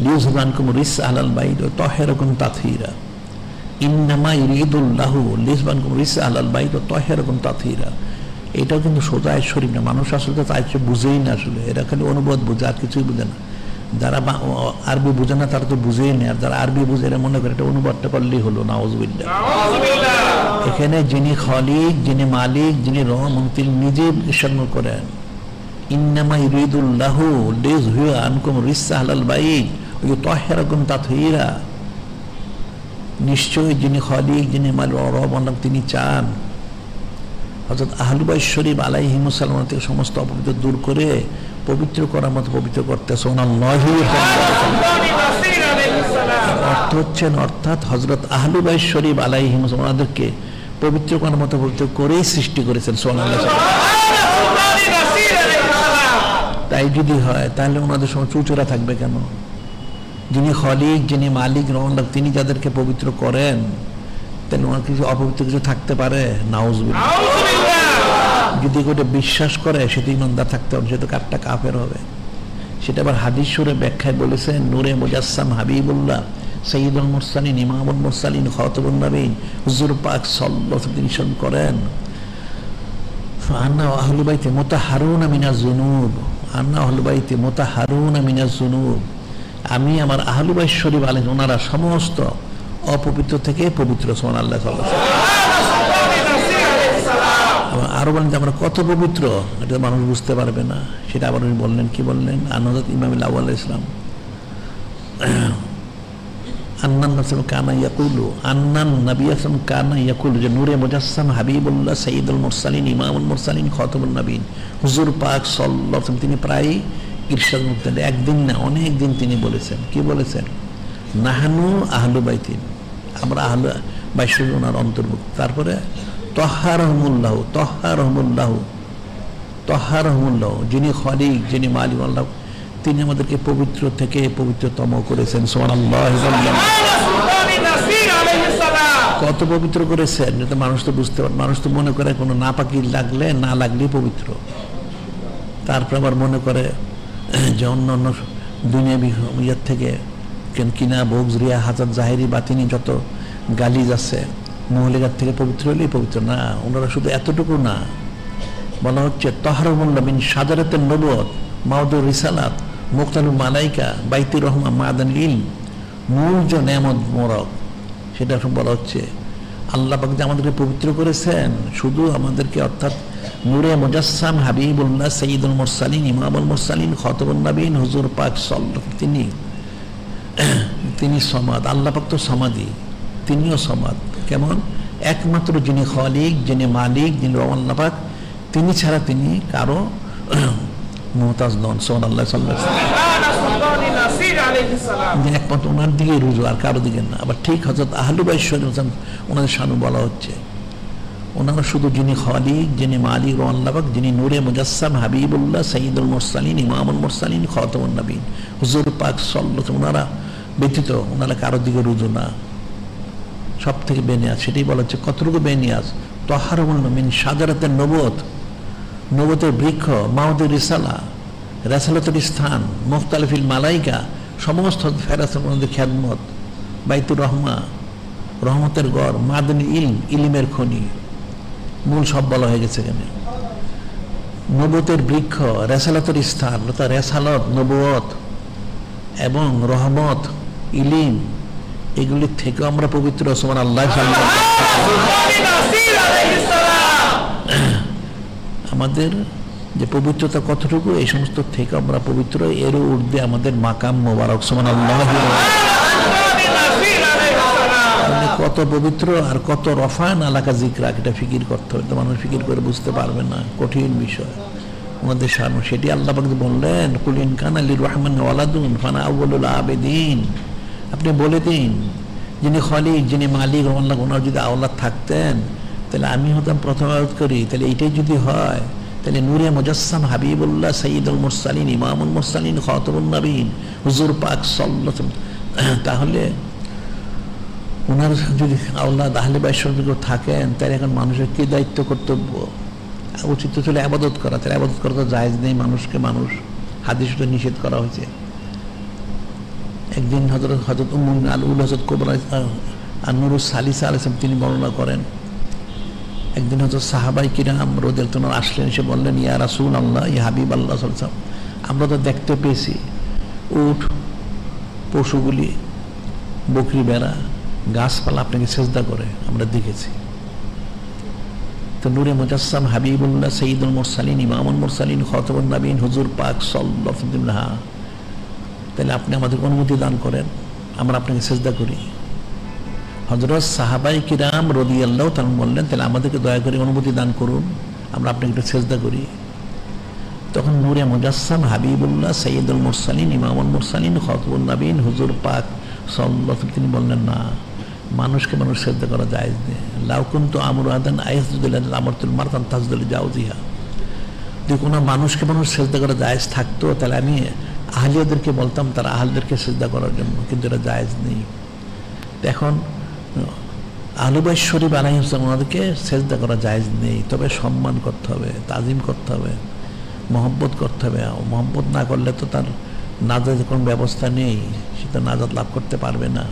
লিউজবানকুম রিস আলাল তহেরকুম তাথিরা। ইন্নামা ইউরিদুল্লাহ লিউজবানকুম রিস আলাল বাইদ তহেরকুম তাথিরা। এটাও কিন্তু সোজা শরীর না। মানুষ আসলে তাই বুঝেই না আসলে। এরা খালি অনুবাদ বোঝে, আর কিছুই বোঝে না। যারা আরবি বুঝে না তারা তো বুঝেই নেই। আর যারা আরবি বুঝে মনে করে এটা অনুবাদটা করলেই হলো নাওজবিল্লা এখানে যিনি খলিক যিনি মালিক যিনি রহম তিনি নিজে ইসন্ন করেন। ইন্নামা ইরিদুল্লাহ লিজ হুয়া আনকুম ওই তহেরাকুম নিশ্চয়ই যিনি খলিক যিনি মালিক রহমান তিনি চান। অর্থাৎ আহলুবাই শরীফ আলাইহিমুসাল্লাম থেকে সমস্ত অপবিত্র দূর করে পবিত্র করার মতো পবিত্র করতে অর্থ হচ্ছেন অর্থাৎ হজরত আহলুবাই শরীফ আলাইহিম ওনাদেরকে পবিত্র করার মতো পবিত্র করেই সৃষ্টি করেছেন সোনাল্লাহ তাই যদি হয়, তাহলে ওনাদের সময় চুচুরা থাকবে কেন? যিনি খলিক, যিনি মালিক রহমান তিনি যাদেরকে পবিত্র করেন, তাহলে ওনার কিছু অপবিত্র কিছু থাকতে পারে? নাউজবিল্লাহ। যদি ওটা বিশ্বাস করে সেটি ইমানদার থাকতে হবে সেটা কারটা কাফের হবে। সেটা আবার হাদিস সুরে ব্যাখ্যায় বলেছেন, নূরে মুজাসসাম হাবিবুল্লাহ সঈদুল মুরসালিন, ইমামুল মুরসালিন খতবুল নবীন হুজুর পাক সাল্লাল্লাহু আলাইহি করেন আন্না আহলু বাইতে মুতাহারুনা মিনাজ জুনুব আন্না আহলু বাইতে মুতাহারুনা মিনাজ জুনুব আমি আমার আহলু বাইত শরীফ আলেন ওনারা সমস্ত অপবিত্র থেকে পবিত্র সোমান আল্লাহ সাল্লাল্লাহু আরও বলেন যে আমরা কত পবিত্র, এটা মানুষ বুঝতে পারবে না। সেটা আবার উনি বললেন, কি বললেন? আনন্দ ইমাম আউ্ল ইসলাম। আন্নান আসলাম কানা ইয়াকুলু। আন্নান নবী আসলাম কানা ইয়াকুলু। যে নূরে মুজাসসাম হাবিবুল্লাহ সঈদুল মুরসালিন, ইমামুল মুরসালিন খতমুল নবীন। হুজুর পাক সাল্লাহ তিনি প্রায় ঈর্ষাদ মুক্ত একদিন না, অনেক দিন তিনি বলেছেন। কি বলেছেন? নাহানু আহলু বাইতিন। আমরা আহলু বাইশ ওনার অন্তর্ভুক্ত। তারপরে তহা রহমুল্লাহ তহা রহমুল্লাহ তহা রহমুল্লাহ যিনি খলিক, যিনি মালিক আল্লাহ, তিনি আমাদেরকে পবিত্র থেকে পবিত্রতম করেছেন। কত পবিত্র করেছেন? এটা মানুষ তো বুঝতে পারে মানুষ তো মনে করে কোনো না পাকি লাগলে, না লাগলেই পবিত্র। তারপর আবার মনে করে যে অন্য অন্য দুনিয়া ইয়ার থেকে কিনা বগজ রিয়া হাজার জাহেরি বাতিনি যত গালিজ আছে মহিলার থেকে পবিত্র হলেই পবিত্র না, ওনারা শুধু এতটুকু না। বলা হচ্ছে তহরমুল্লা বিন সাজারাতের নবত মাউদুর রিসালাত মুক্তালুল মালাইকা, বাইতুর রহমান মাদান ইল, মূল যে নেমত মোরক সেটা বলা হচ্ছে, আল্লাহ পাক যে আমাদেরকে পবিত্র করেছেন, শুধু আমাদেরকে অর্থাৎ নূরে মুজাসসাম হাবিবুল্লাহ সঈদুল মোরসালিন, ইমামুল মোরসালিন খতবুল নবীন, হুজুর পাক সাল্লাহ তিনি তিনি সমাদ, আল্লাহ পাক তো সমাধি, তিনিও সমাদ। কেমন? একমাত্র যিনি খলিক, যিনি মালিক, যিনি রহমান পাক তিনি ছাড়া তিনি কারও মোহতাজ নন সোহান আল্লাহ সাল্লাহ একমাত্র ওনার দিকে রুজু, আর কারও দিকে না। আবার ঠিক হজরত আহলু বাইশ্বর ওনাদের শানু বলা হচ্ছে, ওনারা শুধু যিনি খালিক, যিনি মালিক রল্লাবাক যিনি নূরে মুজাসসাম, হাবিবুল্লাহ সঈদুল মোরসালিন, ইমামুল মোরসালিন খতমুল নবীন। হুজুর পাক সল্লত ওনারা ব্যতীত ওনারা কারোর দিকে রুজু না। সব থেকে বেনিয়াজ, সেটাই বলা হচ্ছে, কতটুকু বেনিয়াজ? তহারুল মিন সাজারাতের নবত নবতের বৃক্ষ মাহদের রিসালা রেসালতের স্থান মুখতালিফিল মালাইকা, সমস্ত ফেরাসের খ্যাদমত বাইতুর রহমা, রহমতের গড়, মাদনী ইল, ইলিমের খনি, মূল সব বলা হয়ে গেছে এখানে। নবতের বৃক্ষ রেসালতের স্থান অর্থাৎ রেসালত নবত এবং রহমত, ইলিম এগুলির থেকে আমরা পবিত্র ওসমান আল্লাহ আমাদের যে পবিত্রতা কতটুকু, এই সমস্ত থেকে আমরা পবিত্র, এর ঊর্ধ্বে আমাদের মাকাম মোবারক সমান আল্লাহ কত পবিত্র আর কত রফান আলাকা জিকরা এটা ফিকির করতে হবে। তো মানুষ ফিকির করে বুঝতে পারবে না, কঠিন বিষয়। ওনাদের সামনে সেটি আল্লাহ বললেন কুলিন কান আলী রহমান ওয়ালাদুন ফানা আউ্বুল আবেদিন। আপনি বলে দিন, যিনি খলিক, যিনি মালিক আল্লাহ ওনার যদি আওলাদ থাকতেন, তাহলে আমি হতাম প্রথম আয়াত করি, তাহলে এইটাই যদি হয়, তাহলে নূরে মুজাসসাম হাবিবুল্লাহ সঈদুল মুরসালিন, ইমামুল মুরসালিন খতমুল নবীন হুজুর পাক আলাইহি তাহলে ওনার যদি আল্লাহ আহলে বাইশ্বর থাকেন, তাহলে এখন মানুষের কি দায়িত্ব কর্তব্য? উচিত ছিল আবাদত করা, তাহলে আবাদত করা তো জায়েজ নেই, মানুষকে মানুষ, হাদিস নিষেধ করা হয়েছে। একদিন হজরত হজরত উমুল আল উল হজরত কোবরা আনুরুস সালিসা আলাইসলাম তিনি বর্ণনা করেন। একদিন হজরত সাহাবাই কিরাম রোদের তোমার আসলেন, এসে বললেন, ইয়া রাসুল আল্লাহ ইয়া হাবিব আল্লাহ সাল্লাম আমরা তো দেখতে পেয়েছি। উঠ, পশুগুলি, বকরি বেড়া, গাছপালা আপনাকে সেজদা করে, আমরা দেখেছি। তো নূরে মুজাসসাম হাবিবুল্লাহ সঈদুল মোরসালিন, ইমামুল মোরসালিন খতবুল নবীন, হুজুর পাক সাল্লাহ তাহলে আপনি আমাদের অনুমতি দান করেন। আমরা আপনাকে সেজদা করি। হজরত সাহাবাই কিরাম রদি আল্লাহ তারা বললেন, তাহলে আমাদেরকে দয়া করে অনুমতি দান করুন। আমরা আপনাকে একটু সেজদা করি। তখন নূরে মুজাসসাম হাবিবুল্লাহ সৈয়দুল মুরসালিন, ইমামুল মুরসালিন খতবুল নবীন, হুজুর পাক সাল্লাহ তিনি বললেন, না, মানুষকে মানুষ শ্রদ্ধা করা যায় লাউকুন তো আমর আদান আয়াসুদ্দিল্লাহ আমরতুল মারতান তাজদুল জাউজিহা। যদি কোনো মানুষকে মানুষ শ্রদ্ধা করা জায়েজ থাকতো, তাহলে আমি আহলিয়াদেরকে বলতাম, তারা আহলদেরকে শ্রদ্ধা করার জন্য, কিন্তু এটা জায়েজ নেই। এখন আলুবাই শরীফ আলাই হোসেন ওনাদেরকে সেজদা করা জায়েজ নেই। তবে সম্মান করতে হবে, তাজিম করতে হবে, মহব্বত করতে হবে। মহব্বত না করলে তো তার নাজাদের কোনো ব্যবস্থা নেই, সে তো নাজাদ লাভ করতে পারবে না।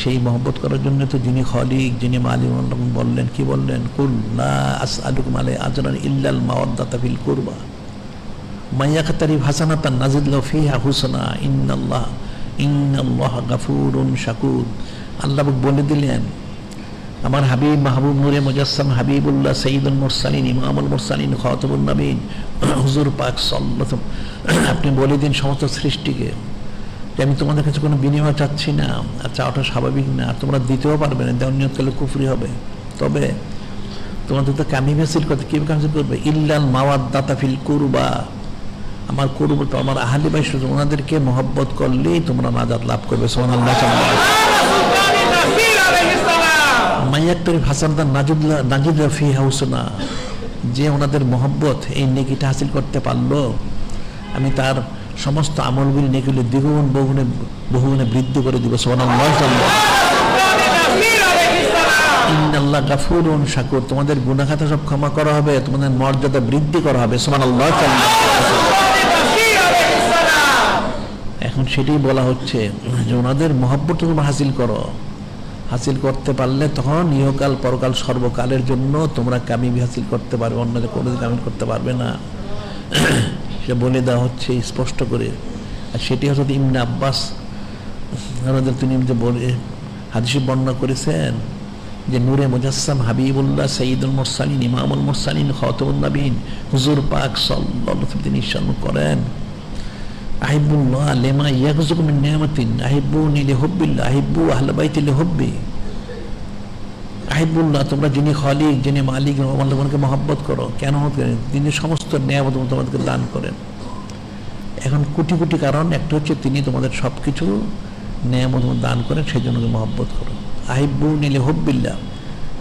সেই মহব্বত করার জন্য তো যিনি খলিক, যিনি মালিক বললেন, কি বললেন? কুল্লা আস আলুক মালে আজরান ইল্লাল মাওয়াদ্দাতা ফিল কুরবা। মাইয়া খাতারি হাসানাতান নাজিদুল্লাহ ফিহা হুসনা আল্লাহ বলে দিলেন, আমার হাবিব মাহবুব নূরে মুজাসসাম হাবিবুল্লাহ সঈদুল মুরসালিন, ইমামুল মুরসালিন খতবুল নবীন, হুজুর পাক সাল্লাহ আপনি বলে দিন সমস্ত সৃষ্টিকে। যে আমি তোমাদের কাছে কোনো বিনিময় চাচ্ছি না, আর চাওয়াটা স্বাভাবিক না, আর তোমরা দিতেও পারবে না দেওয়ার নিয়ত করলে কুফরি হবে। তবে তোমাদের তো কামি মেসিল করতে কীভাবে কামিল করবে? ইল্লাল মাওয়াদ দাতাফিল কুরবা। আমার করব তো আমার আহালি ভাই শুধু ওনাদেরকে মহব্বত করলেই তোমরা নাজাদ লাভ করবে মাইয়াক্তরি হাসানদার নাজুদুল্লাহ, নাজিদুল্লাহ ফি হাউসনা, যে ওনাদের মহব্বত, এই নেকিটা হাসিল করতে পারল। আমি তার সমস্ত আমলগুলি নেকিগুলি দ্বিগুণ বহুগুণে বহুগুণে বৃদ্ধি করে দিব সোহান আল্লাহ ইন্নাল্লাহ গাফুরুন শাকুর, তোমাদের গুনাখাতা সব ক্ষমা করা হবে, তোমাদের মর্যাদা বৃদ্ধি করা হবে সোমান আল্লাহ এখন সেটাই বলা হচ্ছে যে ওনাদের মহব্বত তোমরা হাসিল করো। হাসিল করতে পারলে তখন ইহকাল, পরকাল, সর্বকালের জন্য তোমরা কামিবি হাসিল করতে পারবে, অন্যদের কোনোদিন কামিল করতে পারবে না। সে বলে দেওয়া হচ্ছে স্পষ্ট করে। আর সেটি হচ্ছে ইমনা আব্বাস আমাদের তিনি যে বলে, হাদিসে বর্ণনা করেছেন যে নূরে মুজাসসাম হাবিবুল্লাহ সঈদুল মুরসালিন, ইমামুল মুরসালিন খতমুল নবীন, হুজুর পাক সাল্লাল্লাহু তিনি ঈর্ষণ করেন। আহিবুল্লাহ লেমা মিন নিয়ামাতিন আহিবু লিহুব্বি আহিবুল্লাহ তোমরা যিনি খালিক, যিনি মালিক করো, কেন করেন? তিনি সমস্ত নিয়ামত তোমাদেরকে দান করেন। এখন কোটি কোটি কারণ, একটা হচ্ছে তিনি তোমাদের সব কিছু নিয়ামত দান করেন, সেই জন্য মহব্বত করো। আহিব্বু নিলে হব্বিল্লা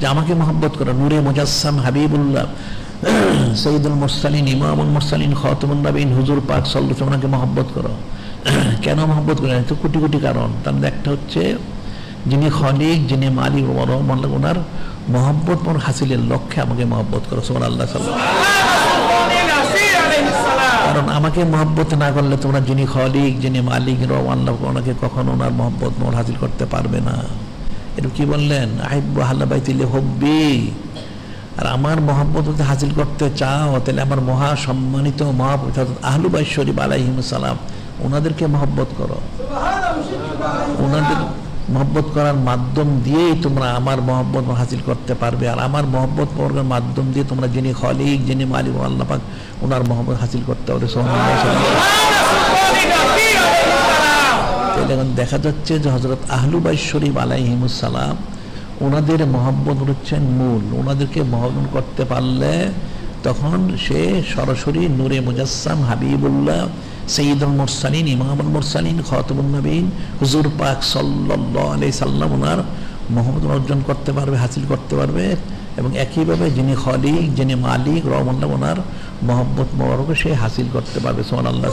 যে আমাকে মহব্বত করো। নূরে মুজাসসাম হাবিবুল্লাহ। সঈদুল মুরসালিন, ইমামুল মুরসালিন খতমুল নবীন হুজুর পাক সাল্লু মহব্বত করো। কেন মহব্বত কোটি কোটি কারণ। তার একটা হচ্ছে, যিনি খলিক, যিনি মালিক ওনার মহব্বত মন হাসিলের লক্ষ্যে আমাকে মহব্বত করো সোমান আল্লাহ কারণ আমাকে মহব্বত না করলে তোমরা যিনি খলিক, যিনি মালিক রহমান ওনাকে কখনো ওনার মহব্বত মোর হাসিল করতে পারবে না। এটা কি বললেন? আহিব্বু হাল্লাবাইতিলে হব্বি। আর আমার মহব্বত যদি হাসিল করতে চাও, তাহলে আমার মহা সম্মানিত মহাপুরুষ আহলু বাইশ্বরী আলাইহিম সালাম, ওনাদেরকে মহব্বত করো। ওনাদের মহব্বত করার মাধ্যম দিয়েই তোমরা আমার মহব্বত হাসিল করতে পারবে। আর আমার মহব্বত করার মাধ্যম দিয়ে তোমরা যিনি খলিক, যিনি মালিক, আল্লাহ পাক, ওনার মহব্বত হাসিল করতে পারবে তাহলে দেখা যাচ্ছে যে হজরত আহলু শরীফ আলাইহিমুসালাম ওনাদের মহব্বত হচ্ছেন মূল ওনাদেরকে মহব্বত করতে পারলে তখন সে সরাসরি নূরে মুজাসসাম হাবিবুল্লাহ সঈদুল মুরসালিন ইমামুল মুরসালিন খতমুল নবীন হুজুর পাক সাল্লাল্লাহু আলাইহি সাল্লাম ওনার মহব্বত অর্জন করতে পারবে হাসিল করতে পারবে এবং একইভাবে যিনি খলিক যিনি মালিক রহমাল্লাহ ওনার মহব্বত মোবারক সে হাসিল করতে পারবে সোমান আল্লাহ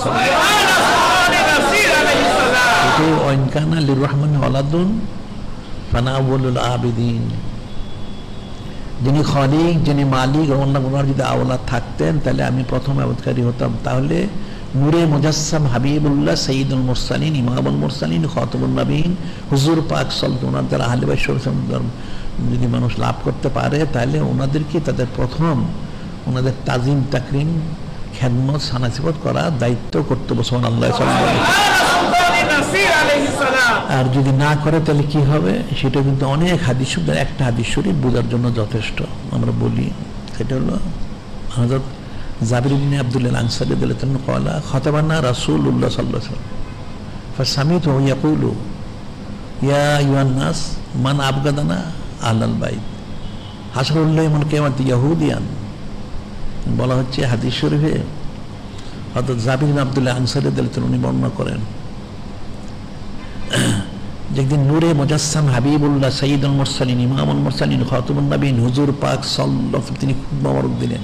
লির রহমান ওয়ালাদুন ফানাউলুল আবিদিন। যিনি খলিক, যিনি মালিক অন্য ওনার যদি আওলাদ থাকতেন, তাহলে আমি প্রথম আবাদকারী হতাম। তাহলে নূরে মুজাসসাম হাবিবুল্লাহ সঈদুল মুরসালিন, ইমামুল মুরসালিন খতমুল নবীন, হুজুর পাক সল্ত ওনার দ্বারা আহলে যদি মানুষ লাভ করতে পারে, তাহলে ওনাদেরকে তাদের প্রথম ওনাদের তাজিম, তাকরিম, খেদমত, সানাসিবত করা দায়িত্ব, কর্তব্য সোহান আল্লাহ আর যদি না করে, তাহলে কি হবে? সেটা কিন্তু অনেক হাদিস শব্দের একটা হাদিস শরীফ বোঝার জন্য যথেষ্ট, আমরা বলি। সেটা হলো হজরত জাবির আব্দুল্লাহ আনসারি দিলেন কলা খতাবান্না রাসূল উল্লাহ সাল্লাহ ফাসামিত ইয়াকুলু, ইয়া ইউহান নাস, মান আবগাদানা আহলাল বাইত। হাসরুল্লাহ মন কেমাত ইয়াহুদিয়ান। বলা হচ্ছে হাদিস শরীফে হজরত জাবির আব্দুল্লাহ আনসারি দিলেন উনি বর্ণনা করেন। যেদিন নূরে মুজাসসাম হাবিবুল্লাহ সঈদুল মুরসালিন, ইমামুল মুরসালিন খতমুল নবীন, হুজুর পাক আলাইহি তিনি খুব মরক দিলেন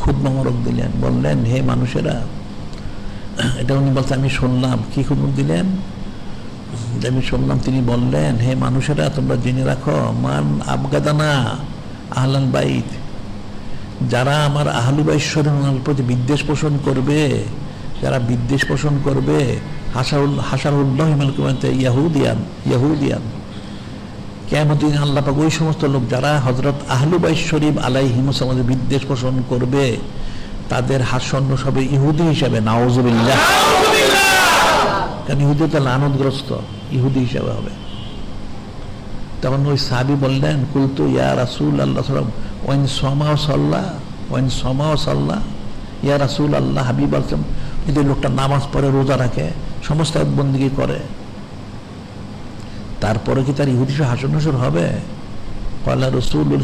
খুব মরক দিলেন। বললেন, হে মানুষেরা, এটা উনি বলতে আমি শুনলাম। কি খুব দিলেন? আমি শুনলাম, তিনি বললেন, হে মানুষেরা, তোমরা জেনে রাখো, মান আবগাদানা আহলাল বাইত, যারা আমার আহলু বাইশ্বরের প্রতি বিদ্বেষ পোষণ করবে, যারা বিদ্বেষ পোষণ করবে হাসারুল্লাহ হিমালকুমাতে ইয়াহুদিয়ান ইয়াহুদিয়ান। কেমন দিন আল্লাহ পাক ওই সমস্ত লোক যারা হজরত আহলু বাইশ শরীফ হিমুসামাদের বিদ্বেষ পোষণ করবে তাদের হাস্যন্য সবে ইহুদি হিসাবে নাওজুবিল্লাহ কারণ ইহুদি তো লানতগ্রস্ত ইহুদি হিসাবে হবে। তখন ওই সাহাবি বললেন কুলতু ইয়া রাসুল আল্লাহ সাল্লাম ওয়াইন সমা সাল্লাহ ওয়াইন সমা সাল্লাহ ইয়া রাসুল আল্লাহ হাবিব আসলাম যদি লোকটা নামাজ পড়ে, রোজা রাখে, সমস্ত বন্দিগি করে। তারপরে কি তার ইহুদি হাসর হবে? কল্লা রসুল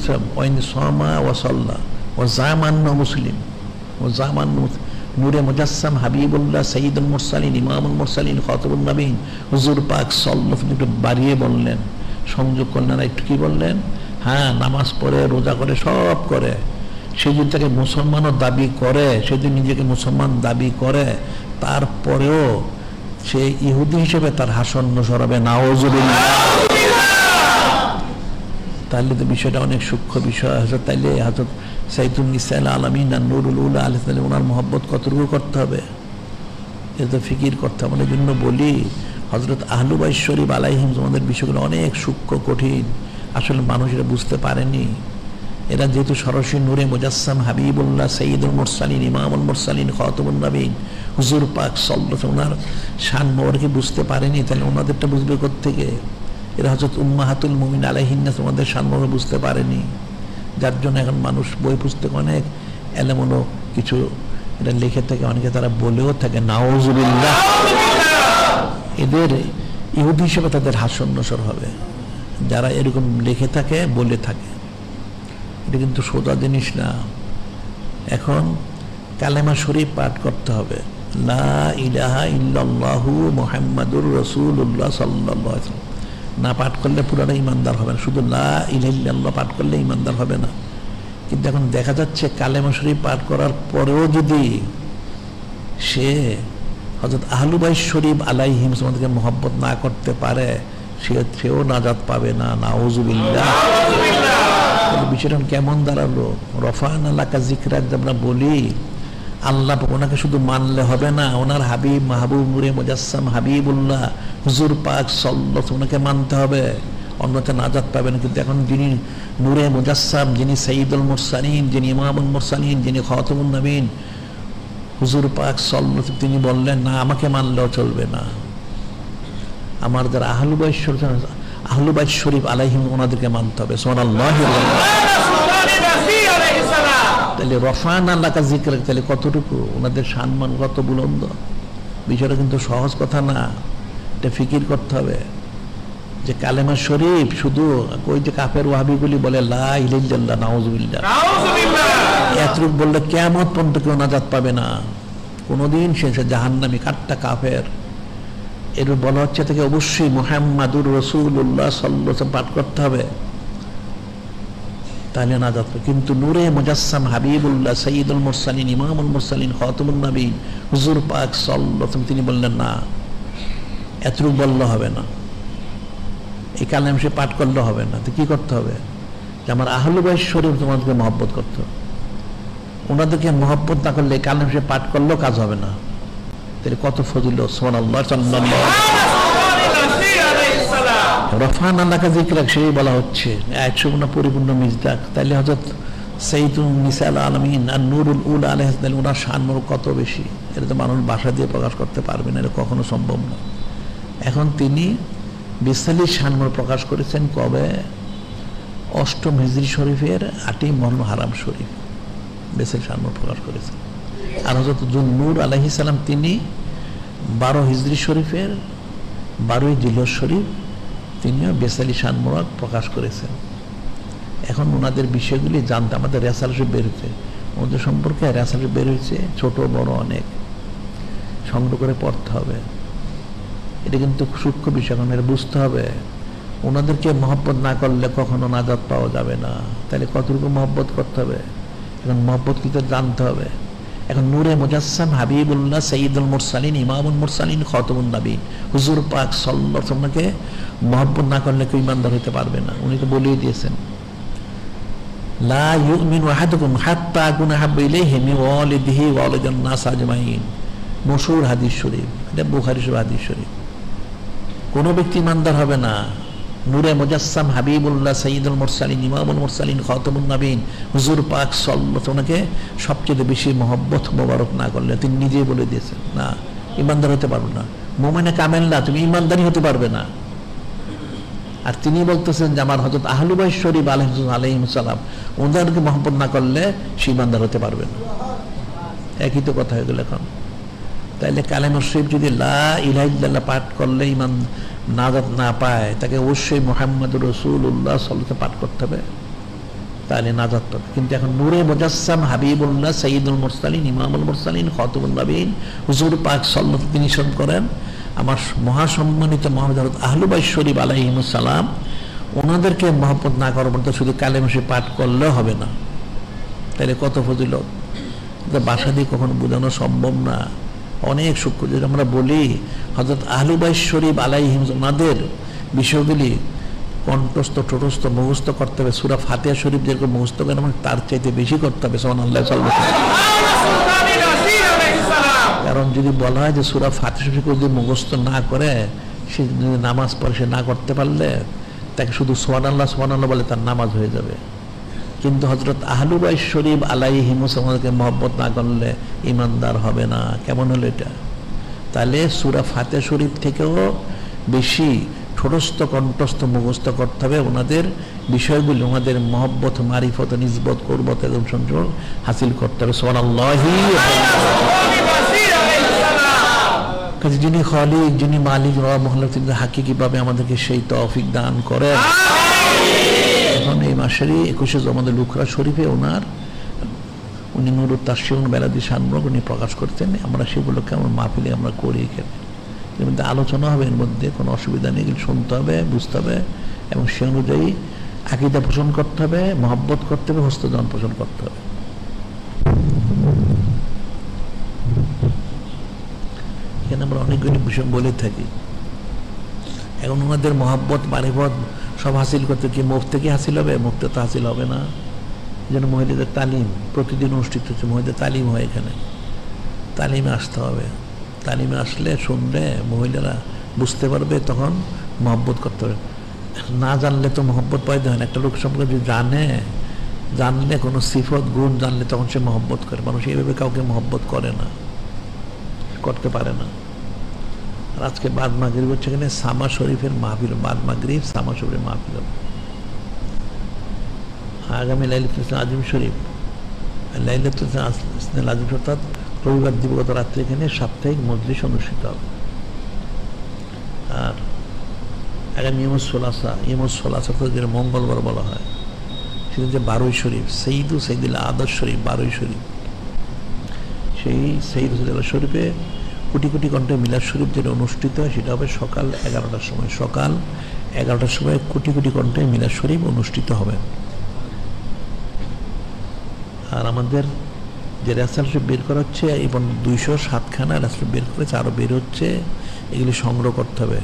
ও জামান্য মুসলিম। ও মুসলিম নূরে মুজাসসাম হাবিবুল্লাহ সঈদুল মুরসালিন, ইমামুল মুরসালিন খতবুল নবীন হুজুর পাক সল্লফ একটু বাড়িয়ে বললেন। সংযোগ করলেন আর একটু কি বললেন? হ্যাঁ নামাজ পড়ে, রোজা করে, সব করে। সে যদি তাকে মুসলমানও দাবি করে সে যদি নিজেকে মুসলমান দাবি করে, তারপরেও সে ইহুদি হিসেবে তার হাসন্ন সরাবে। নাওজুবিল্লাহ। তাহলে তো বিষয়টা অনেক সূক্ষ্ম বিষয়। হজরত তাইলে হজরত সাইদুল ইসাইল আলমিন নুরুল উল্লাহ আলহ তাহলে ওনার মহব্বত কতটুকু করতে হবে? এ তো ফিকির করতে হবে। জন্য বলি হজরত আহলু বাইশ্বরীফ আলাইহিম তোমাদের বিষয়গুলো অনেক সূক্ষ্ম, কঠিন। আসলে মানুষ এটা বুঝতে পারেনি। এরা যেহেতু সরাসরি নূরে মুজাসসাম হাবিবুল্লাহ সঈদুল মুরসালিন, ইমামুল মুরসালিন খতমুল নবীন হুজুর পাক সল্লত ওনার শান মোয়ারকে বুঝতে পারেনি, তাহলে ওনাদেরটা বুঝবে থেকে এরা হজরত উম্মাহাতুল মুমিন আলাইহিন্না তোমাদের শান মোয়ার বুঝতে পারেনি। যার জন্য এখন মানুষ বই পুস্তক অনেক এলেমনো কিছু এটা লিখে থাকে, অনেকে তারা বলেও থাকে নাওজুবিল্লাহ এদের ইহুদি হিসেবে তাদের হাস্যন্যসর হবে। যারা এরকম লিখে থাকে, বলে থাকে। এটা কিন্তু সোজা জিনিস না। এখন কালেমা শরীফ পাঠ করতে হবে। লা ইলাহা ইল্লাল্লাহু মুহাম্মাদুর রাসূলুল্লাহ সাল্লাল্লাহু আলাইহি না পাঠ করলে পুরাটা ইমানদার হবে না। শুধু লা ইলাহা পাঠ করলে ইমানদার হবে না। কিন্তু এখন দেখা যাচ্ছে কালেমা শরীফ পাঠ করার পরেও যদি সে হজরত আহলুবাই শরীফ আলাইহিম আমাদেরকে মহব্বত না করতে পারে, সে সেও নাজাত পাবে না। নাউজুবিল্লাহ বিষয়টা কেমন দাঁড়াল? রফান আল্লাহকা জিকরাত আমরা বলি, আল্লাহ ওনাকে শুধু মানলে হবে না, ওনার হাবিব মাহবুব নুরে মুজাসসাম হাবিবুল্লাহ, হুজুর পাক সল্লত ওনাকে মানতে হবে। অন্যথা নাজাত পাবেন কিন্তু এখন যিনি নূরে মুজাসসাম, যিনি সঈদুল মুরসালিন, যিনি ইমামুল মুরসালিন, যিনি খতমুল নবীন, হুজুর পাক সল্লত তিনি বললেন, না, আমাকে মানলেও চলবে না। আমার যারা আহলুবাই শরীফ আহলুবাই শরীফ আলাইহিম ওনাদেরকে মানতে হবে। তাহলে রফান আল্লাহ জিকের তাহলে কতটুকু? ওনাদের সম্মান কত বুলন্দ? বিষয়টা কিন্তু সহজ কথা না। এটা ফিকির করতে হবে। যে কালেমা শরীফ শুধু ওই যে কাপের ওয়াবিগুলি বলে লাইল্লাহ নাউজুবিল্লাহ এতরূপ বললে কেমন পর্যন্ত কেউ নাজাত পাবে না। কোনোদিন শেষে জাহান্নামি কাঠটা কাফের। এর বলা হচ্ছে থেকে অবশ্যই মোহাম্মাদুর রসুল্লাহ সাল্লাহ পাঠ করতে হবে। তাহলে নাজাত পাবে। কিন্তু নূরে মুজাসসাম হাবিবুল্লাহ সঈদুল মুরসালিন, ইমামুল মুরসালিন খতমুল নবীন, হুজুর পাক সাল্লাহ তিনি বললেন, না, এতটুকু বললে হবে না। এই কালেম সে পাঠ করলে হবে না। তো কি করতে হবে? যে আমার আহলুবাই শরীফ তোমাদেরকে মহব্বত করতে। ওনাদেরকে মহব্বত না করলে কালেম সে পাঠ করলেও কাজ হবে না। তাহলে কত ফজিল সোমান আল্লাহ রফান আল্লাহকে জিকরাক সেই বলা হচ্ছে। একশো গুণা পরিপূর্ণ মিজদাক। তাইলে হজরত সেইদুল মিসাল আলমিন আর নুরুল উল আলহাসদাল ওনার শানমুর কত বেশি? এটা তো মানুষ ভাষা দিয়ে প্রকাশ করতে পারবে না, এটা কখনো সম্ভব না। এখন তিনি বিশালি শানমুর প্রকাশ করেছেন কবে? অষ্টম হিজরি শরীফের আটই মহন হারাম শরীফ। বেসালি শানমুর প্রকাশ করেছেন। আর হজরত নূর আলহি সালাম তিনি বারো হিজরি শরীফের বারোই জিলহজ শরীফ তিনিও বেসালি শানমোরাক প্রকাশ করেছেন। এখন ওনাদের বিষয়গুলি জানতে আমাদের রেসাল শরীফ বের হয়েছে। ওদের সম্পর্কে রেসাল শরীফ বের হয়েছে, ছোট বড় অনেক। সংগ্রহ করে পড়তে হবে। এটা কিন্তু সূক্ষ্ম বিষয়, এখন এটা বুঝতে হবে। ওনাদেরকে মহব্বত না করলে কখনো নাজাত পাওয়া যাবে না। তাহলে কতটুকু মহব্বত করতে হবে? এখন মহব্বত কিন্তু জানতে হবে। এখন নূরে মুজাসসাম হাবিবুল্লাহ সঈদুল মুরসালিন, ইমামুল মুরসালিন, খতমুন নবীন। হুজুর পাক আলাইহি মহব্বত না করলে কেউ ইমানদার হতে পারবে না। উনি তো বলেই দিয়েছেন। কোনো ব্যক্তি ইমানদার হবে না। নূরে মুজাসসাম হাবিবুল্লাহ সঈদুল মুরসালিন, ইমামুল মুরসালিন, খতমুন নবীন। হুজুর পাক ওনাকে সবচেয়ে বেশি মহব্বত, মোবারক না করলে তিনি নিজেই বলে দিয়েছেন, না, ইমানদার হতে পারবে না। মোমেনে কামেল না, তুমি ইমানদারই হতে পারবে না। আর তিনি বলতেছেন যে, আমার হজরত আহলুবাই শরীফ আলহ আলহিম সালাম, ওনাদেরকে মহব্বত না করলে সে ইমানদার হতে পারবে না। একই তো কথা হয়ে গেল এখন। তাইলে কালেমা শরীফ যদি লা ইলাহিল্লাহ পাঠ করলে ইমান নাজাত না পায়, তাকে অবশ্যই মোহাম্মদ রসুল্লাহ সাল্লাতে পাঠ করতে হবে। তাহলে নাজাত পাবে। কিন্তু এখন নূরে মুজাসসাম হাবিবুল্লাহ সঈদুল মুরসালিন, ইমামুল মুরসালিন, খতমুল নবীন, হুজুর পাক সাল্লাত তিনি শোন করেন, আমার মহাসম্মানিত মোহাম্মদ আহলুবাই শরীফ আলাইহিমুসালাম ওনাদেরকে মহব্বত না করার মতো শুধু কালেমা শরীফ পাঠ করলেও হবে না। তাহলে কত ফজিলত? এটা বাসা দিয়ে কখনো বোঝানো সম্ভব না। অনেক সূক্ষ্ম যেটা আমরা বলি হজরত আহলুবাই শরীফ আলাইহিম ওনাদের বিষয়গুলি কণ্ঠস্থ টোটস্থ মুহস্থ করতে হবে। সুরা ফাতিয়া শরীফ যেরকম মুখস্থ করেন মানে এবং তার চাইতে বেশি করতে হবে সোহান আল্লাহ কারণ যদি বলা হয় যে সুরা ফাতে শরীফ যদি মুখস্থ না করে, সে যদি নামাজ পড়ে, সে না করতে পারলে, তাকে শুধু সোহান আল্লাহ সোহান আল্লাহ বলে তার নামাজ হয়ে যাবে। কিন্তু হজরত আহলুবাই শরীফ আলাইহি মুসলমানকে মহব্বত না করলে ইমানদার হবে না। কেমন হলো এটা? তাহলে সুরা ফাতে শরীফ থেকেও বেশি ঠোরস্থ কণ্ঠস্থ, মুখস্থ করতে হবে ওনাদের বিষয়গুলি, ওনাদের মহব্বত, মারিফত, নিজবত, করবত এবং সংযোগ হাসিল করতে হবে। সোনাল্লাহি কাজে যিনি খালিক, যিনি মালিক রব মহল্লা হাকি কীভাবে আমাদেরকে সেই তফিক দান করেন। এখন এই মাসেরই একুশে জমাদের লুকরা শরীফে ওনার, উনি নুরুত তাসিউন বেলাদি সানমুখ উনি প্রকাশ করতেন, আমরা সেগুলোকে আমরা মাহফিলে আমরা করি এখানে। এর মধ্যে আলোচনা হবে, এর মধ্যে কোনো অসুবিধা নেই, এগুলো শুনতে হবে, বুঝতে হবে, এবং সে অনুযায়ী আকিদা পোষণ করতে হবে, মহব্বত করতে হবে, হস্তদান পোষণ করতে হবে। এখানে আমরা অনেকগুলি বিষয় বলে থাকি। এখন ওনাদের মহাব্বত, মারিফত সব হাসিল করতে কি মুখ থেকে হাসিল হবে মুক্ত তো হাসিল হবে না। যেন মহিলাদের তালিম, প্রতিদিন অনুষ্ঠিত হচ্ছে, মহিলাদের তালিম হয় এখানে। তালিমে আসতে হবে। তালিমে আসলে শুনলে মহিলারা বুঝতে পারবে, তখন মহব্বত করতে হবে। না জানলে তো মহব্বত পাইতে হয় না। একটা লোক সম্পর্কে যদি জানে, জানলে কোনো সিফত, গুণ জানলে তখন সে মহব্বত করে। মানুষ এইভাবে কাউকে মহব্বত করে না। করতে পারে না। আর আজকে বাদ মাগরিব হচ্ছে এখানে সামা শরীফের মাহফিল, বাদ মাগরিব, সামা শরীফের মাহফিল আগামী লাইলাতুল আজিম শরীফ লাইলাতুল আজিম অর্থাৎ রবিবার দিবগত রাত্রে এখানে সাপ্তাহিক মজলিস অনুষ্ঠিত হবে। আর আগামী ইমজ সোলাসা ইমজ সোলাসা তো যেটা মঙ্গলবার বলা হয়, সেটা হচ্ছে বারোই শরীফ, সঈদু সঈদুল আদর শরীফ, বারোই শরীফ। সেই সঈদ শরীফে কোটি কোটি কণ্ঠে মিলাদ শরীফ যেটা অনুষ্ঠিত হয়, সেটা হবে সকাল এগারোটার সময়। সকাল এগারোটার সময় কোটি কোটি কণ্ঠে মিলাদ শরীফ অনুষ্ঠিত হবে। আর আমাদের যে রেসাল শরীফ বের করা হচ্ছে, এবং দুইশো সাতখানা রেসাল বের করেছে আরও বের হচ্ছে, এগুলি সংগ্রহ করতে হবে।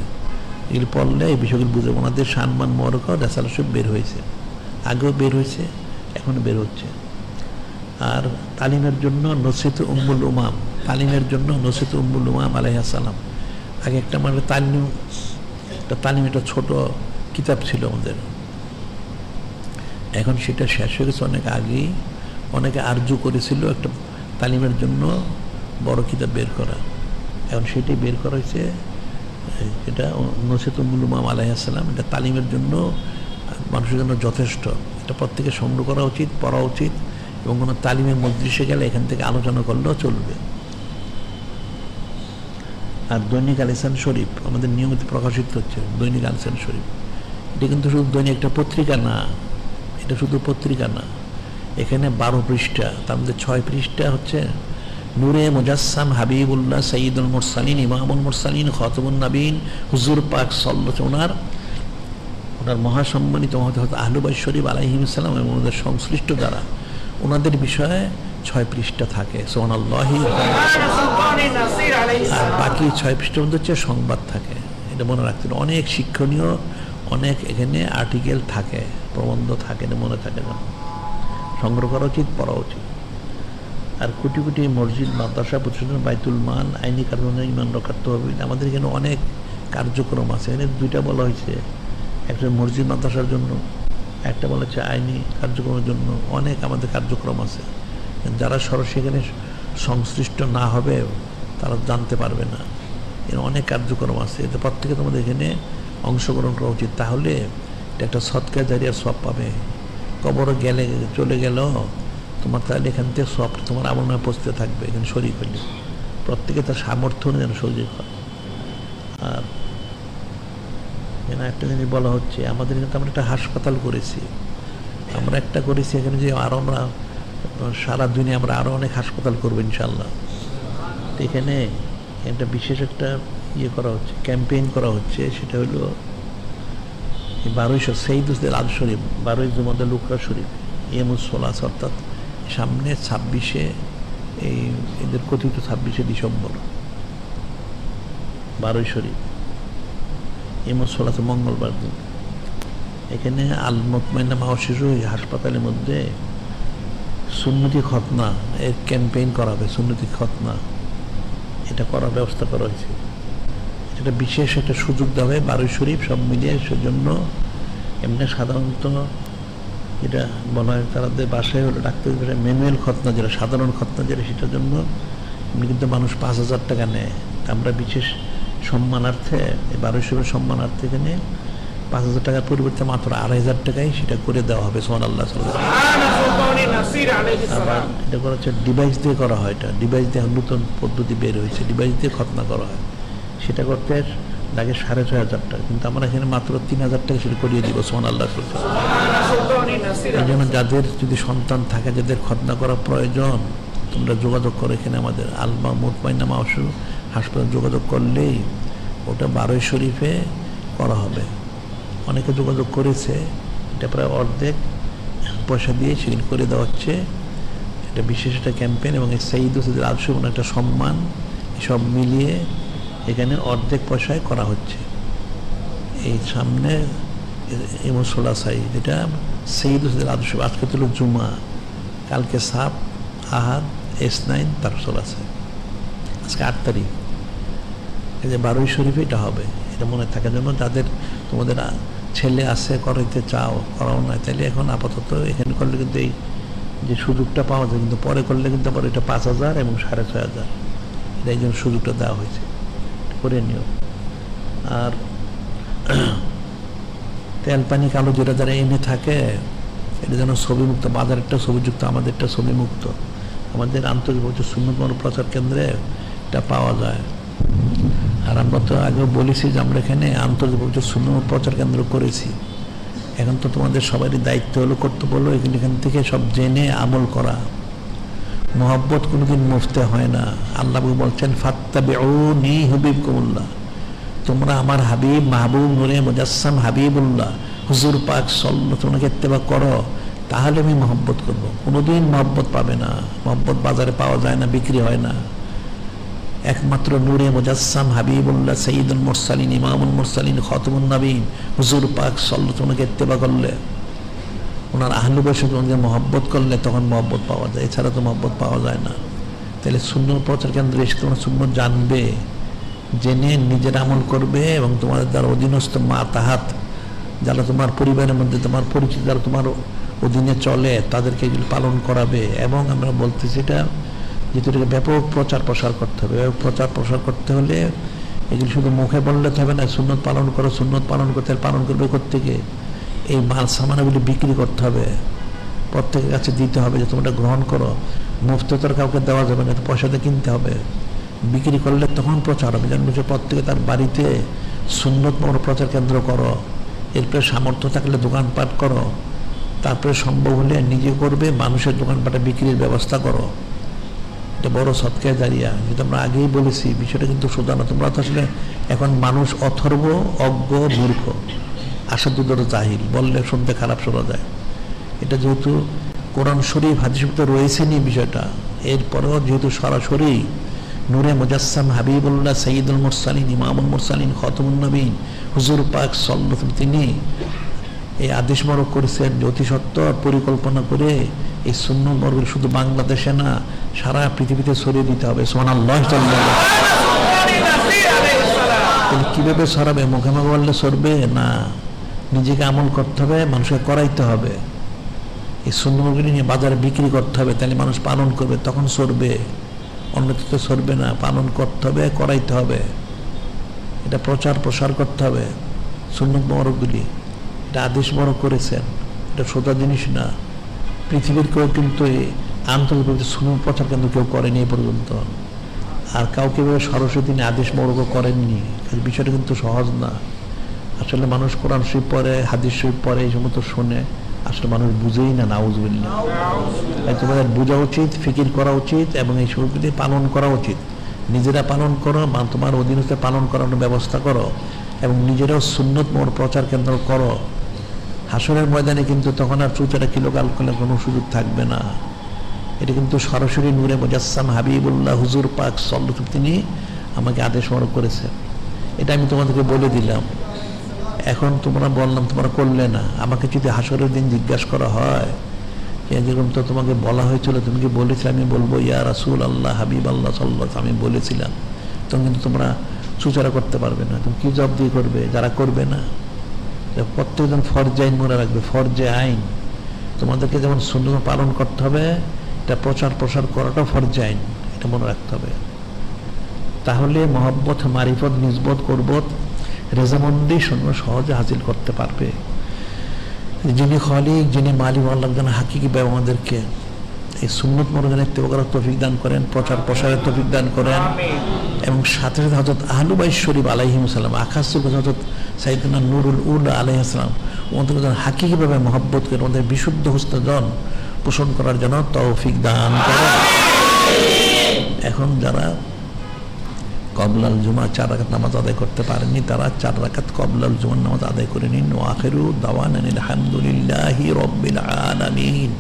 এগুলি পড়লে এই বিষয়গুলি বুঝে ওনাদের সানমান মরক রেসাল শরীফ বের হয়েছে। আগেও বের হয়েছে, এখনও বের হচ্ছে। আর তালিমের জন্য নসিত উম্মুল উমাম তালিমের জন্য নসিত উম্মুল উমাম আলাইহাসালাম আগে একটা মানে তালিম, একটা তালিম, একটা ছোট কিতাব ছিল আমাদের। এখন সেটা শেষ হয়ে গেছে, অনেক আগেই। অনেকে আর্য করেছিল একটা তালিমের জন্য বড় কিতাব বের করা। এখন সেটাই বের করা হয়েছে এটা নসিত উম্মুল উমাম আলাইহাসালাম এটা তালিমের জন্য মানুষের জন্য যথেষ্ট। এটা প্রত্যেকে সংগ্রহ করা উচিত, পড়া উচিত এবং কোনো তালিমের মজলিসে গেলে এখান থেকে আলোচনা করলেও চলবে। আর দৈনিক আলিসান শরীফ, আমাদের নিয়মিত প্রকাশিত হচ্ছে দৈনিক আলিসান শরীফ। এটা কিন্তু শুধু দৈনিক একটা পত্রিকা না, এটা শুধু পত্রিকা না, এখানে বারো পৃষ্ঠা, তার মধ্যে ছয় পৃষ্ঠা হচ্ছে, নূরে মুজাসসাম হাবিবুল্লাহ সঈদুল মুরসালিন, ইমামুল মুরসালিন খতবুল নবীন, হুজুর পাক সল্ল ওনার ওনার মহাসম্মানিত মহত আহলুবাই শরীফ আলাইহিমসালাম এবং ওনাদের সংশ্লিষ্ট যারা, ওনাদের বিষয়ে ছয় পৃষ্ঠা থাকে সোহান আল্লাহি আর বাকি ছয় পৃষ্ঠার মধ্যে হচ্ছে সংবাদ থাকে। এটা মনে রাখতে অনেক শিক্ষণীয়, অনেক এখানে আর্টিকেল থাকে, প্রবন্ধ থাকে, এটা মনে থাকে না সংগ্রহ করা উচিত, পড়া উচিত। আর কোটি কোটি মসজিদ, মাদ্রাসা, প্রতিষ্ঠান, বাইতুল মান আইনি কারণে ইমান রক্ষা হবে আমাদের এখানে অনেক কার্যক্রম আছে। এখানে দুইটা বলা হয়েছে। একটা মসজিদ, মাদ্রাসার জন্য, একটা বলা হচ্ছে আইনি কার্যক্রমের জন্য। অনেক আমাদের কার্যক্রম আছে। যারা সরাসরি এখানে সংশ্লিষ্ট না হবে, তারা জানতে পারবে না। এর অনেক কার্যক্রম আছে। এতে প্রত্যেকে তোমাদের এখানে অংশগ্রহণ করা উচিত। তাহলে এটা একটা সৎকার জারিয়ার সব পাবে। কবর গেলে, চলে গেল, তোমার তাহলে এখান থেকে সব তোমার আমল নামে পৌঁছতে থাকবে, এখানে শরীর হলে। প্রত্যেকে তার সামর্থ্য যেন শরীর হয়। আর এখানে একটা জিনিস বলা হচ্ছে, আমাদের এখানে তো আমরা একটা হাসপাতাল করেছি। আমরা একটা করেছি এখানে যে আরও আমরা সারা দুনিয়া আমরা আরও অনেক হাসপাতাল করব ইনশাল্লাহ এখানে একটা বিশেষ একটা ইয়ে করা হচ্ছে, ক্যাম্পেইন করা হচ্ছে, সেটা হলো বারোইশো সেইদুসদের আল শরীফ, বারোই জুমাদের লুকরা শরীফ এমুস সোলাস অর্থাৎ সামনে ছাব্বিশে এই এদের কথিত ছাব্বিশে ডিসেম্বর, বারোই শরীফ এমুস সোলাস মঙ্গলবার দিন। এখানে আল মতমাইনা মা শিশু হাসপাতালের মধ্যে সুন্নতি খতনা, এর ক্যাম্পেইন করা হবে সুন্নতি খতনা। এটা করার ব্যবস্থা করা হয়েছে। এটা বিশেষ একটা সুযোগ হয় বারোই শরীফ, সব মিলিয়ে সেজন্য এমনি সাধারণত যেটা বলা হয় তাদের বাসায় হলো ডাক্তার ম্যানুয়াল খতনা যেটা, সাধারণ খতনা যেটা, সেটার জন্য এমনি কিন্তু মানুষ পাঁচ হাজার টাকা নেয়। আমরা বিশেষ সম্মানার্থে বারোই শরীফের সম্মানার্থে এখানে পাঁচ হাজার টাকার পরিবর্তে মাত্র আড়াই হাজার টাকায় সেটা করে দেওয়া হবে সোহান আল্লাহ এটা করা হচ্ছে ডিভাইস দিয়ে করা হয় এটা। ডিভাইস দিয়ে নতুন পদ্ধতি বের হয়েছে ডিভাইস দিয়ে খতনা করা হয়। সেটা করতে লাগে সাড়ে ছয় হাজার টাকা কিন্তু আমরা এখানে মাত্র তিন হাজার টাকা শুরু করিয়ে দিব সোহান আল্লাহ এই জন্য যাদের যদি সন্তান থাকে যাদের খতনা করা প্রয়োজন তোমরা যোগাযোগ করো এখানে আমাদের আলমা মোটমাই নামা অসু হাসপাতালে যোগাযোগ করলেই ওটা বারোই শরীফে করা হবে। অনেকে যোগাযোগ করেছে, এটা প্রায় অর্ধেক পয়সা দিয়ে সেদিন করে দেওয়া হচ্ছে। এটা বিশেষ একটা ক্যাম্পেইন এবং সাইদ হোসেদের আদর্শ এবং একটা সম্মান সব মিলিয়ে এখানে অর্ধেক পয়সায় করা হচ্ছে। এই সামনে এমন সোলাসাই যেটা সেই হোসেনের আদর্শ, আজকে তো হলো জুমা, কালকে সাপ, আহাদ, এস নাইন তার সোলাসাই আজকে আট তারিখ। এই যে বারোই শরীফে এটা হবে, এটা মনে থাকার জন্য যাদের তোমাদের ছেলে আছে, করাইতে চাও, করাও না তাহলে এখন আপাতত এখানে করলে কিন্তু এই যে সুযোগটা পাওয়া যায়, কিন্তু পরে করলে কিন্তু আবার এটা পাঁচ হাজার এবং সাড়ে ছয় হাজার। এটা এই জন্য সুযোগটা দেওয়া হয়েছে। করে নিও। আর তেল, পানি, কালো যেটা যারা এনে থাকে, এটা যেন ছবিমুক্ত, বাজারেরটা ছবিযুক্ত, আমাদেরটা ছবিমুক্ত। আমাদের আন্তর্জাতিক সুন্নত প্রচার কেন্দ্রে এটা পাওয়া যায়। আর আমরা তো আগেও বলেছি যে আমরা এখানে আন্তর্জাতিক সুন্নত প্রচার কেন্দ্র করেছি। এখন তো তোমাদের সবারই দায়িত্ব হলো, কর্তব্য হলো এখানে এখান থেকে সব জেনে আমল করা। মোহাব্বত কোনোদিন মুফতে হয় না। আল্লাহ বলছেন ফাত্তা বেউনি হবিব কুমুল্লাহ তোমরা আমার হাবিব মাহবুব নুরে মুজাসসাম হাবিবুল্লাহ, হুজুর পাক সল্ল তোমাকে ইত্তেবা করো, তাহলে আমি মহব্বত করব। কোনোদিন মহব্বত পাবে না। মহব্বত বাজারে পাওয়া যায় না, বিক্রি হয় না। একমাত্র নূরে মুজাসসাম হাবিবুল্লাহ সঈদুল মুরসালিন, ইমামুল মুরসালিন, খতমুন নবীন। হুজুর পাক সল্ল তোমাকে ইত্তেবা করলে, ওনার আহলু তোমাকে মহব্বত করলে তখন মহব্বত পাওয়া যায়। এছাড়া তো মহব্বত পাওয়া যায় না। তাহলে শূন্য প্রচার কেন্দ্রে এসে তোমরা শূন্য জানবে, জেনে নিজের আমল করবে এবং তোমাদের দ্বারা অধীনস্থ মা তাহাত, যারা তোমার পরিবারের মধ্যে তোমার পরিচিত, যারা তোমার অধীনে চলে, তাদেরকে এগুলো পালন করাবে। এবং আমরা বলতেছি এটা যেহেতু ব্যাপক প্রচার প্রসার করতে হবে। প্রচার প্রসার করতে হলে এগুলি শুধু মুখে বললে তো হবে না, সুন্নত পালন করো, সুন্নত পালন করতে পালন করবে থেকে এই মাল সামানাগুলি বিক্রি করতে হবে। প্রত্যেকের কাছে দিতে হবে যে তোমরা গ্রহণ করো। মুফত তো আর কাউকে দেওয়া যাবে না পয়সাতে কিনতে হবে। বিক্রি করলে তখন প্রচার হবে। যেন বুঝে প্রত্যেকে তার বাড়িতে সুন্নত মর প্রচার কেন্দ্র করো। এরপরে সামর্থ্য থাকলে দোকানপাট করো। তারপরে সম্ভব হলে নিজে করবে, মানুষের দোকানপাটে বিক্রির ব্যবস্থা করো। এটা বড় সৎকায় দাঁড়িয়া, যেটা আমরা আগেই বলেছি, বিষয়টা কিন্তু সোজা না। তোমরা তো আসলে এখন মানুষ অথর্ব, অজ্ঞ, মূর্খ। আসাদুদর জাহিল, বললে শুনতে খারাপ শোনা যায়। এটা যেহেতু কোরআন শরীফ, হাদিস তো রয়েছে নি বিষয়টা। এরপরেও যেহেতু সরাসরি নূরে মুজাসসাম হাবিবুল্লাহ সঈদুল মুরসালিন, ইমামুল মুরসালিন খতমুল নবীন, হুজুর পাক সল্লত তিনি এই আদেশ মরক করেছেন অতি সত্তর পরিকল্পনা করে এই শূন্য বর্গের শুধু বাংলাদেশে না, সারা পৃথিবীতে ছড়িয়ে দিতে হবে। কীভাবে সরাবে মুখে মুখে বললে সরবে না। নিজেকে আমল করতে হবে, মানুষকে করাইতে হবে। এই শূন্যগুলি নিয়ে বাজারে বিক্রি করতে হবে, তাহলে মানুষ পালন করবে, তখন সরবে অন্যত তো সরবে না, পালন করতে হবে, করাইতে হবে। এটা প্রচার প্রসার করতে হবে শূন্য বড়গুলি এটা আদেশ বড় করেছেন। এটা সোজা জিনিস না। পৃথিবীর কেউ কিন্তু আন্তর্জাতিক শূন্য প্রচার কিন্তু কেউ করেনি এ পর্যন্ত। আর কাউকে সরস্বতী আদেশ মরক করেননি। বিষয়টা কিন্তু সহজ না। আসলে মানুষ কোরআন শরীফ পরে হাদিস শরীফ পরে এই সমস্ত শোনে আসলে মানুষ বুঝেই না নাউজবিল্লা তাই তোমাদের বোঝা উচিত, ফিকির করা উচিত এবং এই সবগুলি পালন করা উচিত। নিজেরা পালন করো তোমার অধীনস্থ পালন করানোর ব্যবস্থা করো এবং নিজেরাও সুন্নত মোর প্রচার কেন্দ্র করো। হাসনের ময়দানে কিন্তু তখন আর চুচারা কিলোকাল করলে কোনো সুযোগ থাকবে না। এটা কিন্তু সরাসরি নূরে মুজাসসাম হাবিবুল্লাহ হুজুর পাক সল্লত তিনি আমাকে আদেশ মরক করেছে এটা আমি তোমাদেরকে বলে দিলাম। এখন তোমরা বললাম, তোমরা করলে না। আমাকে যদি হাসরের দিন জিজ্ঞাসা করা হয় যেরকম তো তোমাকে বলা হয়েছিল, তুমি কি বলেছিলে? আমি বলব, ইয়া রাসুল আল্লাহ হাবিব আল্লাহ সাল্লাহ আমি বলেছিলাম। তখন কিন্তু তোমরা চুচারা করতে পারবে না। তুমি কী জব দিয়ে করবে? যারা করবে না। প্রত্যেকজন ফরজে আইন মনে রাখবে, ফরজে আইন। তোমাদেরকে যেমন সুন্দর পালন করতে হবে, এটা প্রচার প্রসার করাটাও ফরজে আইন, এটা মনে রাখতে হবে। তাহলে মহব্বত, মারিফত নিজবোধ করবত, রেজামন্দি শূন্য সহজে হাসিল করতে পারবে। যিনি খলিক, যিনি মালিক আল্লাহ হাকিকি পাবে আমাদেরকে এই সুন্নত মরদের ইত্তেবা করার তৌফিক দান করেন, প্রচার প্রসারের তৌফিক দান করেন এবং সাথে সাথে হজরত আহলুবাই শরীফ আলাইহিম সালাম, আকাশ হজরত সাইদুল্লাহ নুরুল উল আলাইহাসালাম ওদের যেন হাকিকিভাবে মহব্বত করে ওদের বিশুদ্ধ হুস্তজন পোষণ করার জন্য তৌফিক দান করেন। এখন যারা কবলাল জুমা চার রাখাত নামাজ আদায় করতে পারেননি, তারা চার রাখাত কবলাল জুমার নামাজ আদায় করে নিন। ও আখেরু দাওয়ান আলহামদুলিল্লাহি রব্বিল আলামিন।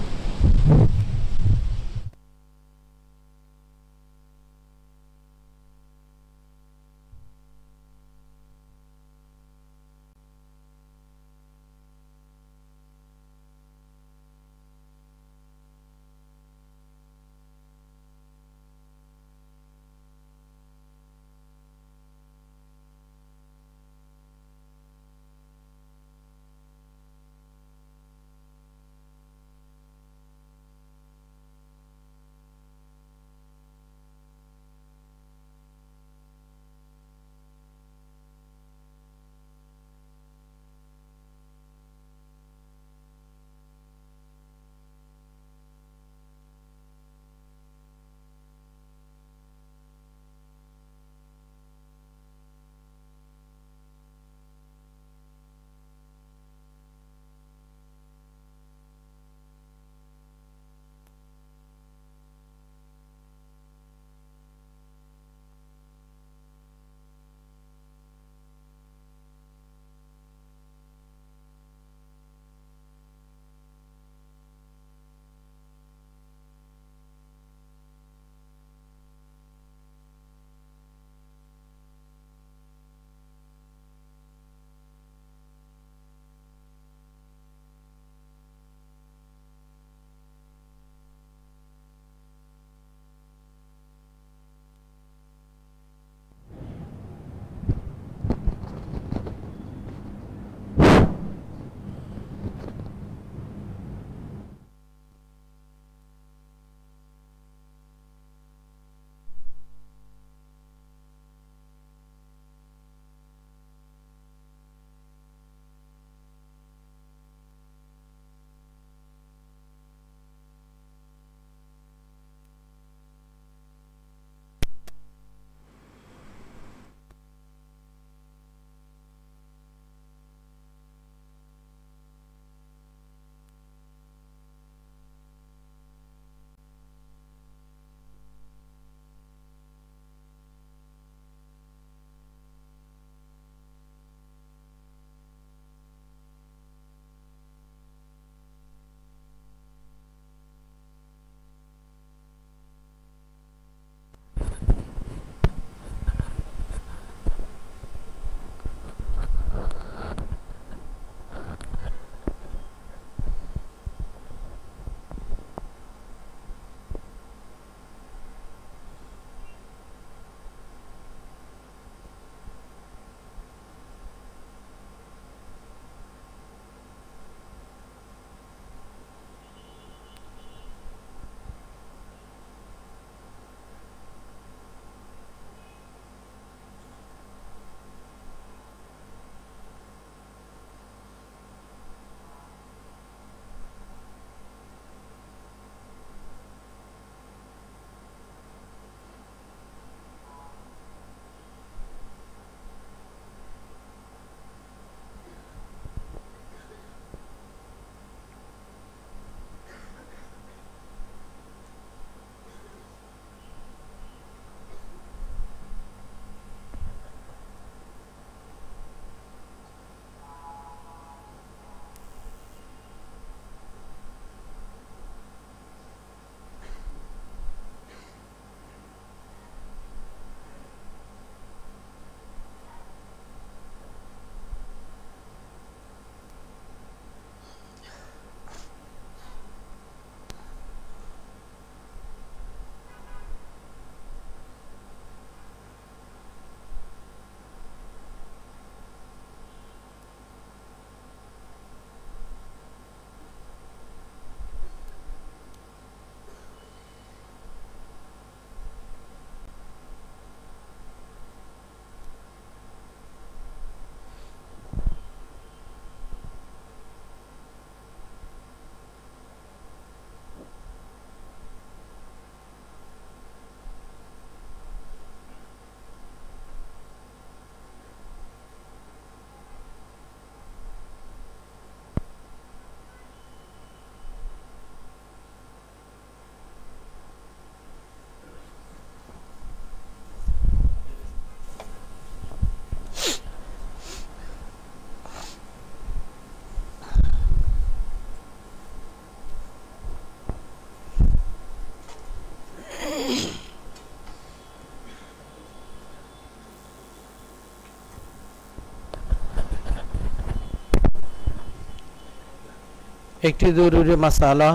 একটি জরুরি মাসালা।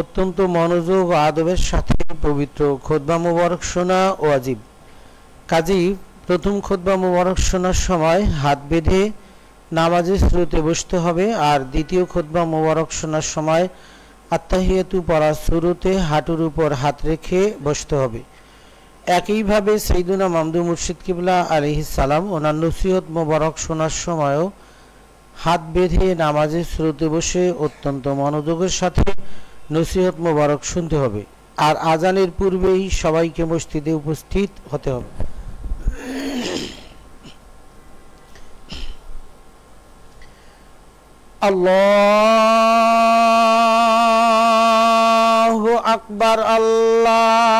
অত্যন্ত মনোযোগ ও আদবের সাথে পবিত্র খোদবা মুবারক শোনা ও আজীব কাজী, প্রথম খোদবা মুবারক শোনার সময় হাত বেঁধে নামাজের স্রোতে বসতে হবে আর দ্বিতীয় খোদবা মুবারক শোনার সময় আত্মাহিয়াতু পড়ার শুরুতে হাঁটুর উপর হাত রেখে বসতে হবে। একইভাবে সৈদুনা মামদু মুর্শিদ কিবলা আলহিস সালাম ওনার নসিহত মোবারক শোনার সময়ও হাত বেঁধে নামাজের স্রোতে বসে অত্যন্ত মনোযোগের সাথে নসিহত মোবারক শুনতে হবে। আর আজানের পূর্বেই সবাইকে মসজিদে উপস্থিত হতে হবে। আল্লাহ আকবার, আল্লাহ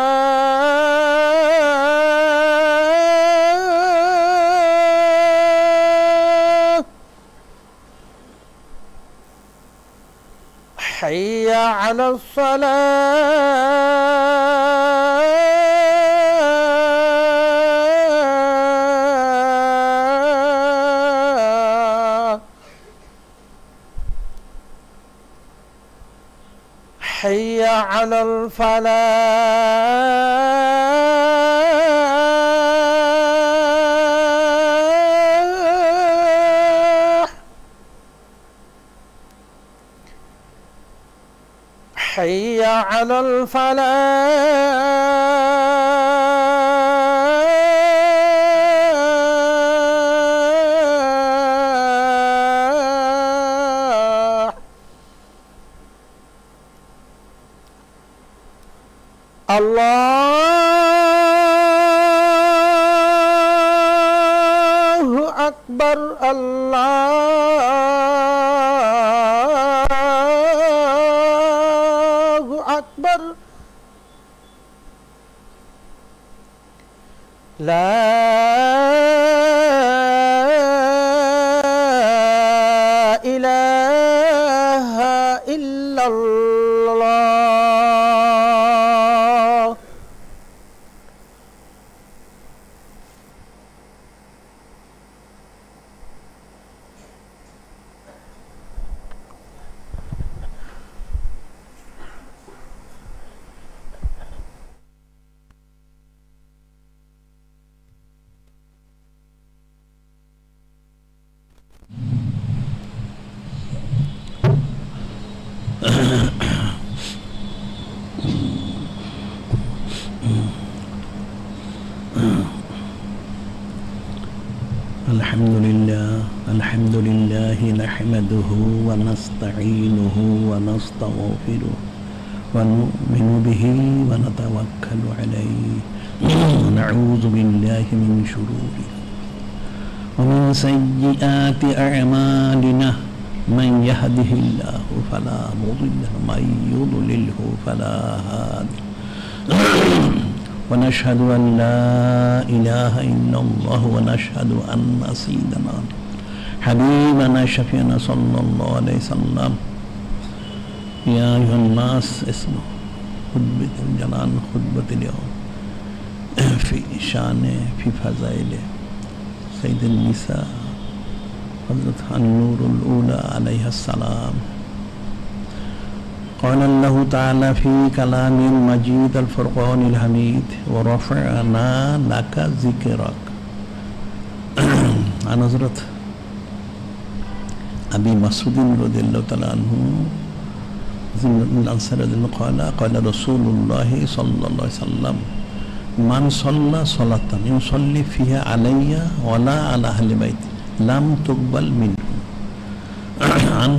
على الصلاة. حي على الفلاح. على الفلاح. الله ونستغفره ونؤمن به ونتوكل عليه. ونعوذ بالله من شروره ومن سيئات أعمالنا. من يهده الله فلا مضل من يضلله فلا هادي ونشهد أن لا إله إلا الله ونشهد أن سيدنا حبيبنا شفينا صلى الله عليه وسلم يا أيها الناس اسمعوا. خطبة الجلال خطبة اليوم. في شأن في فضائل. سيد النساء حضرت النور الأولى عليها السلام. قال الله تعالى في كلام المجيد الفرقان الحميد ورفعنا لك ذكرك. عن حضرت أبي مسعود رضي الله تعالى عنه. من الأنصار رضي الله قال قال رسول الله صلى الله عليه وسلم من صلى صلاة يصلي فيها علي ولا على أهل بيتي لم تقبل منه عن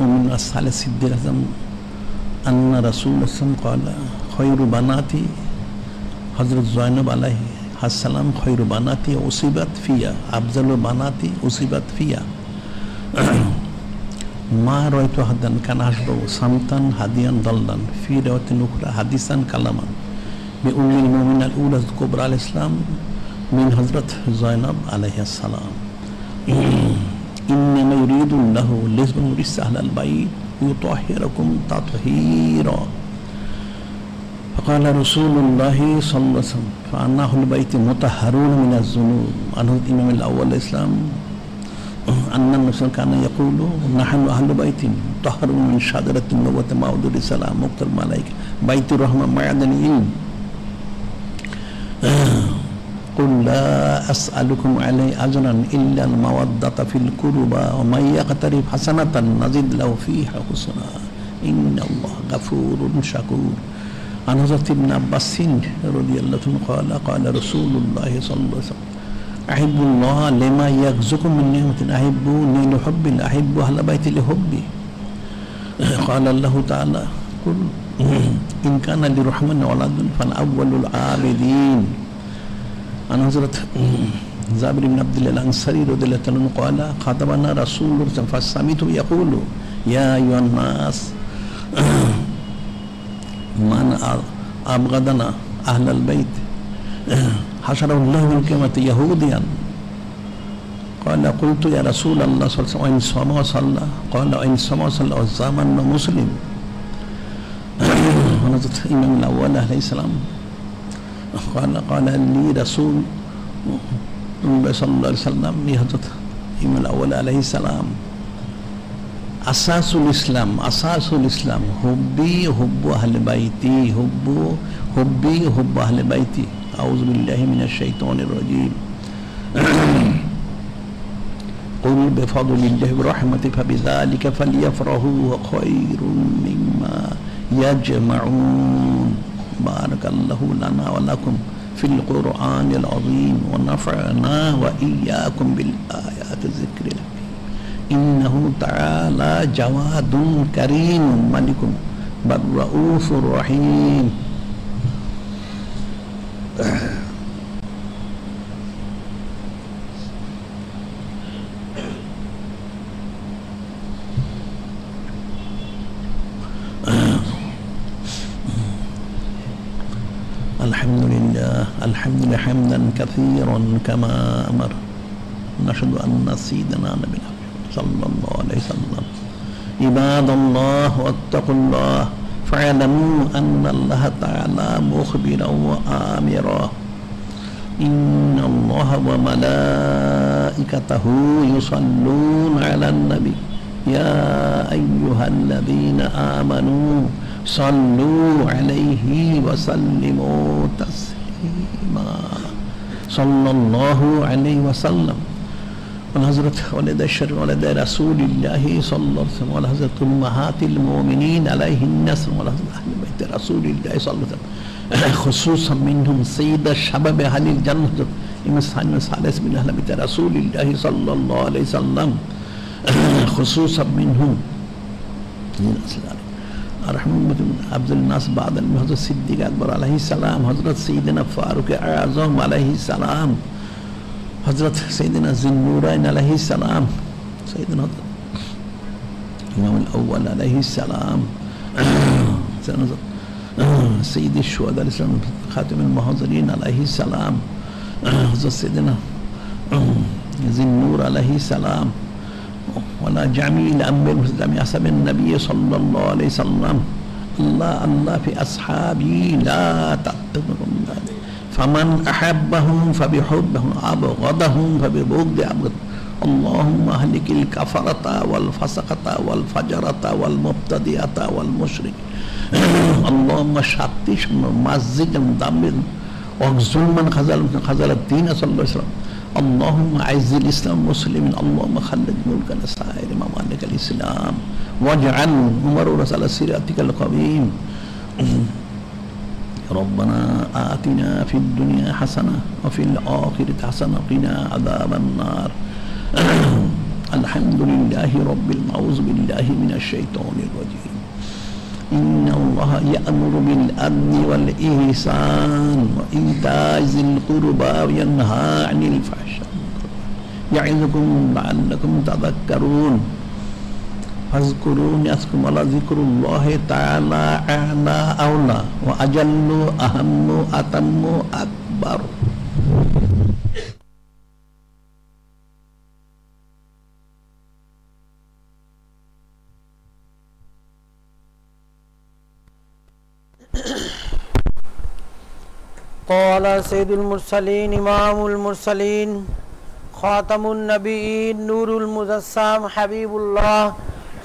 ومن أصحاب الصديق أن رسول الله قال خير بناتي حضرت زينب عليه السلام خير بناتي أصيبت فيها أفضل بناتي أصيبت فيها ما رأيت أحدا كان أشبه صمتا هديا ضلا. في رواية أخرى حديثا كلاما. بأم المؤمنين الأولى الكبرى الإسلام من حضرت زينب عليه السلام. إنما يريد الله يريد أهل البيت يطهركم تطهيرا. فقال رسول الله صلى الله عليه وسلم فأن أهل البيت مطهرون من الذنوب. عنه الإمام الأول الإسلام أن النبي كان يقول نحن أهل بيت مطهرون من شجرة النبوة معود السلام مقتل الملائكة. بيت الرحمة معدن العلم قل لا أسألكم عليه أجرا إلا المودة في القربى ومن يقترب حسنة نزد له فيها حسنا. إن الله غفور شكور. عن حضرت ابن عباس رضي الله عنه قال قال رسول الله صلى الله عليه وسلم أحب الله لما يغزكم من نعمة. أحبوني لحب أحب أهل بيتي لحبي قال الله تعالى قل إن كان للرحمن ولد فأنا أول العابدين. عن حضرت جابر بن عبد الله الأنصاري رضي الله عنه قال خاطبنا رسول الله فسمعته يقول يا أيها الناس من أبغضنا أهل البيت؟ حشره الله القيامة يهوديا. قال قلت يا رسول الله صلى الله عليه وسلم وإن صام وصلى قال وإن صام وصلى والزمن مسلم. ونزلت الإمام الأول عليه السلام قال قال لي رسول الله صلى الله عليه وسلم يهدت الإمام الأول عليه السلام أساس الإسلام أساس الإسلام حبي حب أهل بيتي حب حبي حب أهل بيتي. أعوذ بالله من الشيطان الرجيم. قل بفضل الله ورحمته فبذلك فليفرحوا خير مما يجمعون. بارك الله لنا ولكم في القرآن العظيم ونفعنا وإياكم بالآيات الذكر الحكيم. إنه تعالى جواد كريم ملك بل رؤوف رحيم. الحمد لله الحمد لله حمدا كثيرا كما أمر نشهد أن سيدنا نبي صلى الله عليه وسلم عباد الله واتقوا الله فاعلموا أن الله تعالى مخبرا وآمرا. إن الله وملائكته يصلون على النبي. يا أيها الذين آمنوا صلوا عليه وسلموا تسليما. صلى الله عليه وسلم. والحضرة ولد الشر ولد رسول الله صلى الله عليه وسلم والحضرة أمهات المؤمنين عليه النصر والحضرة أهل بيت رسول الله صلى الله عليه وسلم. خصوصا منهم سيد الشباب أهل الجنة إمام صالح من أهل بيت رسول الله صلى الله عليه وسلم. خصوصا منهم. رحمة عبد الناس بعد حضرت الصديق أكبر عليه السلام حضرت سيدنا فاروق أعظم عليه السلام. حضرت سيدنا ذي النورين عليه السلام. سيدنا الإمام الأول عليه السلام. سيد الشهداء الإسلام خاتم المهاجرين عليه السلام. حضرت سيدنا ذي النور عليه السلام. ولا جميع الأنبياء والمسلمين أصحاب النبي صلى الله عليه وسلم. الله الله في أصحابي لا تقتلهم فمن أحبهم فبحبهم أبغضهم فببغض أبغض. اللهم أهلك الكفرة والفسقة والفجرة والمبتدئة والمشرك. اللهم شتش مزج دمر واغزل من خزل خزل الدين صلى الله عليه وسلم. اللهم أعز الإسلام والمسلمين اللهم خلد ملكنا سائر ممالك الإسلام. واجعل عمر على صراطك القويم. ربنا آتنا في الدنيا حسنة وفي الآخرة حسنة قنا عذاب النار. الحمد لله رب الأعوذ بالله من الشيطان الرجيم. إن الله يأمر بالعدل والإحسان وإيتاء ذي القربى وينهى عن الفحشاء يعظكم لعلكم تذكرون. فاذكروني أذكركم ولا ذكر الله تعالى أعلى أولى وأجل أهم أتم أكبر. قال سيد المرسلين إمام المرسلين خاتم النبيين نور المجسم حبيب الله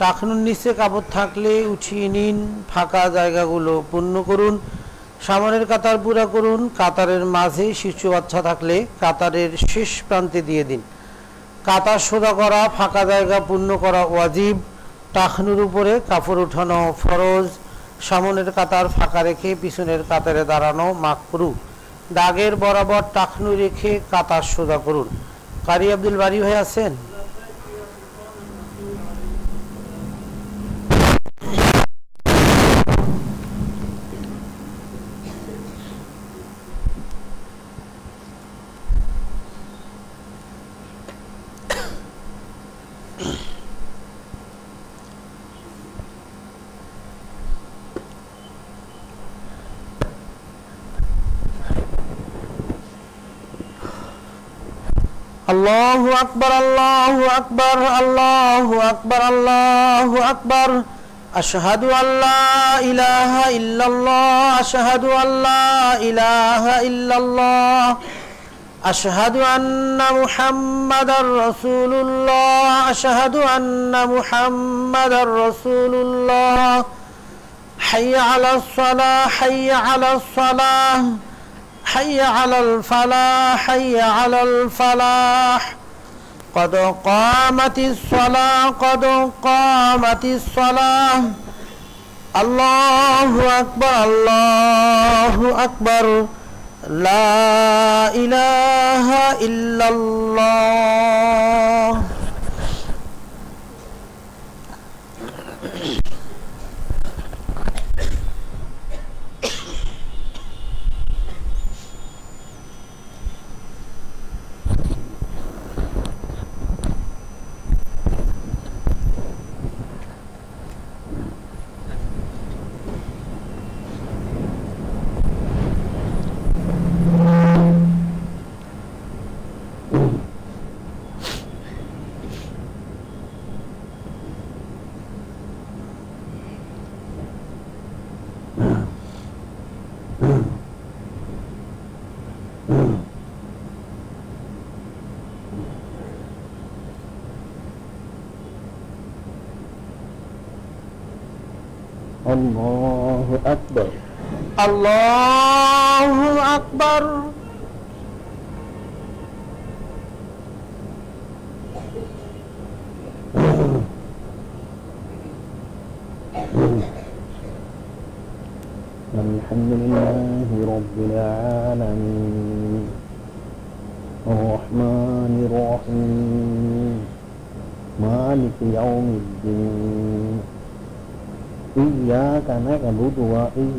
টাকনুর নিচে কাপড় থাকলে উঠিয়ে নিন, ফাঁকা জায়গাগুলো পূর্ণ করুন, সামনের কাতার পুরা করুন, কাতারের মাঝে শিশু বাচ্চা থাকলে কাতারের শেষ প্রান্তে দিয়ে দিন। কাতার সোজা করা, ফাঁকা জায়গা পূর্ণ করা ওয়াজিব। টাকনুর উপরে কাপড় উঠানো ফরজ। সামনের কাতার ফাঁকা রেখে পিছনের কাতারে দাঁড়ানো মাকরু। দাগের বরাবর টাকনু রেখে কাতার সোজা করুন। কারি আব্দুল বাড়ি হয়ে আছেন? الله أكبر الله أكبر الله أكبر الله أكبر. أشهد أن لا إله إلا الله أشهد أن لا إله إلا الله. أشهد أن محمدا رسول الله أشهد أن محمدا رسول الله. حي على الصلاة حي على الصلاة. حي على الفلاح حي على الفلاح. قد قامت الصلاة قد قامت الصلاة. الله أكبر الله أكبر. لا إله إلا الله. อัลลอ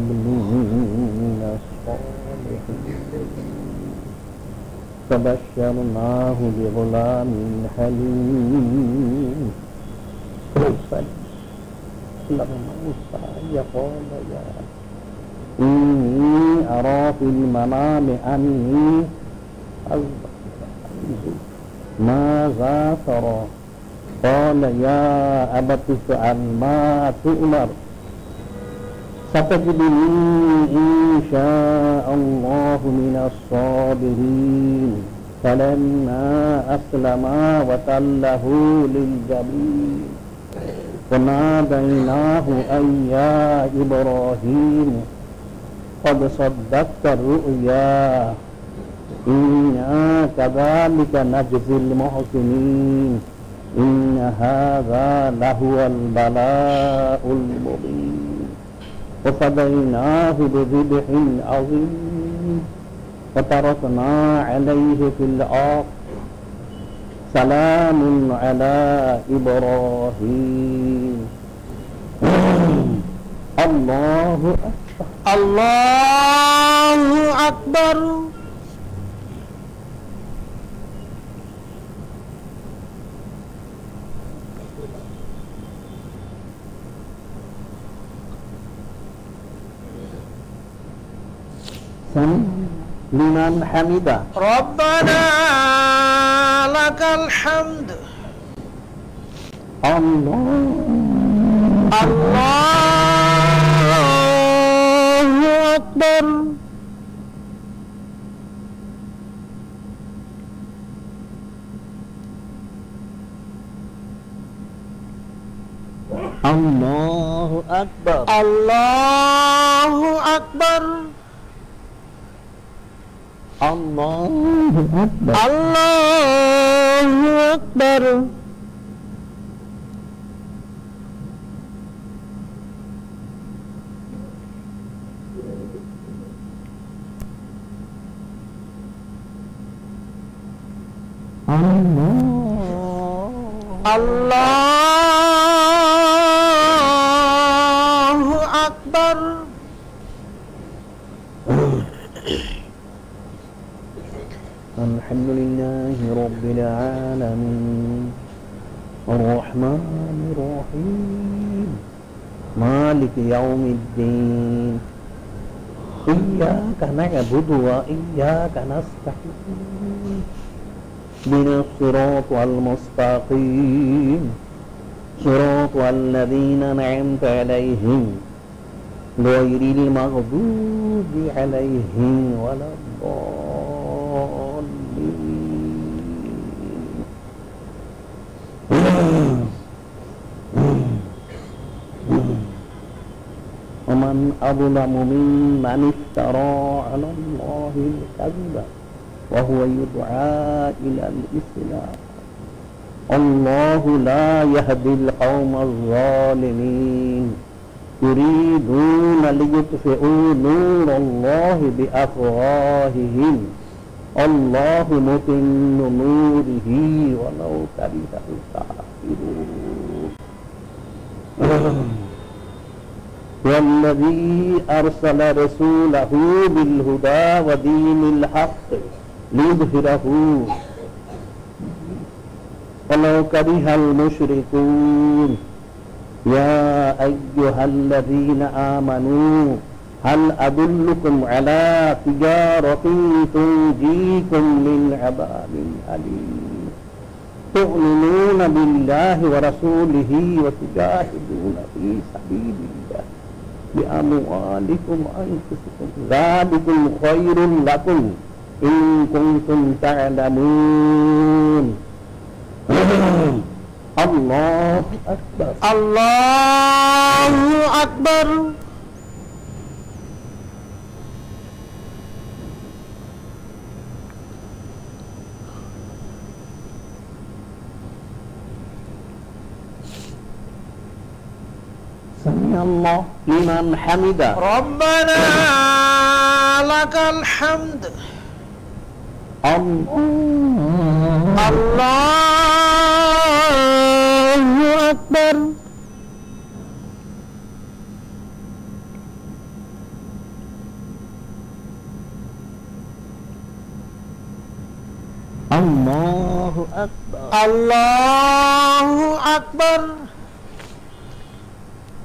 من الصالحين. فبشرناه بغلام حليم. فلما موسى قال يا إني أرى في المنام أني ماذا ترى قال يا أبت افعل ما تؤمر ستجدني إن شاء الله من الصابرين. فلما أسلما وتله للجبين. وناديناه أن يا إبراهيم. قد صدقت الرؤيا. إنا كذلك نجزي المحسنين. إن هذا لهو البلاء المبين. وفديناه بذبح عظيم وتركنا عليه في الأرض سلام على إبراهيم. الله أكبر. الله أكبر. liman hamida. Rabbana lakal hamd. Allah. Allah akbar. Allahu Akbar. Allahu Akbar. Allahu Akbar. Allahu Akbar. Allah. Allah. الحمد لله رب العالمين. الرحمن الرحيم. مالك يوم الدين. إياك نعبد وإياك نستعين. من الصراط المستقيم. صراط الذين أنعمت عليهم. غير المغضوب عليهم ولا الضالين. ومن أظلم ممن افترى على الله الكذب وهو يدعى إلى الإسلام. الله لا يهدي القوم الظالمين. يريدون ليطفئوا نور الله بأفواههم. الله متم نوره ولو كره الكافرون. والذي أرسل رسوله بالهدى ودين الحق ليظهره. ولو كره المشركون يا أيها الذين آمنوا هل أدلكم على تجارة تنجيكم من عذاب أليم؟ تؤمنون بالله ورسوله وتجاهدون في سبيل fi amwalikum anfusikum. Zalikum khairun lakum in kuntum ta'lamun. Allahu akbar. Allahu akbar. Allah لمن حمده ربنا لك الحمد. الله الله أكبر. الله أكبر. الله أكبر.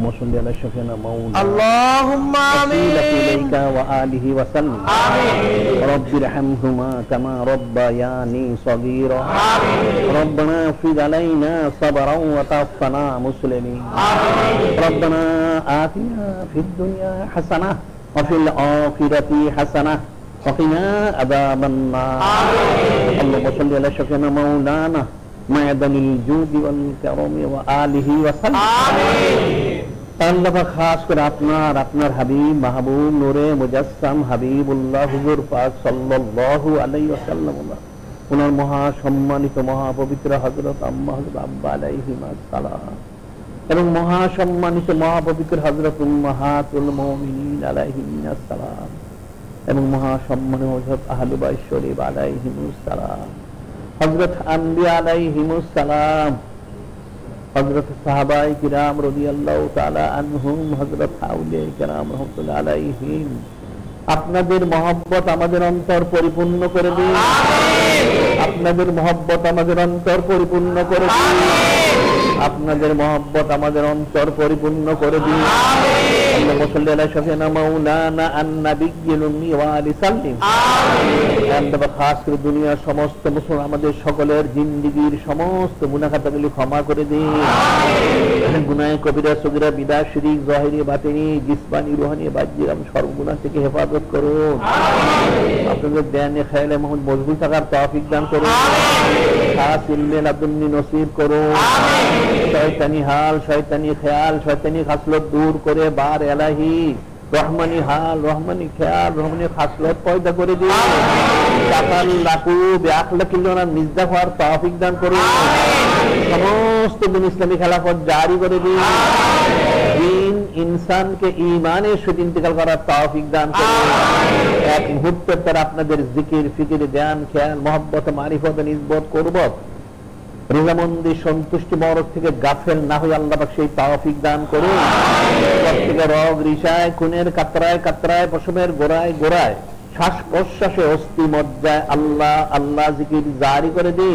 اللهم صل على شفينا مولانا. اللهم وسيلة آمين. إليك وآله وسلم. آمين. رب ارحمهما كما ربياني صغيرا. آمين. ربنا افرض علينا صبرا وتوفنا مسلمين. آمين. ربنا آتنا في الدنيا حسنة وفي الآخرة حسنة وقنا عذاب النار. آمين. اللهم صل على شفينا مولانا معدن الجود والكرم وآله وسلم. আল্লাহ খাস করে আপনার আপনার হাবিব, মাহবুব, নূরে, মুজাসসাম, হাবিবুল্লাহ, হুজুর পাক সাল্লাল্লাহু আলাইহি ওয়াসাল্লাম ওনার। মহা সম্মানিত মহা পবিত্র হযরত আম্মা হযরত আব্বা আলাইহি সালাম এবং মহা সম্মানিত মহা পবিত্র হযরত উম্মাহাতুল মুমিনিন আলাইহি সালাম এবং মহা সম্মানিত হযরত আহলে বাইত শরীফ আলাইহি সালাম। হযরত আম্বিয়া আলাইহি সালাম হজরত সাহাবাই কিরাম রবি আল্লাহ তালা আনহুম হজরত হাউলে কিরাম রহমতুল্লাহ আলাইহিম আপনাদের মহব্বত আমাদের অন্তর পরিপূর্ণ করে দিন। আপনাদের মহব্বত আমাদের অন্তর পরিপূর্ণ করে দিন। আপনাদের মহব্বত আমাদের অন্তর পরিপূর্ণ করে দিন। اللهم صل على شفينا مولانا النبي الأمي وآل سلم আল্লাহ খাস করে দুনিয়ার সমস্ত মুসলমান আমাদের সকলের জিন্দিগির সমস্ত গুনাখাতাগুলি ক্ষমা করে দিন গুনায় কবিরা সগিরা বিদা শিরিক জহেরি বাতিনি জিসমানি রুহানি বাজ্যিরাম সর্বগুণা থেকে হেফাজত করুন আপনাদের জ্ঞানে খেয়ালে মোহাম্মদ মজবুত থাকার তৌফিক দান করুন খাস ইলমে লাদুন্নি নসিব করুন শয়তানি হাল শয়তানি খেয়াল শয়তানি খাসলত দূর করে বার এলাহি, রহমানি হাল, রহমানি খেয়াল, রহমানি খাসলত পয়দা করে দিন। হওয়ার তৌফিক দান সমস্ত দিন ইসলামী খেলাফত জারি করে দিন। ইনসানকে ইন্তেকাল করার তৌফিক দান এক মুহূর্তের তারা আপনাদের জিকির, ফিকির জ্ঞান খেয়াল, মহব্বত, মারিফত নিসবত করবত রেজামন্দি সন্তুষ্টি মরক থেকে গাফেল না হয়ে আল্লাহ সেই তাওফিক দান করুন। রগ রিসায় খুনের কাতরায় কাতরায় পশমের গোড়ায় গোড়ায়। শ্বাস প্রশ্বাসে অস্থি মজ্জায় আল্লাহ আল্লাহ জিকির জারি করে দিন।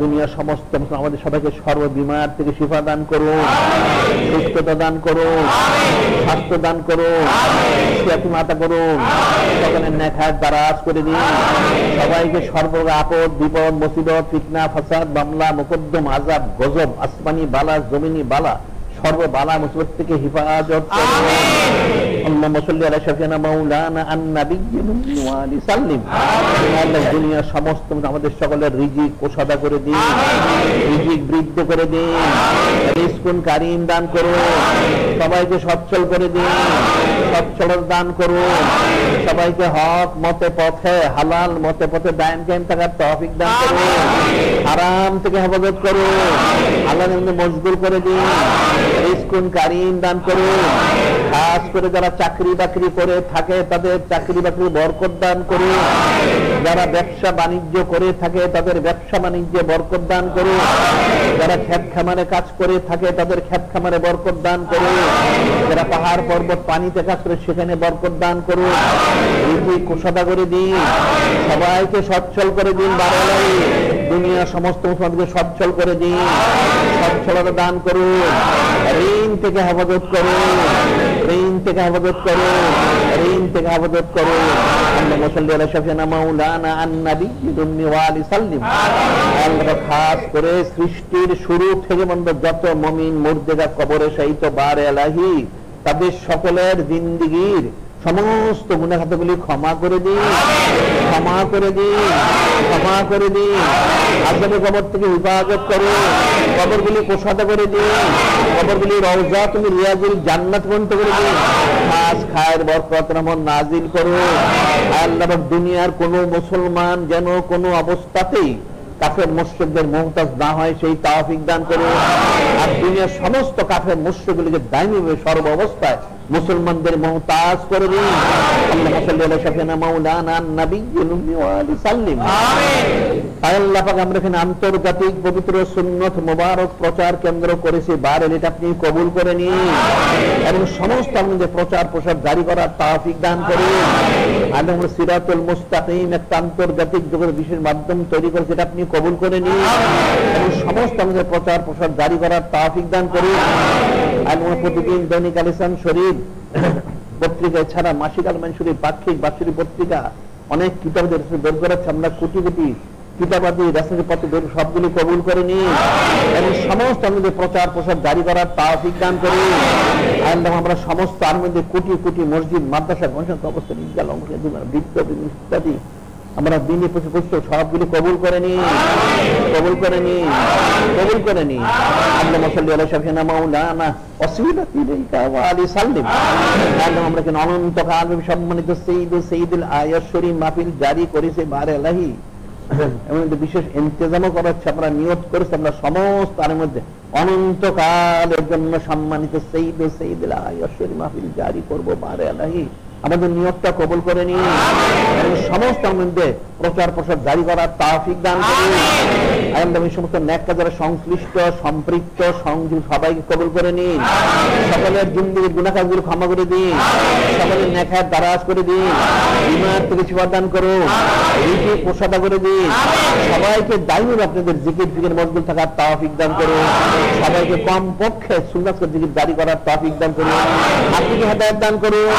দুনিয়ার সমস্ত আমাদের সবাইকে সর্ববিমার থেকে শিফা দান করুন। সুস্থতা দান করুন। স্বাস্থ্য দান করুন। মাতা করুন। সকলের নেখায় দারাজ করে দিন। সবাইকে সর্ব আপদ বিপদ মুসিবত ফিতনা ফাসাদ মামলা মুকদ্দম আজাব গজব আসমানি বালা জমিনি বালা সর্ববালা মুসিবত থেকে হিফাজত দুনিয়া সমস্ত আমাদের সকলের রিজিক কোষাদা করে দিন। রিজিক বৃদ্ধ করে দিন। রিস্কুন কারিম দান করুন সবাইকে সচ্ছল করে দিন। সচ্ছল দান করুন। সবাইকে হক মতে পথে হালাল মতে পথে দায়ন কায়েম থাকার তহফিক দান করুন। হারাম থেকে হেফাজত করুন। আল্লাহ মজবুর করে দিন। রিস্কুন কারিম দান করুন। খাস করে যারা চাকরি বাকরি করে থাকে, তাদের চাকরি বাকরি বরকত দান করুন যারা ব্যবসা বাণিজ্য করে থাকে, তাদের ব্যবসা বাণিজ্যে বরকত দান করুন যারা ক্ষেত খামারে কাজ করে থাকে, তাদের ক্ষেত খামারে বরকত দান করুন যারা পাহাড় পর্বত পানিতে কাজ করে, সেখানে বরকত দান কোষাদা করে দিন, সবাইকে সচ্ছল করে দিন বাড়ালাই দুনিয়ার সমস্ত মুসলমানকে সচ্ছল করে দিন। সচ্ছলতা দান করুন। ঋণ থেকে হেফাজত করুন। ঋণ থেকে হেফাজত করুন। ঋণ থেকে হেফাজত করুন। তাদের সকলের জিন্দিগির সমস্ত গুণাখাতগুলি ক্ষমা করে দিন। ক্ষমা করে দিন। ক্ষমা করে দিন। আসলে কবর থেকে হেফাজত করো। কবরগুলি কোষাদা করে দিন। কবরগুলি রওজা তুমি রিয়াজুল জান্নাত পর্যন্ত করে দিন। খাস খায়ের বরকত রহমান নাজিল করো। আল্লাহ দুনিয়ার কোন মুসলমান যেন কোনো অবস্থাতেই কাফের মুশ্রিকদের মোহতাজ না হয়, সেই তাওফিক দান করুন আর দুনিয়ার সমস্ত কাফের মুশ্রিকগুলিকে দায়নি সর্ব অবস্থায় মুসলমানদের মোহতাজ করে আমরা এখানে আন্তর্জাতিক পবিত্র সুন্নত মোবারক প্রচার কেন্দ্র করেছি বারেল এটা আপনি কবুল করে নিন। এবং সমস্ত আমাদের প্রচার প্রসার জারি করার তাওফিক দান করুন। আলম সিরাতুল মুস্তাকিম একটা আন্তর্জাতিক যুগের বিশেষ মাধ্যম তৈরি করেছে এটা আপনি কবুল করে নিন। এবং সমস্ত আমাদের প্রচার প্রসার জারি করার তাওফিক দান করুন। আলম প্রতিদিন দৈনিক আলিসান শরীফ পত্রিকা ছাড়া মাসিক আল মানসুরি পাক্ষিক বাৎসরিক পত্রিকা, অনেক কিতাবদের বের করাচ্ছে আমরা কোটি কোটি কিতাবাদি রাসনের পত্র বের সবগুলি কবুল করে নিন এবং সমস্ত আমাদের প্রচার প্রসার জারি করার তা বিজ্ঞান করি। আমরা সমস্ত মধ্যে কোটি কোটি মসজিদ, মাদ্রাসা, গণসংখ্যা অবস্থা বিজ্ঞান অংশ ইত্যাদি আমরা দিনে পশু পশু সবগুলি কবুল করে নি কবুল করে নি কবুল করে নি আল্লাহ সাল্লি আলা শাফিনা মাওলানা ওয়াসিলাতি ইলাইকা ওয়া আলি সাল্লিম। আল্লাহ আমরা কেন অনন্ত কাল সম্মানিত সাইয়্যিদ সাইয়্যিদুল আয়াত শরীফ মাহফিল জারি করেছে, বারে আলাহি এমন একটা বিশেষ ইন্তজামও করাচ্ছে, আমরা নিয়ত করেছি, আমরা সমস্ত তার মধ্যে অনন্তকালের জন্য সম্মানিত সেইদ সেইদুল আয়াত শরীফ মাহফিল জারি করব, বারে আলাহি আমাদের নিয়তটা কবল করে নিন। সমস্ত মধ্যে প্রচার প্রসার জারি করার তাফিক দান করুন। সমস্ত ন্যাক কাজের সংশ্লিষ্ট সম্পৃক্ত সংযুক্ত সবাইকে কবুল করে নিন। সকলের জিন্দিগির গুণাকাজগুলো ক্ষমা করে দিন। সকলের নেখার দারাজ করে দিন। বিমার থেকে দান করুন। রীতি প্রসাদা করে দিন। সবাইকে দায়ী আপনাদের জিকির জিকির মজগুল থাকার তাফিক দান করুন। সবাইকে কম পক্ষে সুন্নাত জিকির জারি করার তাফিক দান করুন। আপনি হেদায়ত দান করুন।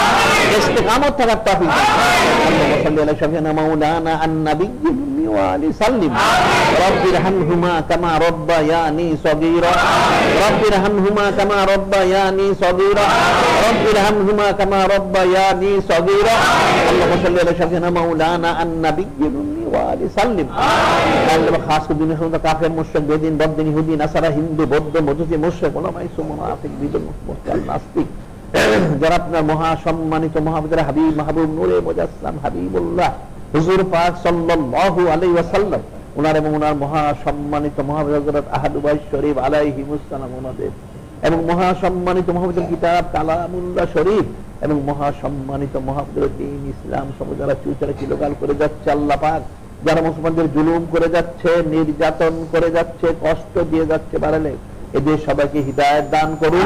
نعم، الاستقامة والتلطف اللهم صل على شفيعنا مولانا النبي وآله وسلم رب ارحمهما كما ربياني صغيرا. رب ارحمهما كما ربياني صغيرا. رب ارحمهما كما ربياني صغيرا. اللهم صل على شفيعنا مولانا النبي وآله وسلم قال خاص الدين خلد كافر مشرك بدين رب دين يهودي نصارى هندو بودو مجوسي مشرك ولا ما يسمى منافق بدون مستقل ناستيق যারা আপনার মহা সম্মানিত মহাবিদ্যালয় হাবিব মাহবুব নূরে মুজাসসাম হাবিবুল্লাহ, হুজুর পাক সাল্লাল্লাহু আলাইহি ওয়াসাল্লাম ওনার এবং ওনার মহা সম্মানিত শরীফ আলাইহি মুসসালাম ওনাদের এবং মহা সম্মানিত কিতাব কালামুল্লাহ শরীফ, এবং মহা সম্মানিত দিন ইসলাম সব যারা চিরকাল করে যাচ্ছে, আল্লাহ পাক, যারা মুসলমানদের জুলুম করে যাচ্ছে, নির্যাতন করে যাচ্ছে, কষ্ট দিয়ে যাচ্ছে বাড়ালে, এদের সবাইকে হৃদায়ত দান করুন।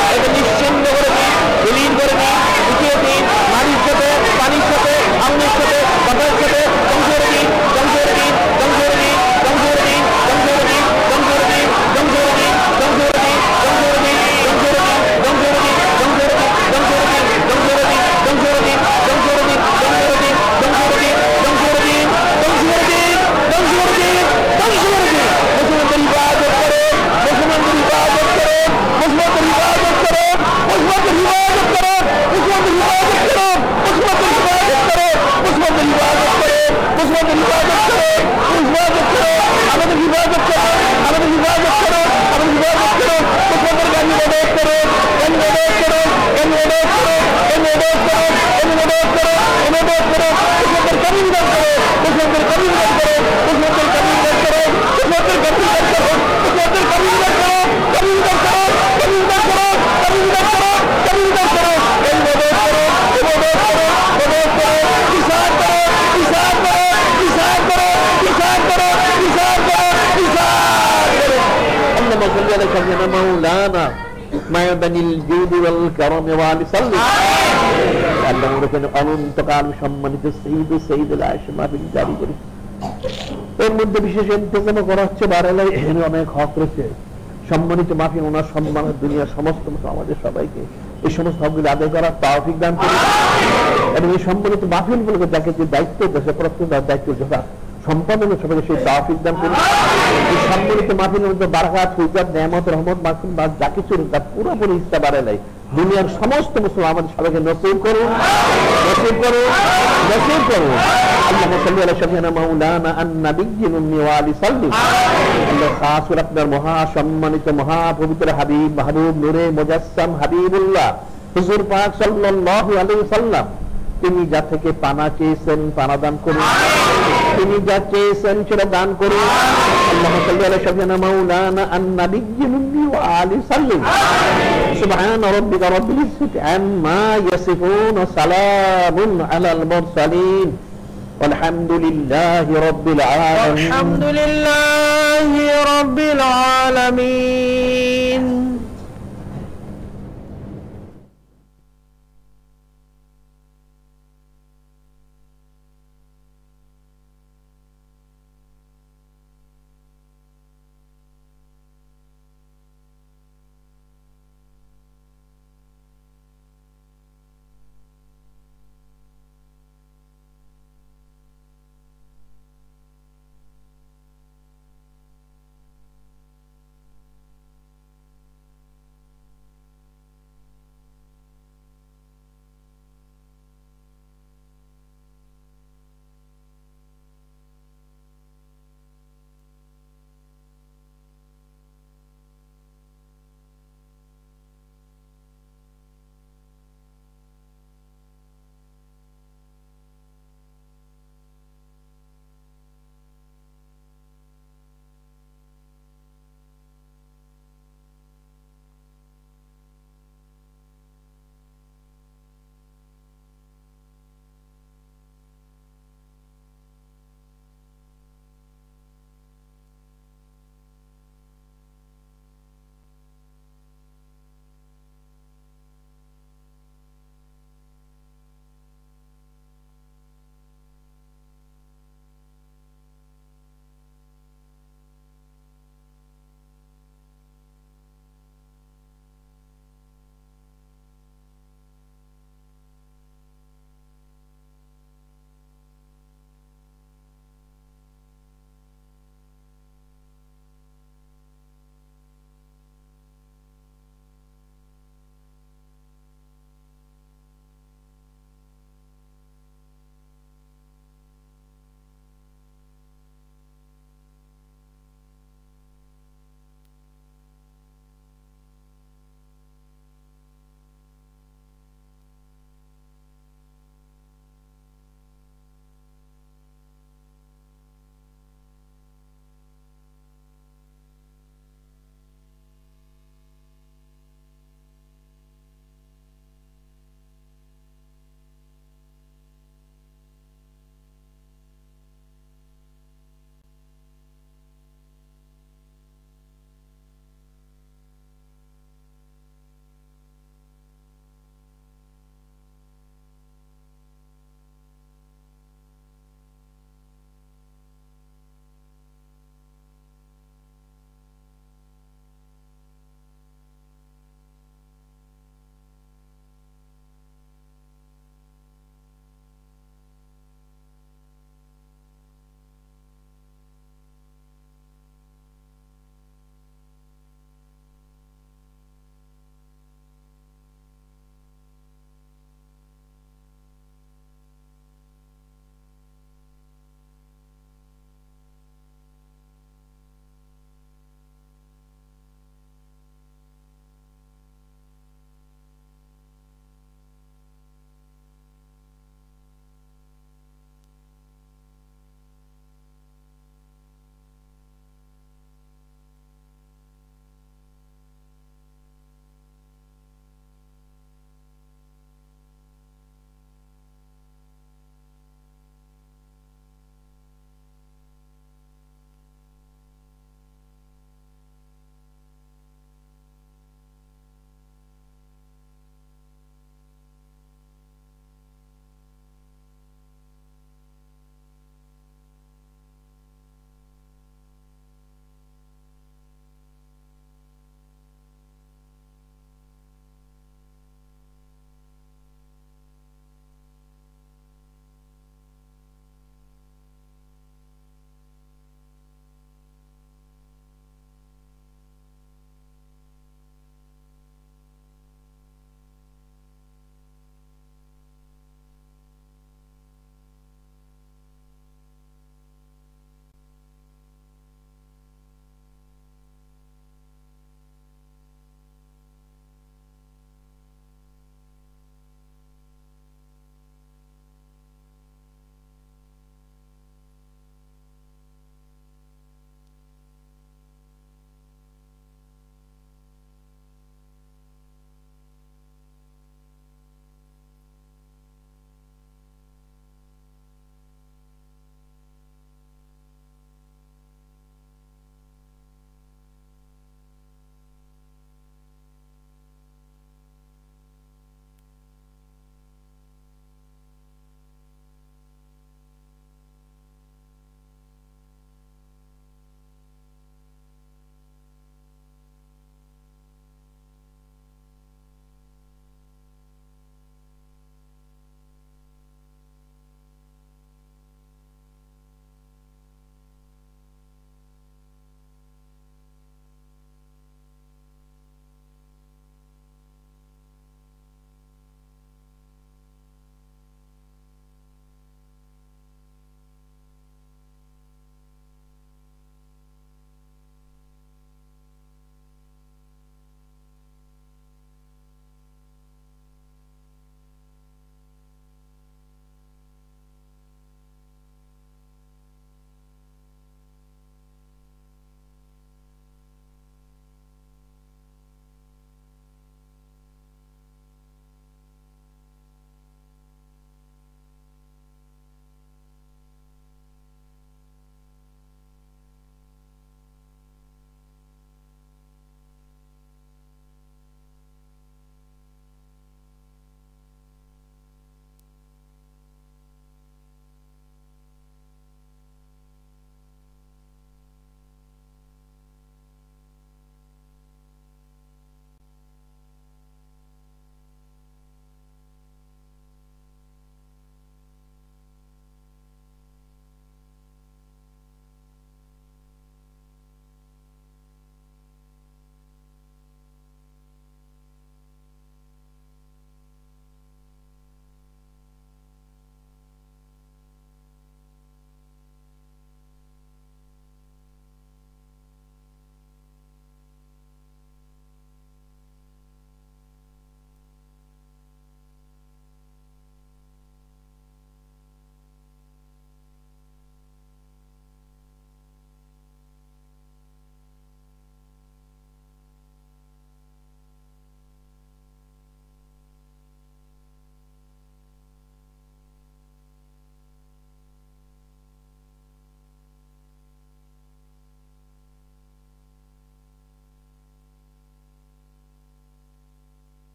اللهم صل على سيدنا مولانا مع بني الجود والكرم وعلى صلي. অনন্তকাল সম্মানিত জারি এর মধ্যে বিশেষ করা হচ্ছে এখানে অনেক হক রয়েছে। সম্মানিত মাফি ওনার সমস্ত আমাদের সবাইকে এই সমস্ত হকগুলি আদায় করার তাওফিক দান এবং এই সম্মানিত যাকে যে দায়িত্ব দেশে প্রত্যেক দায়িত্ব যথা সম্পাদনের সবাইকে সেই তাওফিক দান এই সম্মানিত মধ্যে রহমত মাসুম বা যা কিছু তার পুরোপুরি ইচ্ছা বাড়ে নাই দুনিয়ার সমস্ত মুসলমান আমাদের সবাইকে নসিব করুন। নসিব করুন। নসিব করুন। আল্লাহ আপনার মহা সম্মানিত মহা পবিত্র হাবিব মাহবুব নূরে মুজাসসাম হাবিবুল্লাহ, হুজুর পাক সাল্লাল্লাহু আলাইহি সাল্লাম তিনি যা থেকে পানা চেয়েছেন পানা দান করুন। నిజాచ సంచర దాన్ కొరు అల్లాహ్ సల్లల్లాహు అలైహి వసల్లం మౌలాన అన్ నబియ్య నుండి వాలి సల్లి సుబ్హాన రబ్బిక రబ్బిల్ ఇజ్జతి అమ్మా యసిఫూన సలామున్ అలల్ ముర్సలీన్ والحمد لله رب العالمين والحمد لله رب العالمين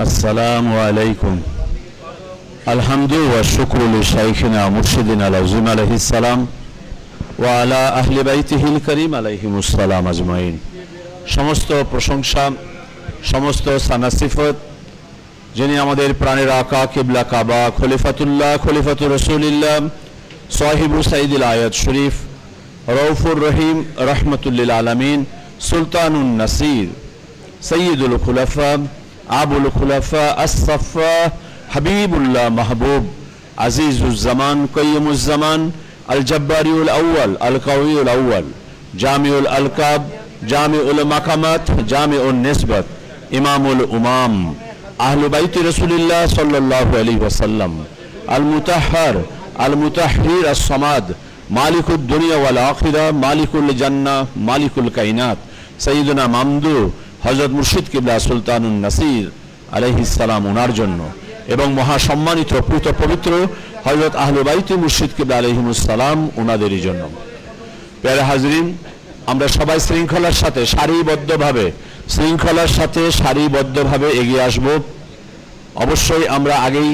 السلام عليكم الحمد والشكر لشيخنا مرشدنا العظيم عليه السلام وعلى أهل بيته الكريم عليهم السلام أجمعين সমস্ত প্রশংসা সমস্ত সানাসিফত যিনি আমাদের প্রাণের আকা কিবলা কাবা খলিফাতুল্লাহ খলিফাতুর রসুলিল্লাহ সাহিবু সাইদুল আয়াত শরীফ রৌফুর রহিম রহমতুল্লিল আলমিন সুলতানুন নাসির সৈয়দুল খুলাফা আবুল খুলাফা আসফা হাবিবুল্লাহ মাহবুব আজিজুজ্জামান কৈয়মুজ্জামান আল জব্বারিউল আউয়াল আল কাউইউল আউয়াল জামিউল আলকাব জামিউল মাকামাত জামিউল নিসবত ইমামুল উমাম আহলু বাইতি রসুলিল্লাহ সাল্লাল্লাহু আলাইহি ওয়াসাল্লাম আল মুতাহহার আল মুতাহহির আস সামাদ মালিকুদ দুনিয়া ওয়াল আখিরা মালিকুল জান্নাহ মালিকুল কাইনাত সৈয়দনা মামদু হজরত মুর্শিদ কিবলা সুলতানুন নাসির আলাইহিস সালাম ওনার জন্য এবং মহা সম্মানিত পূত পবিত্র হজরত আহলুবাইতি মুর্শিদ কিবলা আলহিমুস সালাম ওনাদেরই জন্য। প্যারা হাজরিন, আমরা সবাই শৃঙ্খলার সাথে, সারিবদ্ধভাবে, শৃঙ্খলার সাথে সারিবদ্ধভাবে এগিয়ে আসব। অবশ্যই আমরা আগেই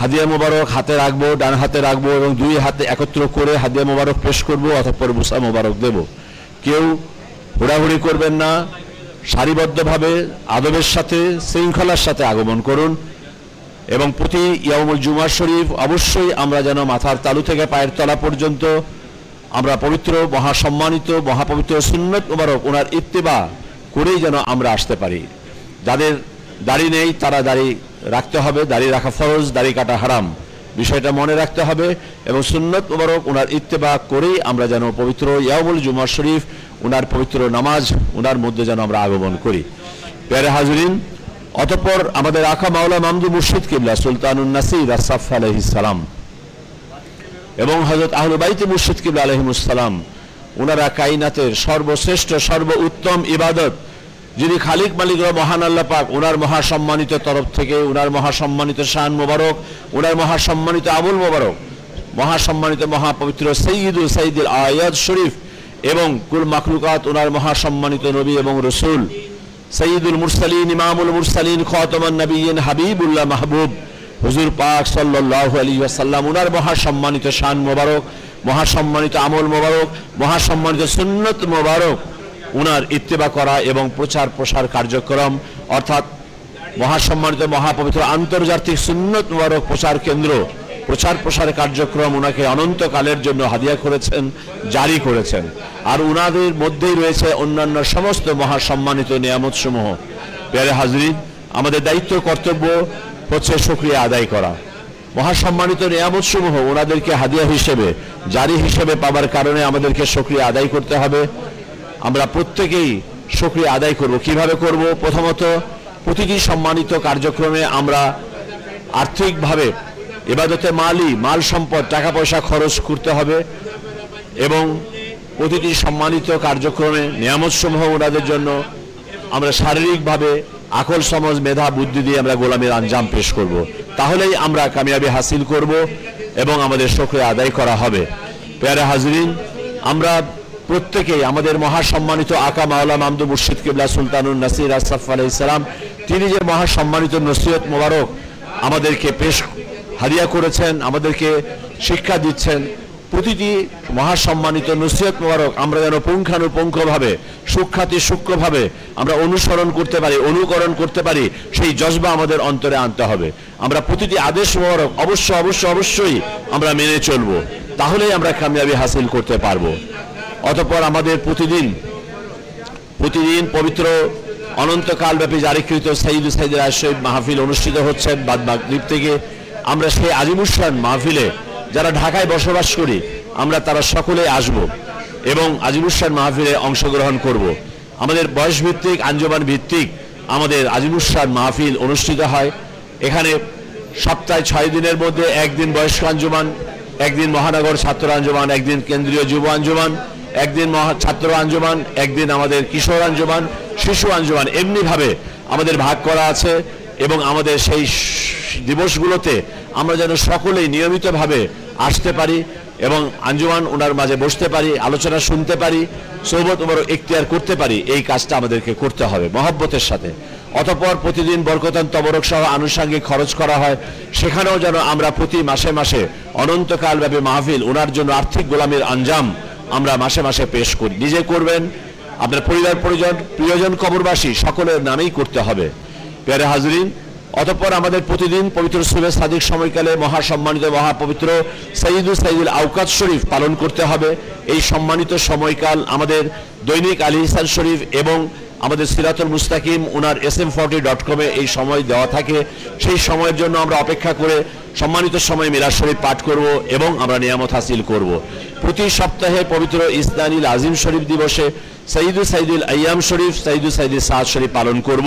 হাদিয়া মোবারক হাতে রাখব, ডান হাতে রাখব এবং দুই হাতে একত্র করে হাদিয়া মোবারক পেশ করব অতঃপর বুসা মোবারক দেব। কেউ হুড়াহুড়ি করবেন না সারিবদ্ধভাবে, আদবের সাথে, শৃঙ্খলার সাথে আগমন করুন এবং প্রতি ইয়ামুল জুমার শরীফ অবশ্যই আমরা যেন মাথার তালু থেকে পায়ের তলা পর্যন্ত আমরা পবিত্র, মহাসম্মানিত, মহাপবিত্র সুন্নত মোবারক ওনার ইত্তেবা করেই যেন আমরা আসতে পারি। যাদের দাড়ি নেই তারা দাড়ি রাখতে হবে, দাড়ি রাখা ফরজ, দাড়ি কাটা হারাম। বিষয়টা মনে রাখতে হবে এবং সুন্নত মোবারক ওনার ইত্তেবা করেই আমরা যেন পবিত্র ইয়ামুল জুমা শরীফ ওনার পবিত্র নামাজ ওনার মধ্যে যেন আমরা আগমন করি। প্যারে হাজরিন, অতঃপর আমাদের আখা মাওলা মামদু মুর্শিদ কিবলা, সুলতানুন নাসির আসাফ আলহিস সালাম এবং হজরত আহলুবাইতে মুর্শিদ কিবলা আলহিমুসালাম ওনারা কাইনাতের সর্বশ্রেষ্ঠ সর্ব উত্তম ইবাদত যিনি খালিক মালিক মহান আল্লাহ পাক ওনার মহাসম্মানিত তরফ থেকে ওনার মহাসম্মানিত শান মোবারক ওনার মহাসম্মানিত আবুল মোবারক, মহাসম্মানিত মহাপবিত্র সঈদুল সঈদুল আয়াদ শরীফ এবং কুল মাখলুকাত ওনার মহাসম্মানিত নবী এবং রসুল সঈদুল মুরসালিন, ইমামুল মুরসালিন, খতমান নবীন হাবিবুল্লাহ মাহবুব, হুজুর পাক সাল্লাল্লাহু আলাইহি ওয়াসাল্লাম, উনার মহাসম্মানিত শান মোবারক, মহাসম্মানিত আমল মোবারক, মহাসম্মানিত সুন্নত মোবারক উনার ইত্তেবা করা এবং প্রচার প্রসার কার্যক্রম, অর্থাৎ মহাসম্মানিত মহাপবিত্র আন্তর্জাতিক সুন্নত মোবারক প্রচার কেন্দ্র প্রচার প্রসার কার্যক্রম ওনাকে অনন্তকালের জন্য হাদিয়া করেছেন, জারি করেছেন। আর উনাদের মধ্যেই রয়েছে অন্যান্য সমস্ত মহাসম্মানিত নিয়ামত সমূহ পেয়ারে হাজরিন, আমাদের দায়িত্ব, কর্তব্য হচ্ছে সক্রিয়া আদায় করা। মহাসম্মানিত নিয়ামত সমূহ ওনাদেরকে হাদিয়া হিসেবে, জারি হিসেবে পাবার কারণে আমাদেরকে সক্রিয়া আদায় করতে হবে। আমরা প্রত্যেকেই সক্রিয় আদায় করব। কীভাবে করব? প্রথমত, প্রতিটি সম্মানিত কার্যক্রমে আমরা আর্থিকভাবে এবাদতে মালই মাল সম্পদ টাকা পয়সা খরচ করতে হবে এবং প্রতিটি সম্মানিত কার্যক্রমে নিয়ামত সমূহ ওনাদের জন্য আমরা শারীরিকভাবে আকল সমাজ মেধা বুদ্ধি দিয়ে আমরা গোলামের আঞ্জাম পেশ করব। তাহলেই আমরা কামিয়াবি হাসিল করব এবং আমাদের সক্রিয় আদায় করা হবে। পেয়ারে হাজরিন, আমরা প্রত্যেকেই আমাদের মহাসম্মানিত আকা মাওলা মামদু মুর্শিদ কিবলা সুলতানুল নাসির আসাফ আলাইসালাম তিনি যে মহাসম্মানিত নসিহত মোবারক আমাদেরকে পেশ হাদিয়া করেছেন, আমাদেরকে শিক্ষা দিচ্ছেন, প্রতিটি মহাসম্মানিত নসিহত মোবারক আমরা যেন পুঙ্খানুপুঙ্খভাবে, সুখ্যাতি সূক্ষ্মভাবে আমরা অনুসরণ করতে পারি, অনুকরণ করতে পারি, সেই জজবা আমাদের অন্তরে আনতে হবে। আমরা প্রতিটি আদেশ মোবারক অবশ্য অবশ্য অবশ্যই আমরা মেনে চলবো, তাহলেই আমরা কামিয়াবি হাসিল করতে পারব। অতঃপর আমাদের প্রতিদিন প্রতিদিন পবিত্র অনন্তকালব্যাপী জারিকৃত সাইদ সাইদের আশয় মাহফিল অনুষ্ঠিত হচ্ছে বাদ মাগরিব থেকে আমরা সেই আজিমুসান মাহফিলে যারা ঢাকায় বসবাস করি, আমরা তারা সকলে আসব এবং আজিমুসান মাহফিলে অংশগ্রহণ করব। আমাদের বয়স ভিত্তিক আঞ্জমান ভিত্তিক আমাদের আজিমুসান মাহফিল অনুষ্ঠিত হয় এখানে সপ্তাহে ছয় দিনের মধ্যে একদিন বয়স্ক আঞ্জমান, একদিন মহানগর ছাত্র আঞ্জমান, একদিন কেন্দ্রীয় যুব আঞ্জমান একদিন মহা ছাত্র আঞ্জমান, একদিন আমাদের কিশোর আঞ্জমান, শিশু আঞ্জমান, এমনিভাবে আমাদের ভাগ করা আছে এবং আমাদের সেই দিবসগুলোতে আমরা যেন সকলেই নিয়মিতভাবে আসতে পারি এবং আঞ্জুমান ওনার মাঝে বসতে পারি, আলোচনা শুনতে পারি, সৌবত ওমর এখতিয়ার করতে পারি, এই কাজটা আমাদেরকে করতে হবে মহব্বতের সাথে। অতঃপর প্রতিদিন বরকতান তবরক সহ আনুষঙ্গিক খরচ করা হয়, সেখানেও যেন আমরা প্রতি মাসে মাসে অনন্তকালব্যাপী মাহফিল, ওনার জন্য আর্থিক গোলামের আঞ্জাম আমরা মাসে মাসে পেশ করি। নিজে করবেন, আপনার পরিবার, পরিজন, প্রিয়জন, কবরবাসী, সকলের নামেই করতে হবে। পেয়ারে হাজরিন, অতঃপর আমাদের প্রতিদিন পবিত্র সুবে সাদিক সময়কালে মহাসম্মানিত মহাপবিত্র সঈদুল সাইদুল আউকাত শরীফ পালন করতে হবে। এই সম্মানিত সময়কাল আমাদের দৈনিক আলী ইসান শরীফ এবং আমাদের সিরাতুল মুস্তাকিম ওনার এস এম ফর্টি ডট কমে এই সময় দেওয়া থাকে। সেই সময়ের জন্য আমরা অপেক্ষা করে সম্মানিত সময় মিরাজ শরীফ পাঠ করব এবং আমরা নিয়ামত হাসিল করব। প্রতি সপ্তাহে পবিত্র ইসলানিল আজিম শরীফ দিবসে সঈদুল সাইদুল আয়াম শরীফ, সঈদুল সাইদুল সাদ শরীফ পালন করব।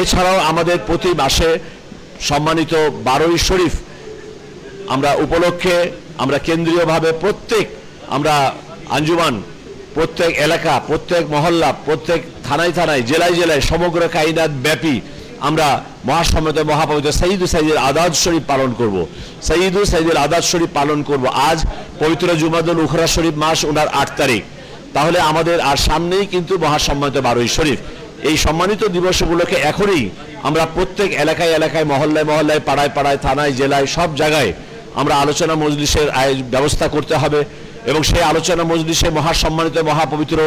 এছাড়াও আমাদের প্রতি মাসে সম্মানিত বারোই শরীফ আমরা উপলক্ষে আমরা কেন্দ্রীয়ভাবে প্রত্যেক আমরা আঞ্জুমান প্রত্যেক এলাকা, প্রত্যেক মহল্লা, প্রত্যেক থানায় থানায়, জেলায় জেলায় সমগ্র কায়নাত ব্যাপী আমরা মহাসম্মত মহাপবিত্র সঈদুল সাইদুল আদাদ শরীফ পালন করব। সঈদুল সাইদুল আদাদ শরীফ পালন করব আজ পবিত্র জুমাদুল উখরা শরীফ মাস ওনার আট তারিখ। তাহলে আমাদের আর সামনেই কিন্তু মহাসম্মানিত বারোই শরীফ। এই সম্মানিত দিবসগুলোকে এখনই আমরা প্রত্যেক এলাকায় এলাকায়, মহল্লায় মহল্লায়, পাড়ায় পাড়ায়, থানায়, জেলায়, সব জায়গায় আমরা আলোচনা মজলিসের ব্যবস্থা করতে হবে। এবং সেই আলোচনা মজলিসে মহাসম্মানিত, মহাপবিত্র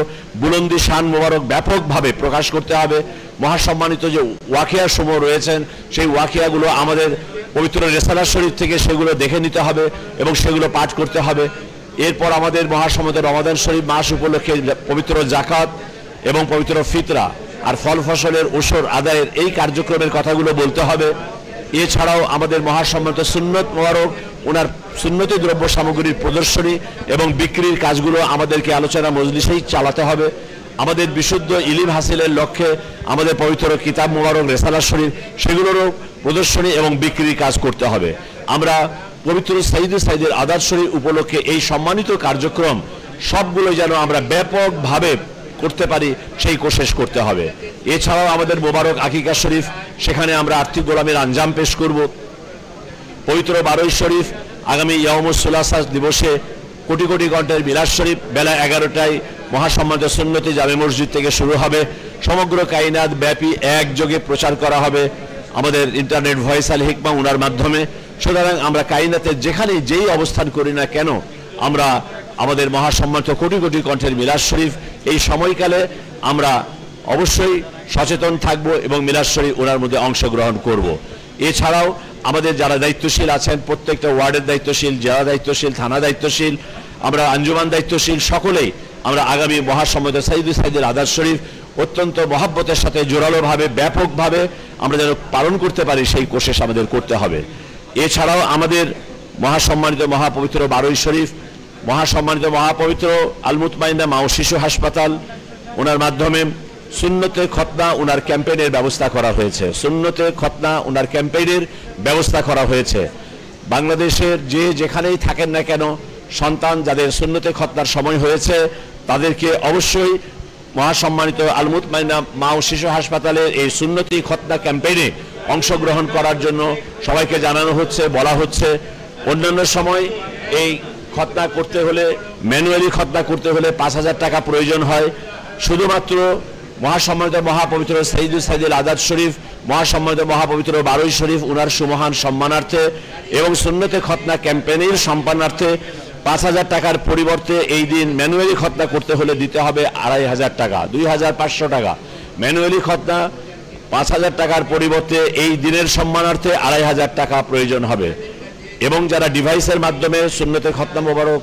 বুলন্দি শান মোবারক ব্যাপকভাবে প্রকাশ করতে হবে। মহাসম্মানিত যে ওয়াকিয়া সমূহ রয়েছেন, সেই ওয়াকিয়াগুলো আমাদের পবিত্র রেসালা শরীফ থেকে সেগুলো দেখে নিতে হবে এবং সেগুলো পাঠ করতে হবে। এরপর আমাদের মহাসম্মত রমাদান শরীফ মাস উপলক্ষে পবিত্র জাকাত এবং পবিত্র ফিতরা আর ফল ফসলের ওসর আদায়ের এই কার্যক্রমের কথাগুলো বলতে হবে। এছাড়াও আমাদের মহাসম্মত সুন্নত মোবারক, ওনার সুন্নতি দ্রব্য সামগ্রীর প্রদর্শনী এবং বিক্রির কাজগুলো আমাদেরকে আলোচনা মজলিসেই চালাতে হবে। আমাদের বিশুদ্ধ ইলিম হাসিলের লক্ষ্যে আমাদের পবিত্র কিতাব মোবারক রেসালা শরীফ, সেগুলোরও প্রদর্শনী এবং বিক্রির কাজ করতে হবে। আমরা পবিত্র সাইদু সাইদের আদার শরীফ উপলক্ষে এই সম্মানিত কার্যক্রম সবগুলো যেন আমরা ব্যাপকভাবে করতে পারি, সেই কোশেষ করতে হবে। এছাড়াও আমাদের মোবারক আকিকা শরীফ, সেখানে আমরা আর্থিক গোলামের আঞ্জাম পেশ করব। পবিত্র বারোই শরীফ, আগামী ইয়মুসুল্লাসা দিবসে কোটি কোটি ঘণ্টার বিলাস শরীফ, বেলা এগারোটায় মহাসম্মানিত সুন্নতি জামে মসজিদ থেকে শুরু হবে। সমগ্র কাইনাত ব্যাপী একযোগে প্রচার করা হবে আমাদের ইন্টারনেট ভয়েস আল হিকমা উনার মাধ্যমে। সুতরাং আমরা কাইনাতে যেখানে যেই অবস্থান করি না কেন আমরা আমাদের মহাসম্মানিত কোটি কোটি কণ্ঠের মিলাদ শরীফ, এই সময়কালে আমরা অবশ্যই সচেতন থাকব এবং মিলাদ শরীফ ওনার মধ্যে অংশগ্রহণ করব। এছাড়াও আমাদের যারা দায়িত্বশীল আছেন, প্রত্যেকটা ওয়ার্ডের দায়িত্বশীল, জেলা দায়িত্বশীল, থানা দায়িত্বশীল, আমরা আঞ্জুমান দায়িত্বশীল, সকলেই আমরা আগামী মহাসম্মত সাইদুল সাইদের আদার শরীফ অত্যন্ত মহাব্বতের সাথে জোরালোভাবে, ব্যাপকভাবে আমরা যেন পালন করতে পারি, সেই কোশেষ আমাদের করতে হবে এছাড়াও আমাদের মহাসম্মানিত মহাপবিত্র বারোই শরীফ মহাসম্মানিত মহাপবিত্র আলমুতমাইন্দা মাও শিশু হাসপাতাল, ওনার মাধ্যমে সুন্নতে খতনা ওনার ক্যাম্পেইনের ব্যবস্থা করা হয়েছে। সুন্নতে খতনা ওনার ক্যাম্পেইনের ব্যবস্থা করা হয়েছে। বাংলাদেশের যে যেখানেই থাকেন না কেন, সন্তান যাদের সুন্নতে খতনার সময় হয়েছে, তাদেরকে অবশ্যই মহাসম্মানিত আলমুত মাইনা মা ও শিশু হাসপাতালের এই সুন্নতি খতনা ক্যাম্পেইনে অংশগ্রহণ করার জন্য সবাইকে জানানো হচ্ছে, বলা হচ্ছে। অন্যান্য সময় এই খতনা করতে হলে, ম্যানুয়ালি খতনা করতে হলে পাঁচ হাজার টাকা প্রয়োজন হয়। শুধুমাত্র মহাসম্মানিত মহাপবিত্র সাইদুল সাইদুল আজাদ শরীফ, মহাসম্মানিত মহাপবিত্র বারোই শরীফ, উনার সুমহান সম্মানার্থে এবং সুন্নতে খতনা ক্যাম্পেইনের সম্পাদনার্থে পাঁচ হাজার টাকার পরিবর্তে এই দিন ম্যানুয়ালি খতনা করতে হলে দিতে হবে আড়াই হাজার টাকা, দুই হাজার পাঁচশো টাকা। ম্যানুয়ালি খতনা পাঁচ হাজার টাকার পরিবর্তে এই দিনের সম্মানার্থে আড়াই হাজার টাকা প্রয়োজন হবে। এবং যারা ডিভাইসের মাধ্যমে সুন্নতে খতনা মোবারক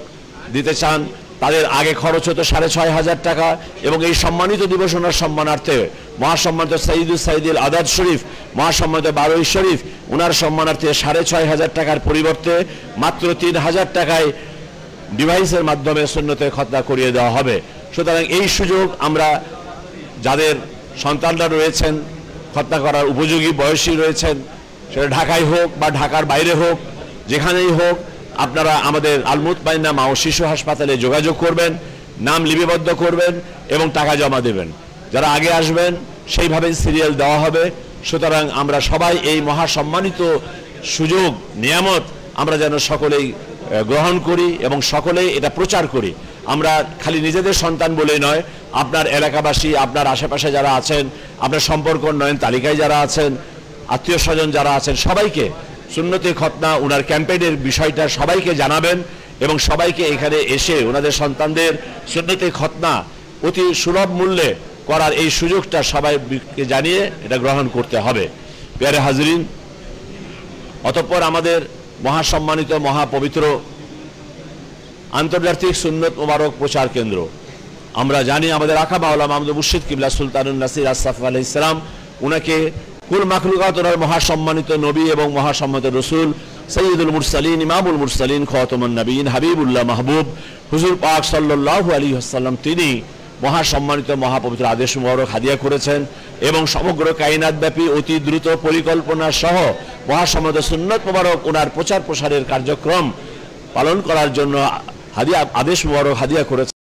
দিতে চান, তাদের আগে খরচ হতো সাড়ে ছয় হাজার টাকা এবং এই সম্মানিত দিবস ওনার সম্মানার্থে মহাসম্মানিত সাইদুল সাইদুল আদাদ শরীফ, মহাসম্মানিত বারোই শরীফ, ওনার সম্মানার্থে সাড়ে ছয় হাজার টাকার পরিবর্তে মাত্র তিন হাজার টাকায় ডিভাইসের মাধ্যমে সুন্নতে খতনা করিয়ে দেওয়া হবে। সুতরাং এই সুযোগ আমরা যাদের সন্তানরা রয়েছেন, খতনা করার উপযোগী বয়সী রয়েছেন, সেটা ঢাকায় হোক বা ঢাকার বাইরে হোক যেখানেই হোক, আপনারা আমাদের আলমুত বাইনা মা ও শিশু হাসপাতালে যোগাযোগ করবেন, নাম লিপিবদ্ধ করবেন এবং টাকা জমা দেবেন। যারা আগে আসবেন সেইভাবে সিরিয়াল দেওয়া হবে। সুতরাং আমরা সবাই এই মহাসম্মানিত সুযোগ, নিয়ামত আমরা যেন সকলেই গ্রহণ করি এবং সকলেই এটা প্রচার করি। আমরা খালি নিজেদের সন্তান বলে নয়, আপনার এলাকাবাসী, আপনার আশেপাশে যারা আছেন, আপনার সম্পর্ক উন্নয়ন তালিকায় যারা আছেন, আত্মীয় স্বজন যারা আছেন, সবাইকে সুন্নতি খতনা ওনার ক্যাম্পেইনের বিষয়টা সবাইকে জানাবেন এবং সবাইকে এখানে এসে ওনাদের সন্তানদের সুন্নতি খতনা অতি সুলভ মূল্যে করার এই সুযোগটা সবাইকে জানিয়ে এটা গ্রহণ করতে হবে। পেয়ারে হাজরিন, অতঃপর আমাদের মহাসম্মানিত মহাপবিত্র আন্তর্জাতিক সুন্নত মোবারক প্রচার কেন্দ্র। আমরা জানি আমাদের আকা মাওলা মাহমুদ মুর্শিদ কিবলা সুলতানুল নাসির আসাফ আলহ ইসলাম উনাকে কুল মাখলুকাত ওনার মহাসম্মানিত নবী এবং মহাসম্মানিত রসুল সৈয়দুল মুরসালিন, ইমামুল মুরসালিন, খতমন নবীন, হাবিবুল্লাহ মাহবুব, হুজুর পাক সাল্লাল্লাহু আলী আসাল্লাম তিনি মহাসম্মানিত মহাপবিত্র আদেশ মোবারক হাদিয়া করেছেন এবং সমগ্র কাইনাত ব্যাপী অতি দ্রুত পরিকল্পনা সহ মহাসম্মানিত সুন্নত মোবারক ওনার প্রচার প্রসারের কার্যক্রম পালন করার জন্য হাদিয়া আদেশ মোবারক হাদিয়া করেছেন।